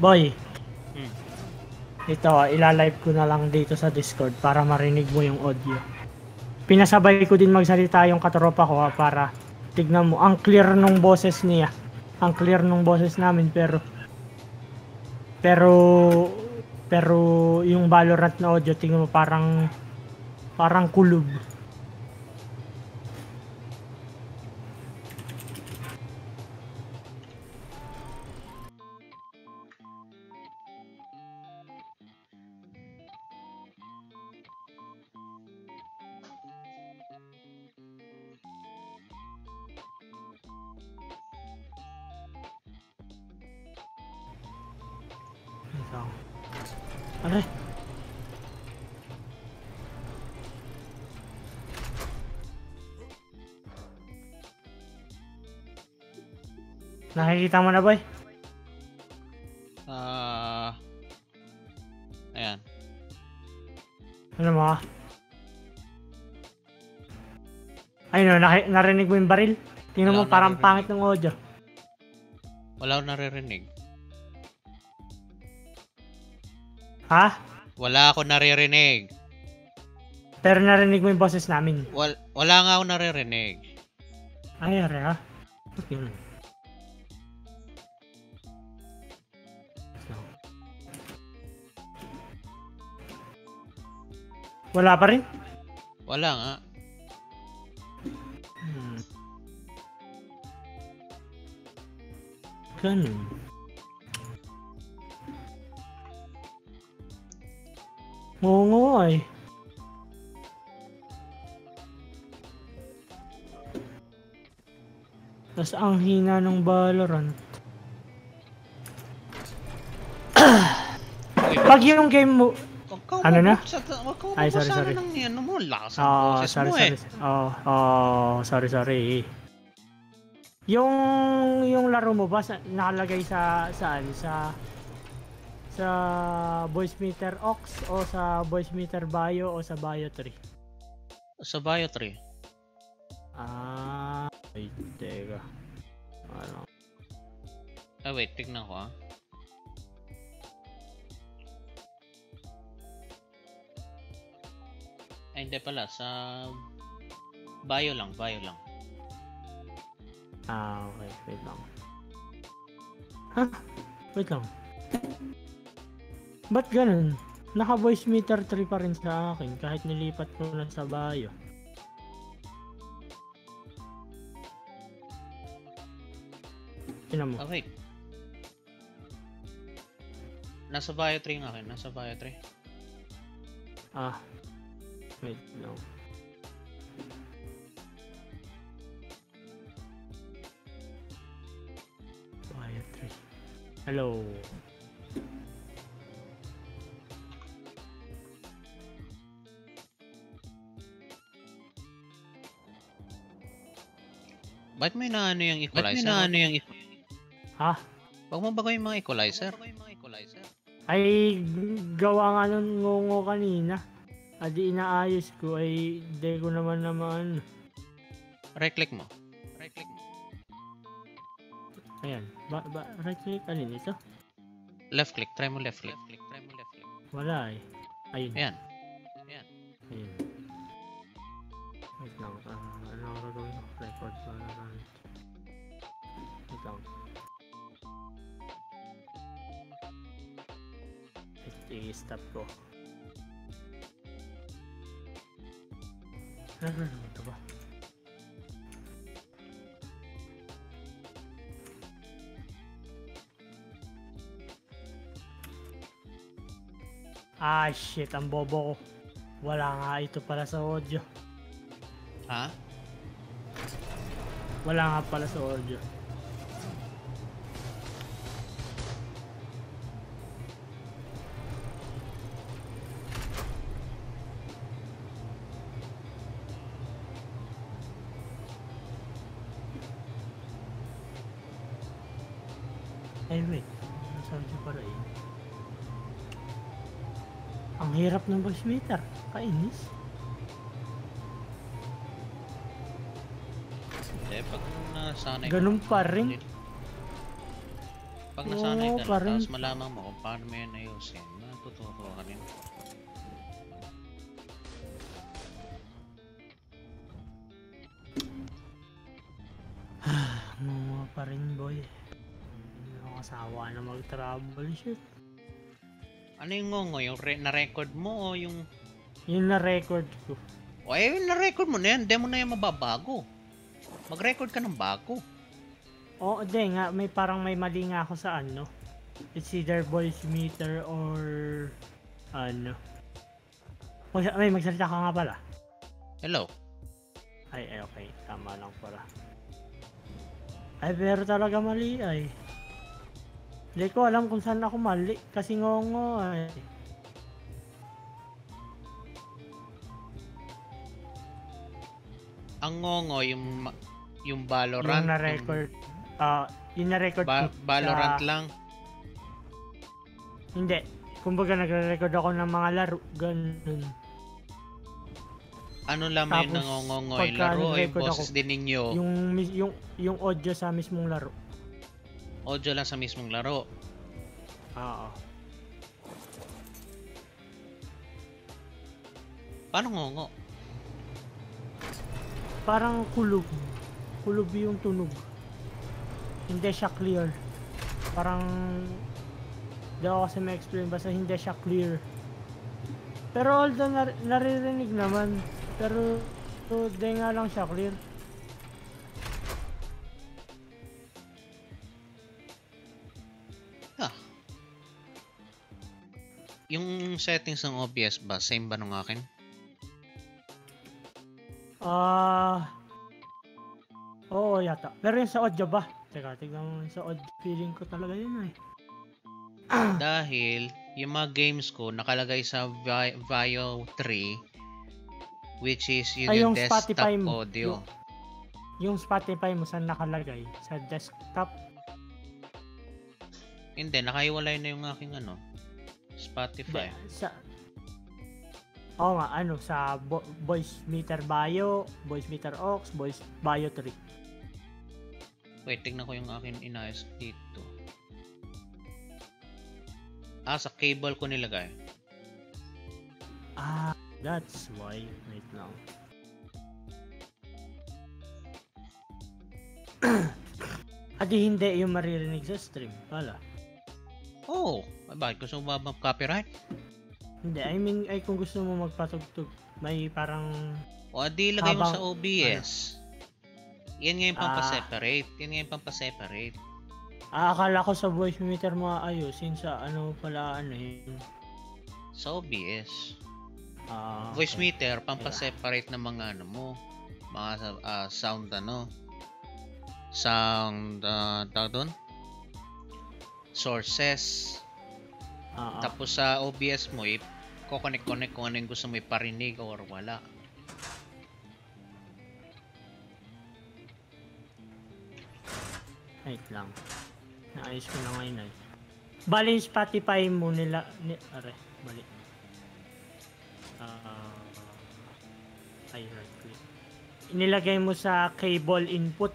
S6: Boy.
S1: Hmm.
S6: Ito, ilalive ko na lang dito sa Discord para marinig mo yung audio. Pinasabay ko din magsalita yung katropa ko ha, para tignan mo. Ang clear nung boses niya. Ang clear nung boses namin pero pero Pero yung Valorant na audio, tingin mo parang parang kulub. Nakikita mo na boy?
S1: Ah. ayan.
S6: Ano mo? Ayun no, naki- narinig mo yung baril? Tingnan mo parang
S1: naririnig.
S6: pangit ng audio.
S1: Wala akong naririnig.
S6: Ha?
S1: Wala ako naririnig.
S6: Pero narinig mo yung boses namin.
S1: Wal wala nga ako naririnig.
S6: Ay, are ha? Ba't yun? Wala pa rin?
S1: Wala nga.
S6: Hmm. Ganun. Oo nga eh. Tapos ang hina ng Valorant. Pag yung game mo...
S1: Wag
S6: Ano na?
S1: mabuksa- Wag ka
S6: Ay, sorry, sorry.
S1: ng ano mo. Lakas ng
S6: Oh,
S1: boses
S6: sorry,
S1: mo
S6: sorry.
S1: eh.
S6: Oh, oh, sorry, sorry. Yung yung laro mo ba sa, nakalagay sa saan sa sa voice meter aux o sa voice meter bio o sa bio 3?
S1: Sa Bio 3.
S6: Ah, ay, teka. Ano?
S1: Ah, wait. Tignan ko ah. Ay, hindi pala. Sa bio lang. Bio lang.
S6: Ah, okay. Wait lang. Ha? Wait lang. Ba't ganun? Naka voice meter 3 pa rin sa akin kahit nilipat ko na sa bio. Tinan mo.
S1: Ah, wait. Nasa Bio 3 nga akin. Nasa Bio 3.
S6: Ah. Wait lang. Bio 3. Hello.
S1: Ba't may naano yung equalizer?
S3: Ba't may naano
S1: yung
S6: Ha?
S1: Huwag mo bago yung mga equalizer.
S6: Ay, gawa nga nun ngungo kanina. Adi inaayos ko ay di ko naman naman.
S1: Right click mo. Right click mo.
S6: Ayan. Ba, ba, right click alin ito?
S1: Left click. Try mo left click. Try mo left click.
S6: Wala eh. Ayun.
S1: Ayan.
S6: Ayun. Wait lang. ah, ano ang gagawin ko? Record pa na lang. Wait lang. I-stop ko. Ito ba? Ah, shit. Ang bobo ko. Wala nga ito pala sa audio.
S1: Ha?
S6: Wala nga pala sa audio. Hirap ng voice meter. Kainis.
S1: Hindi. Pag nasanay.
S6: Ganun pa rin.
S1: Pag nasanay ka na, tapos malaman mo kung paano mo yan ayusin, matututo ka rin.
S6: Mga pa rin boy. Hindi ako kasawa na mag-troubleshoot.
S1: Ano yung ngongo? Yung re- na-record mo o yung...
S6: Yun na record ko.
S1: O eh, yung na-record mo na yan. Hindi mo na yan mababago. Mag-record ka ng bago.
S6: Oo, di nga, may parang may mali nga ako sa ano. It's either voice meter or ano. Mag may magsalita ka nga pala.
S1: Hello?
S6: Ay, ay, okay. Tama lang pala. Ay, pero talaga mali ay. Hindi ko alam kung saan ako mali. Kasi ngongo ay.
S1: Ang ngongo, yung... Yung Valorant.
S6: yung na-record. Ah, yung na-record
S1: Ba- Valorant
S6: sa-
S1: lang.
S6: Hindi. Kumbaga nagre-record ako ng mga laro. Ganun.
S1: Ano yung
S6: Tapos,
S1: nangongongo? Yung
S6: pagka
S1: laro o yung boses
S6: ako,
S1: din ninyo?
S6: Yung, yung, yung audio sa mismong laro.
S1: Audio lang sa mismong laro.
S6: Oo.
S1: Paano ngongo?
S6: Parang kulog. Kulog yung tunog. Hindi siya clear. Parang... Hindi ako kasi ma-explain basta hindi siya clear. Pero although nar- naririnig naman. Pero... So, di nga lang siya clear.
S1: Yung settings ng OBS ba, same ba nung akin?
S6: Ah... Oo yata. Pero yung sa audio ba? Teka, tignan mo sa audio. Feeling ko talaga yun eh. *clears throat*
S1: Dahil yung mga games ko nakalagay sa Vi- Vio 3 which is yun
S6: Ay,
S1: yung,
S6: yung
S1: desktop
S6: Spotify mo.
S1: audio.
S6: Yung Spotify mo saan nakalagay? Sa desktop?
S1: Hindi, nakaiwalay na yung aking ano, Spotify.
S6: Hindi, sa... Oo nga, ano, sa vo- voice meter bio, voice meter aux, voice bio 3.
S1: Wait, tignan ko yung akin inayos dito. Ah, sa cable ko nilagay.
S6: Ah, that's why. Wait lang. *coughs* Adi hindi yung maririnig sa stream. Wala.
S1: Oh, bakit gusto mo ba mag-copyright?
S6: Hindi, I mean, ay kung gusto mo magpatugtog, may parang...
S1: O, adi lagay mo sa OBS. Yan nga yung
S6: Ah.
S1: pampaseparate. Yan nga yung pampaseparate.
S6: Ah, akala ko sa voice meter mo ayusin sa ano pala ano yun.
S1: Sa OBS.
S6: Ah,
S1: Voice
S6: okay.
S1: meter, pampaseparate ng mga ano mo. Mga ah, sound ano. Sound, uh, tawag doon? Sources.
S6: Ah.
S1: Tapos sa OBS mo, i connect-connect kung ano yung gusto mo iparinig or wala.
S6: Wait lang. Naayos ko na ngayon ay. Bali yung Spotify mo nila... Ni, are, bali. Ah... ay, right click. Inilagay mo sa cable input.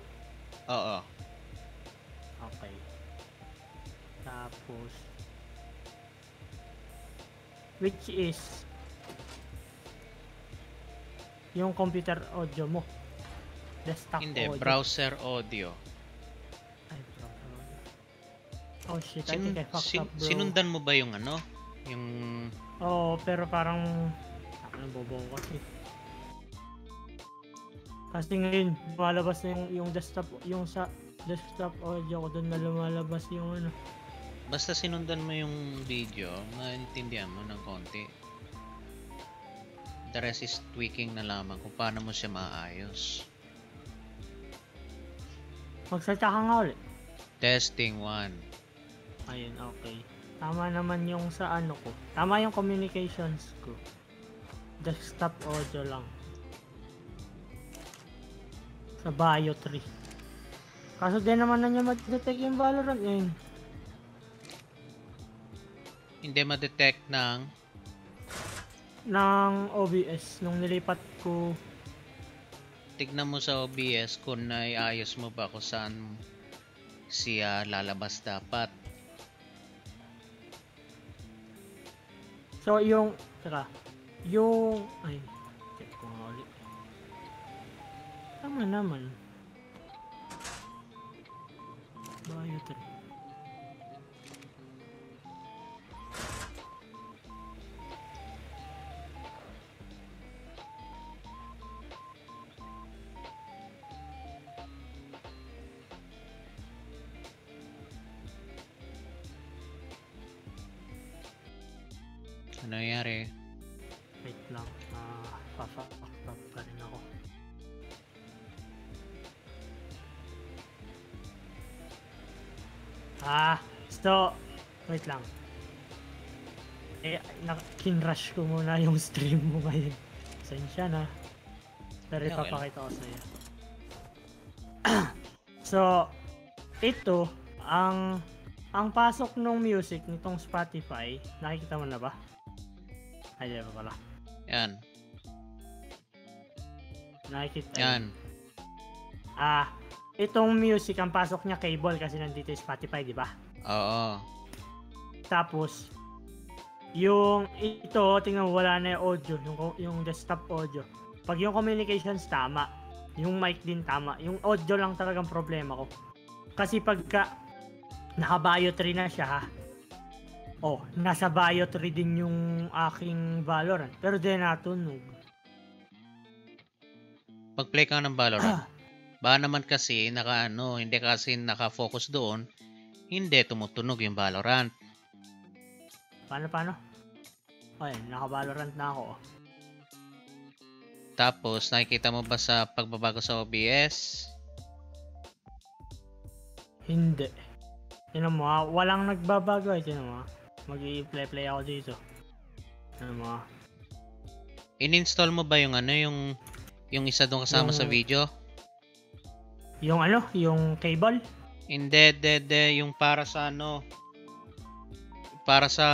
S1: Oo.
S6: Okay. Tapos... Which is... Yung computer audio mo. Desktop
S1: Hindi,
S6: audio.
S1: browser audio.
S6: Ay, browser audio. Oh shit, I
S1: Sin-
S6: think I fucked
S1: sin-
S6: up bro.
S1: sinundan mo ba yung ano? Yung...
S6: Oo, pero parang... Ano, bobo ko kasi. Kasi ngayon, lumalabas na yung, yung desktop, yung sa desktop audio ko doon na lumalabas yung ano.
S1: Basta sinundan mo yung video, maintindihan mo ng konti. The rest is tweaking na lamang kung paano mo siya maayos.
S6: Magsalita ka nga ulit.
S1: Testing 1.
S6: Ayun, okay. Tama naman yung sa ano ko. Tama yung communications ko. Desktop audio lang. Sa Bio 3. Kaso din naman na niya mag-detect yung Valorant ngayon.
S1: Hindi ma-detect ng
S6: Ng OBS, nung nilipat ko
S1: tignan mo sa OBS kung naiayos mo ba kung saan siya lalabas dapat.
S6: So yung, teka, yung, ay, check ko nga ulit. Tama naman. Bio
S1: nangyari?
S6: Wait lang. Ah, papapak pa rin ako. Ah, so, wait lang. Eh, kinrush ko muna *laughs* yung stream mo ngayon. Sensya na. Pero
S1: Okay,
S6: ipapakita ko sa'yo. *clears throat* so, ito, ang ang pasok ng music nitong Spotify, nakikita mo na ba? Ay, di ba pala?
S1: Yan.
S6: Nakikita.
S1: Yan.
S6: Ah, itong music ang pasok niya cable kasi nandito yung Spotify, di ba?
S1: Oo.
S6: Tapos yung ito, tingnan mo, wala na yung audio, yung yung desktop audio. Pag yung communications tama, yung mic din tama, yung audio lang talagang problema ko. Kasi pagka naka-bio 3 na siya ha. Oh, nasa bio 3 din yung aking Valorant. Pero di natunog.
S1: Pag-play ka ng Valorant, baka naman kasi naka ano, hindi kasi naka-focus doon, hindi tumutunog yung Valorant.
S6: Paano, paano? Ay, naka-Valorant na ako.
S1: Tapos, nakikita mo ba sa pagbabago sa OBS?
S6: Hindi. Tinan mo ha, walang nagbabago eh. Tinan mo ha. Mag-i-play-play ako dito. Tinan mo.
S1: In-install mo ba yung ano, yung yung isa doon kasama sa
S6: Yung-
S1: video?
S6: Yung ano, yung cable.
S1: Hindi, de, de, yung para sa ano, para sa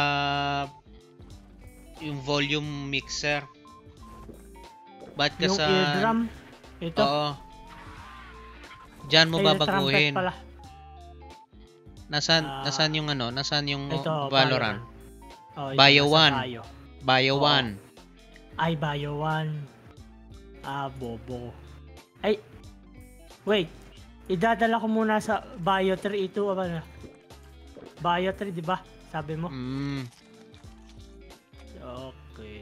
S1: yung volume mixer. Ba't ka
S6: Yung
S1: sa...
S6: eardrum. Ito.
S1: Oo. Diyan mo
S6: Ay, yung
S1: babaguhin.
S6: trumpet pala.
S1: Nasaan,
S6: Ah,
S1: nasaan yung ano? Nasaan yung
S6: Ito,
S1: Valorant?
S6: Oh, ito,
S1: Bio
S6: nasa
S1: one.
S6: Bio.
S1: Bio
S6: Oo.
S1: 1.
S6: Ay, Bio 1. Ah, bobo. Ay, wait. Idadala ko muna sa Bio 3 ito. Ano? Bio 3, di ba? Sabi mo?
S1: Mm.
S6: Okay.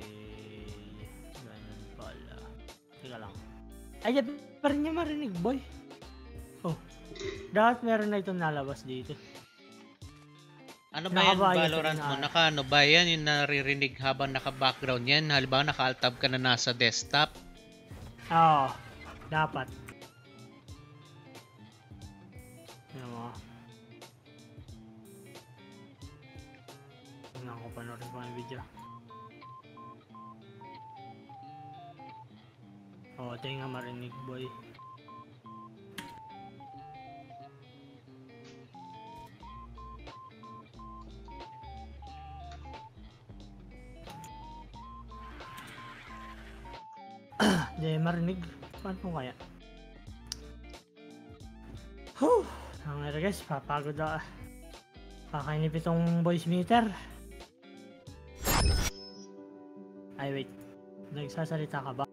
S6: Ganun pala. Teka lang. Ay, pa rin niya marinig, boy. Oh. Dapat meron na itong nalabas dito.
S1: Ano ba yan, Valorant mo? Naka ano ba yan? Yung naririnig habang naka-background yan? Halimbawa, naka-alt-tab ka na nasa desktop?
S6: Oo. dapat. Ano mo? Tingnan ko panoorin ko yung video. Oo, oh, tingnan marinig, boy. Hindi marinig. Paano kaya? Whew! Ang nga guys, papagod ako. Kakainip itong voice meter. Ay wait, nagsasalita ka ba?